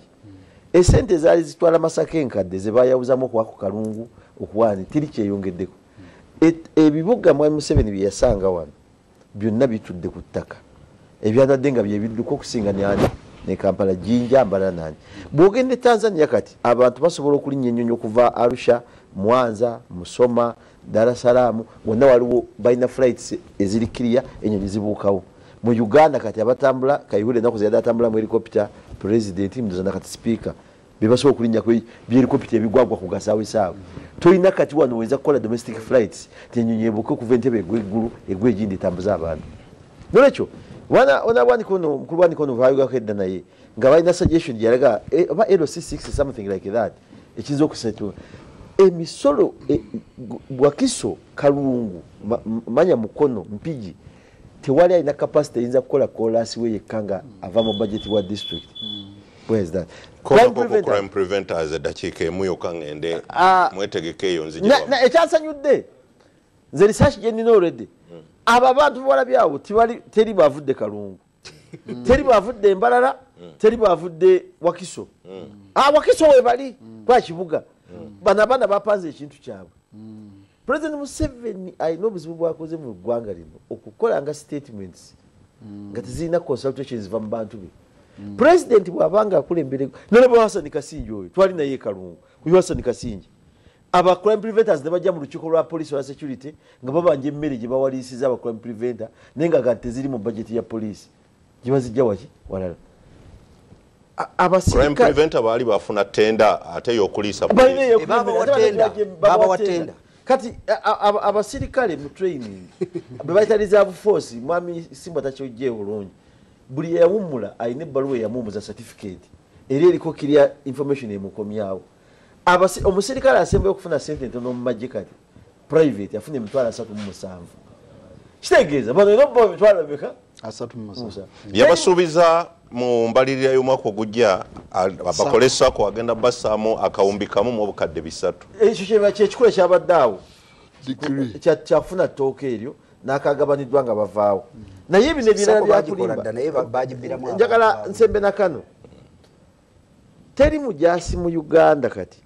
esente ezaali zitwala masaka enkadde zebayawuzamu okuwako kalungu okuwani tiri kyeyongeddeko. Ebibuga mwami museveni byeyasanga wano byonna bitudde ku ttaka. Ebyatadde nga byebidduka okusinga nani ne kampala jinja mbala nani bwogende tanzania kati abantu basobola okulinnya ennyonyi okuva arusha mwanza musoma darasalaamu wonna waliwo balina flights ezirikiriya enyonyi zibuukawo. Mu uganda kati abatambula kaihura enaku ziyadde atambula mu helicopter president muzana kati speaker bebasobola okulinnya byehelicopter ebigwagwa ku gasaawe saawe. Tolina kati wano weza kukola domestic flights tenyonyi ebuuke okuva entebe egweggulu egwa egindi etambuza abantu. Nolwekyo onabwanika ono mukulu bwanika ono bayogako edda naye nga balina suggestion gyalaga eh, oba lc6 something like that ekiyinza okusetu. Emisolo gu- bwakiso kalungu manya mukono mpigi tewali alina capacity eyinza kukola kolasi we yekka nga ava mu budget wa district. That? Crime preventers eddakiika emu yokka ngende Ah. mwetegeke eyo Na- nzija ekyansanyudde nze research gyenina olwedde abo abantu bawalabyawo tibali- teri bavudde kalungu. Teri bavudde embalala teri bavudde wakiso. Ah, wakiso webali kwa kibuga. Bano abaana bapanze ekintu kyabwe president museveni alina obuzibu bwakoze mu ggwanga lino okukola nga statements nga tezirina consultation ziva mu bantu be. President bwabanga akulembere nolaba hasani kasinji oyo twali naye e kalungu uyu hasani kasinji aba crime preventers ne bajja mu lukiiko lwa police lwa security nga babanja emmere gye bawaliisiza aba crime preventer naye nga ga teziri mu budget ya police. Gye bazijja waki? Walala. A- crime abasirikale preventer baali bafuna tenda ate yokuliisa kati abasirikale mu training bebayita reserve force mwami simba takyojje bulungi. Buli yawummula alina ebbaluwa eyamuwumuza certificate era eriko kirya information emukomyawo. Omusirikale asembayo okufuna sente ntono mu magye kati private afuna emitwalo asatu mu musanvu. Kitegeeza bano era oba emitwalo meka Musanvu. yabasuubiza mu mbalirira y'omwaka ogujja bakole sako agenda bassaamu akawumbi kamu mu obukadde bisatu. Ekyo kyekikula kyabadde awo. Kya- kyafuna ttooka eryo n'akagabaniddwa nga bavaawo. Naye bino ebirala Sako bagikola byakulimba dda naye ba- bagibiramu abantu. Njagala baabwe. nsembe nakano teri mujasi mu uganda kati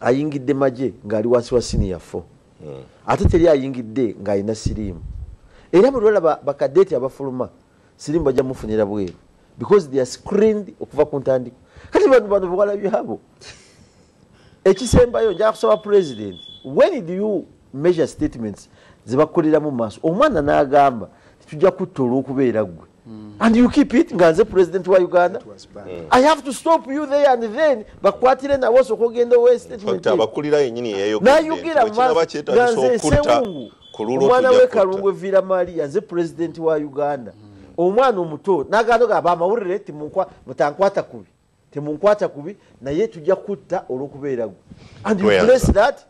ayingidde magye ng'ali wansi wa siniya fo ate teri ayingidde ng'alina siriimu era bwe lwalaba bakadeeti abafuluma siriimu bajja mufunira bweru. Because they are screened okuva ku ntandiko kati bano bano bwalabyabo ekisembayo njaga kusaba president when did you measure statements zebakoleramu mu maaso? Omwana n'agamba titujja kutta olw'okubeera gwe and you keep it nga nze president wa uganda. I have to stop you there and then bakwatire nawe osooka ogenda owe statement. Nayogera nga nze okutta sewungu ku lulwo omwana we kalungu evira maria nze president wa uganda. Omwana omuto naganda gaba amawulire mutankwata kubi temunkwata kubi naye tujja kutta olw'okubeera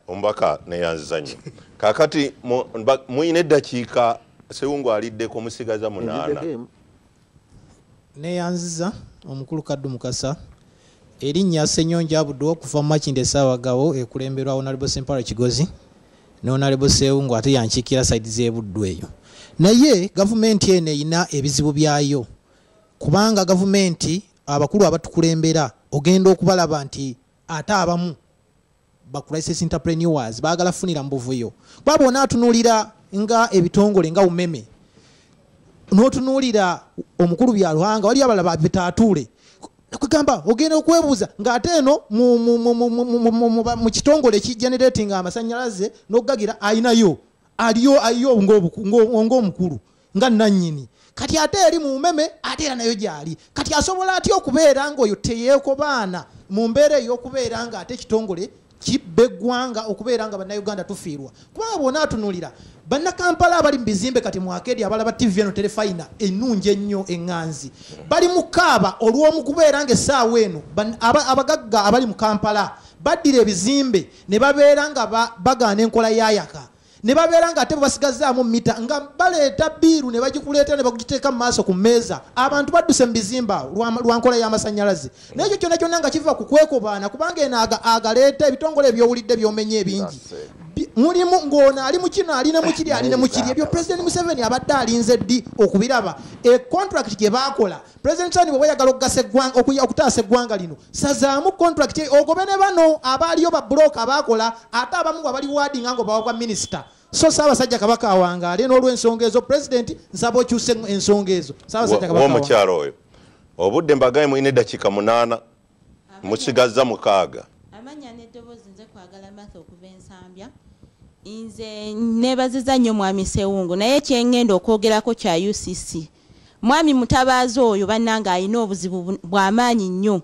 omubaka neyanziza nnyo. Kakati muyina eddakiika sewungu aliddeko musigaza munaana. neyanziza omukulu kaddu mukasa erinnya senyonja abudde okuva mu makinde esaawagawo ekulemberwa honorable sempala kigozi ne honorable sewungu ate yankiikira saidi z'ebuddu eyo. Naye gavumenti eno erina ebizibu byayo. Kubanga gavumenti abakulu abatukulembera ogenda okubalaba nti ate abamu bacrisis entrepreneurs baagala funira mu buvuyo. Kuba bona atunuulira nga ebitongole nga umeme notunuulira omukulu byaluhanga wali abalaba bitatuule kwegamba ogenda okwebuuza ng'ate eno mu kitongole ekigeneratinga amasanyalaze n'ogagira ayinayo aliyo ayiyo ng'omukulu nga nannyini. Kati ate eri mu mumeme ate era nayo gyali. Kati asobola atya okubeera ng'oyo teyeekobaana mu mbeera ey'okubeera nga ate ekitongole kibba eggwanga okubeera nga bannayuganda tufiirwa. Kubanga bwona atunulira bannakampala abali mu bizimbe kati mwakedi abalaba tv eno terefayina ennungi ennyo eŋŋanzi. Bali mu kaaba olw'omu kubeera nga essaawa eno abagagga abali mu kampala baddira ebizimbe ne babeera nga ba- bagaana enkola yayaka ne babeera nga ate bwebasigazaamu mita nga baleeta biiru ne bagikuleeta ne bagiteeka mu maaso ku mmeeza. Abantu badduse mu bizimbe awo lwa- nkola y'amasanyalaze naye ekyo kyonna kyonna nga kiva ku kwekobaana kubanga eno aga- agaleeta ebitongole ebyowulidde byomenya ebingi. Bi- mulimu ng'ono ali mu kino ali ne mu kiri ali ne mu kiri. Ebyo president museveni abadde alinze ddi okubiraba? Econtract gye baakola. President sani bwe eggwanga- okuya- okutaasa eggwanga lino sazaamu contract. Ogobe ne bano abaaliyo babuloka abaakola ate abamu bwe bali waadinga ngo bawa bwa minisita so saabasajja kabaka awangaale n'olw'ensonga ezo. President nsaba okyuse ensonga ezo. Saabasajja kabaka awangaale. womukyalo oyo obudde mbagaye mulina eddakiika munaana musigaza mukaaga. Amanya n'eddoboozi nze kwagala matha okuva ensambya nze neebaziza nnyo mwami sewungu naye kyeŋŋenda okwogerako kya ucc mwami mutabaazi oyo bannanga alina obuzibu bu- bw'amaanyi nnyo.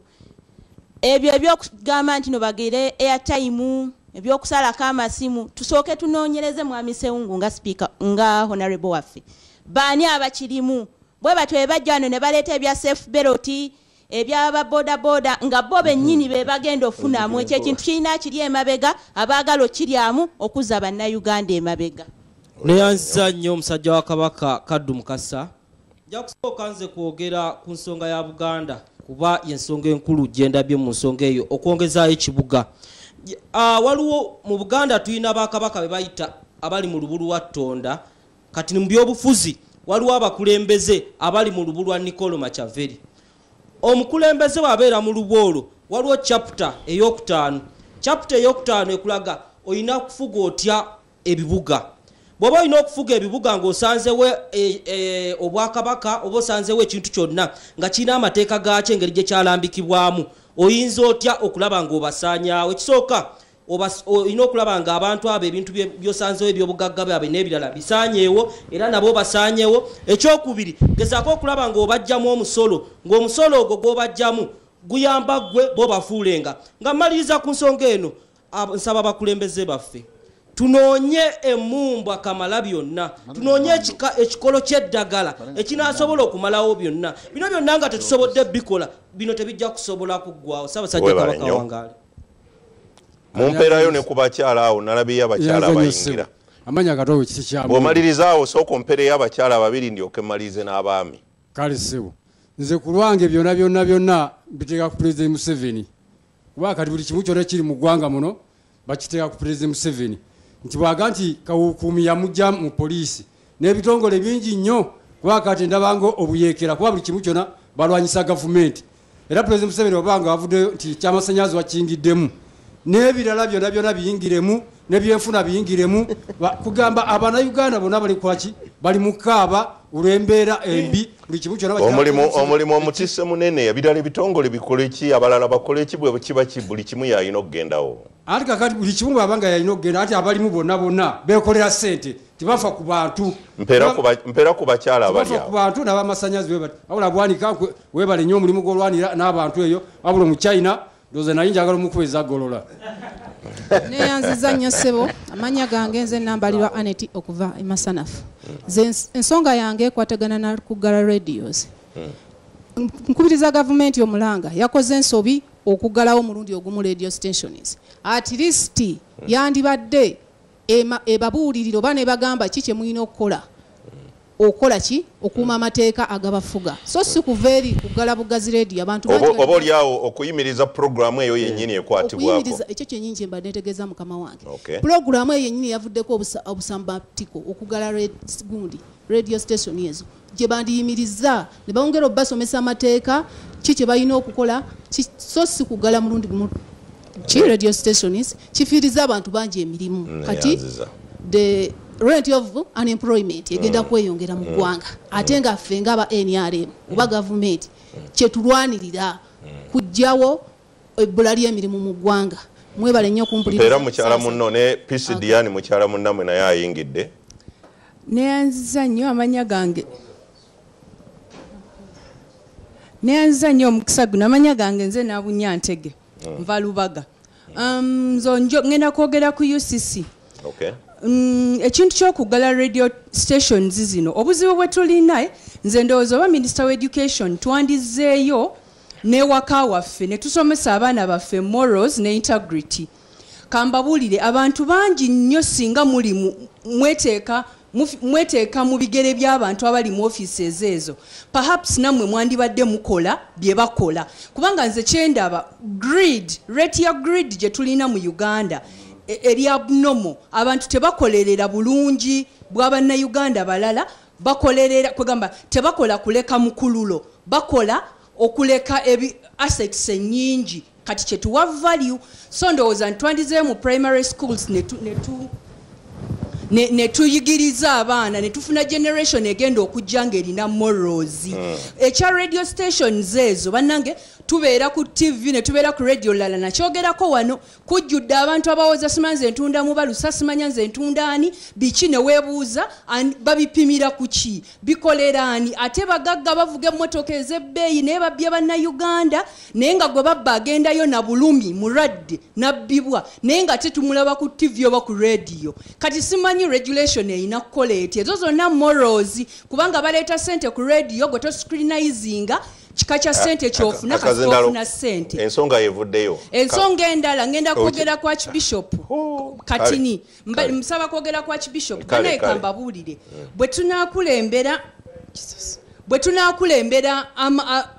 Ebyo ebyokugamba nti no bagire airtime ebyokusalako amasimu tusooke tunoonyereze mwami sewungu nga speaker nga honorable waffe. Baani abakirimu? Bwe batyo bebajja wano ne baleeta ebya safe beloti ebyababodaboda nga bo bennyini be bagenda ofunamu. Ekyo ekintu kirina kiri emabega abaagala okiryamu okuzza bannayuganda emabega. Neyanziza nnyo omusajja wa kabaka kaddu mukasa. Nja kusooka nze kwogera ku nsonga ya buganda kuba yensonga enkulu gyendabye mu nsonga eyo okwongezaayo ekibuga waliwo mu buganda tulina bakabaka be bayita abali mu lubu lwa ttonda. Kati mu byobufuzi waliwo abakulembeze abali mu lubu lwa nicolo machaveri omukulembeze bwabeera mu lubu olwo waliwo chapita eyokutaano. Chapita eyokutaano ekulaga olina kufuga otya ebibuga. Bw'oba olina okufuga ebibuga ng'osanzewo e, e, obwakabaka oba osanzewo ekintu kyonna nga kirina amateeka gaakyo engeri gye kyalambikibwamu oyinza otya okulaba ng'obasaanyaawo ekisooka olina okulaba nga abantu abo ebintu byosanzewo ebyobugagga bwabwe n'ebirala bisanyeewo era nabo basanyeewo ekyokubiri gezaako okulaba ng'obajjamu omusolo ng'omusolo ogwo gw'obajjamu guyamba ggwe bo bafuulenga nga mmaliriza ku nsonga eno ab- nsaba abakulembeze baffe tunoonye emumbwa kamala byonna. Tunoonye ekikolo ky'eddagala ekinasobola okumalawo byonna. Bino byonna nga tetusobodde bikola bino tebijja kusobola kuggwawo saabasajja kabaka wangaali. Mumpeerayo ne ku bakyala awo nalabiyo abakyala abayingira amanya katowe kiti kyamu bw'omaliriza awo sooka ompeereyo abakyala babiri ndyoke malirize n'abaami. Kale sebo nze ku lwange byonna byonna byonna mbiteeka ku pulezidenti museveni. Kuba kati buli kimu kyonna kiri mu ggwanga muno bakiteeka ku pulezidenti museveni nti bwaga nti kawukuumi yamugja mu poliisi. N'ebitongole bingi nnyo kuba kati ndabanga obuyeekera kuba buli kimu kyonna balwanyisa gavumenti. Era pulezidenti museveni obanga wavuddeyo nti kyamasanyazi wakingiddemu n'ebirala byonna byonna biyingiremu nebyenfuna biyingiremu Ba- kugamba abanauganda bonna bali kwaki bali mukaaba olw'embeera embi buli kimu kyonna bakira- omulimu omulimu omutise munene. Ebirala ebitongole bikole ki? Abalala bakole ki? Bwe kiba ki? Buli kimu yalina okugendawo anti kakati buli kimu bwaba nga yalina okugenda ati abalimu bonna bonna bekolera sente tebafa ku bantu. Mpeera ku bakyala tebafa ku bantu n'abamasanyazi webali wabula bwanika webale nnyo omulimu gwolwanira n'abantu eyo wabula mu china ndoze naye njagala omukuba ezagolola neyanziza nnyo ssebo amanya gange nze nambalirwa anet okuva emasanafu nze ens- ensonga yange ekwatagana na kugala radios. Nkubiriza gavumenti omulanga yakoze ensobi okuggalawo omulundi ogumu radio stations at least yandibadde ebabuulirira oba nebagamba ki kyemulina okukola? Okukola ki? Okuuma amateeka agabafuga. So si kuva eri kuggala bugazi radio abantu oba oliawo okuyimiriza puroguramu eyo yennyini ekwatibwako? ekyo kyenyini kyembadde ntegeeza mukama wange. Okay. pulogulaamu eyo yennyini yavuddeko obusa- obusambatiko okugala gundi radio station ezo. Gye bandiyimiriza ne bawongera obubasomesa amateeka ki kye balina okukola so si kugala mulundi gumu ki radio stations kifiiriza abantu bangi emirimu. Kati neyanziza the rate of unemployment egenda kweyongera mu ggwanga. Ate nga ffe ngaaba nrm oba gavumenti kyetulwanirira kugjawo ebbula ly'emirimu mu ggwanga. Mwebale nnyo mpeera mukyala kumpuliriza munno ne pcdn mukyala munnamwe naye ayingidde. Neyanziza nnyo amanya gange. Neyanziza nnyo omukisa guno amanya gange nze nabunya ntege nva lubaga Um, nzo njo ngenda kwogera ku ucc Mm, ekintu kyokugala radio stations zino obuzibu bwe tulina nze ndowooza oba minisita wa education twandizeeyo newaka waffe ne tusomesa abaana baffe morals ne integrity. Kambabuulire abantu bangi nnyo singa muli mu- mweteeka mweteeka mu bigere by'abantu abali mu offices ezo. Perhaps nammwe mwandibadde mukola bye bakola. Kubanga nze kyendaba grid rate ya grid gye tulina mu uganda e- eri abnomo abantu tebakolerera bulungi bw'abannayuganda balala bakolerera kwegamba tebakola kuleka mukululo bakola okuleka ebi assets ennyingi. Kati kyetuwa value. So ndowooza ntwandizeyo mu primary schools ne tu- ne tu- ne ne tuyigiriza abaana ne tufuna generation egenda okujja ng'erina morals ekya radio stations ezo bannange tubeera ku tv ne tubeera ku radio lala nakyogerako wano kujjudde abantu abawoza simanyi nze ntunda mubalusa simanya nze ntunda ani biki ne weebuuza babipimira ku ki bikolera ani ate bagagga bavuga emmotoka ez'ebbeeyi naye babbye bannayuganda naye nga gwe babba agendayo na bulumi mulwadde nabbibwa naye nga tetumulaba ku tv oba ku radio. Kati simanyi regulation erina kukola eti ezo zonna morals kubanga baleeta sente ku radio gwe toscreenizinga kika kya sente kyofuna kasi Akazindalo, ofuna sente. ensonga yevuddeyo. Ensonga endala ngenda kwogera kwa kibishop. Katini nsaba kwogera kwa kibishop. Banaye kale. kambabuulire bwe tunakulembera bwe tunakulembera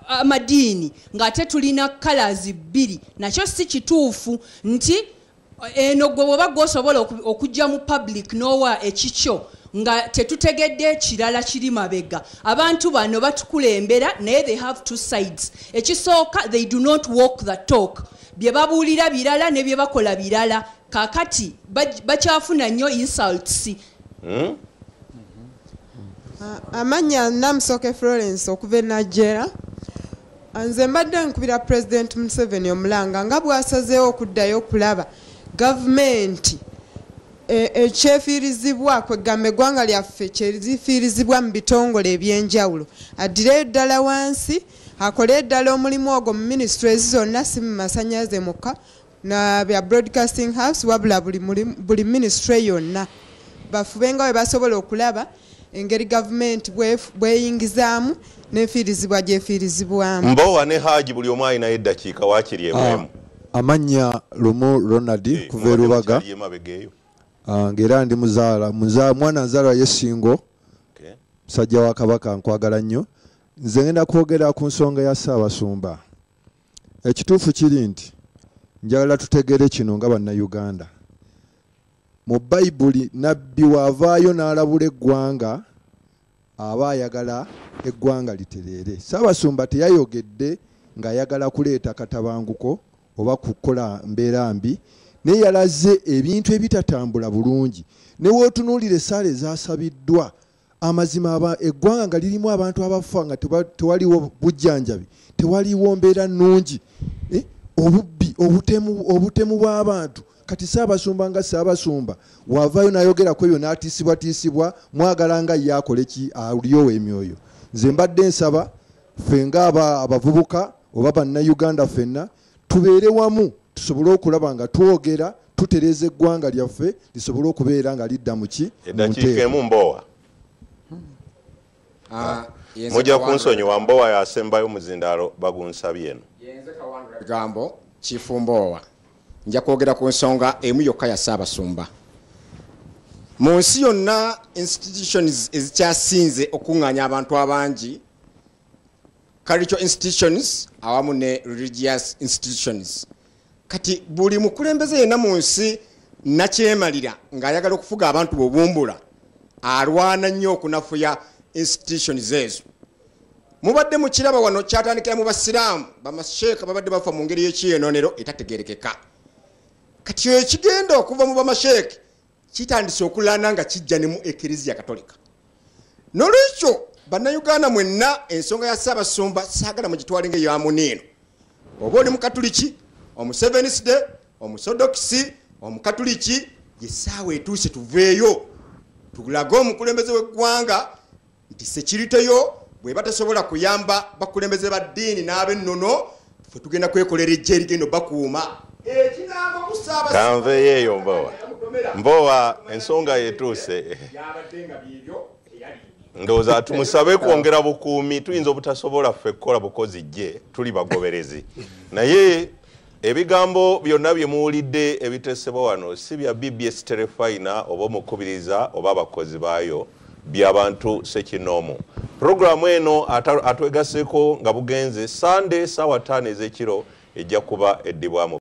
amadiini ng'ate tulina kalazi bbiri nakyo si kituufu nti eno gwe bwoba gwosobola oku- okujja mu public n'owa ekikyo nga tetutegedde kirala kiri mabega. Abantu bano batukulembera naye they have two sides. Ekisooka they do not walk the talk. Bye babuulira birala ne bye bakola birala. Kakati bakyafuna nnyo insults. Hmm? Ah, amannya namusoke florence okuva e enagera nze mbadde nkubira president museveni omulanga nga bwasazeewo okuddayo okulaba gavumenti ekyefiirizibwa kwegamba eggwanga lyaffe kyezifiirizibwa mu bitongole ebyenjawulo. Addireyo ddala wansi akole ddala omulimu ogwo mu ministries zonna si mu masanyaze mukka na bya broadcasting house wabula buli ministry yonna. Bafube nga bwe basobola okulaba engeri gavumenti bweyingizaamu n'enfiirizibwa gyefiirizibwamu. Mbowa ne haji buli omu alinayo eddakiika wakiri emwemu amanya lumu ronald kuva erubaga Ah, ngaera ndi muzaala. Muza- mwana nzaalwa yesingo. Musajja wa kabaka nkwagala nnyo. Nze ngenda kwogera ku nsonga ya ssaabasumba. Ekituufu kiri nti njagala tutegere kino nga bannayuganda. Mu bayibuli nabbi waavaayo n'alabula eggwanga aba ayagala eggwanga litereere. Ssaabasumba teyayogedde ng'ayagala kuleeta katabanguko oba kukola mbeera mbi naye yalaze ebintu ebitatambula bulungi. Ne wootunuulira essaala ezasabiddwa amazima aba- eggwanga nga lirimu abantu abafa nga tewaliwo bujjanjabi tewaliwo mbeera nnungi. Eh, obubbi obutemu bw'abantu kati saabasumba nga saabasumba wavaayo n'ayogeraku ebyo n'atiisibwatiisibwa mwagala nga ye akole ki? Alyowo emyoyo nze mbadde nsaba ffe ngaaba abavubuka oba bannayuganda ffenna tubeere wamu tusobole okulaba nga twogera tutereeza eggwanga lyaffe lisobole okubeera nga lidda mu ki? Mu eddakiika emu mbowa. Mujja kunsonyiwa mbowa yasembayo muzindaalo bagunsabye eno. Bigambo kifumboowa nja kwogera ku nsonga emu yokka ya ssaabasumba. Mu nsi yonna institutions ezikyasinze okuŋŋaanya abantu abangi cultural institutions awamu ne religious institutions kati buli mukulembeze yenna mu nsi nakyemalira ng'ayagala okufuga abantu bobumbula alwana nnyo okunafuya institutions ezo mubadde mukiraba wano kyatandikira mu basiraamu bamasheeka babadde bafa mu ngeri y'ekiyenoonero etategerekeka kati ekigenda okuva mu bamasheeke kitandise okulana nga kijja ne mu ekiriziya katolika. Nolwekyo bannayuganda mwenna ensonga ya ssaabasumba saagala mugitwale nga eyamuniino oba oli mukatuliki omusevenisde omusodokisi omukatuliki yesaawa etuuse tuveeyo. Tulage omukulembeze w'eggwanga nti sekiriteyo bweba tasobola kuyamba bakulembeze ba ddiini n'ab'ennono fe tugenda kwekolera ejja erigenda bakuuma kanveeyo eyo mbowa. Mbowa ensonga yetuuse. Ndowooza tumusabe kwongera bukuumi tuyinza obutasobola ffe kukola bukozi gye tuli bagoberezi. Naye ebigambo byonna bye muwulidde ebitesebwa wano si bya bbs terefayina oba omukubiriza oba abakozi baayo by'abantu sekinoomu. Puroguramu eno atwegaseko nga bugenze sande saawa ttaano ez'ekiro ejja kuba eddibwamu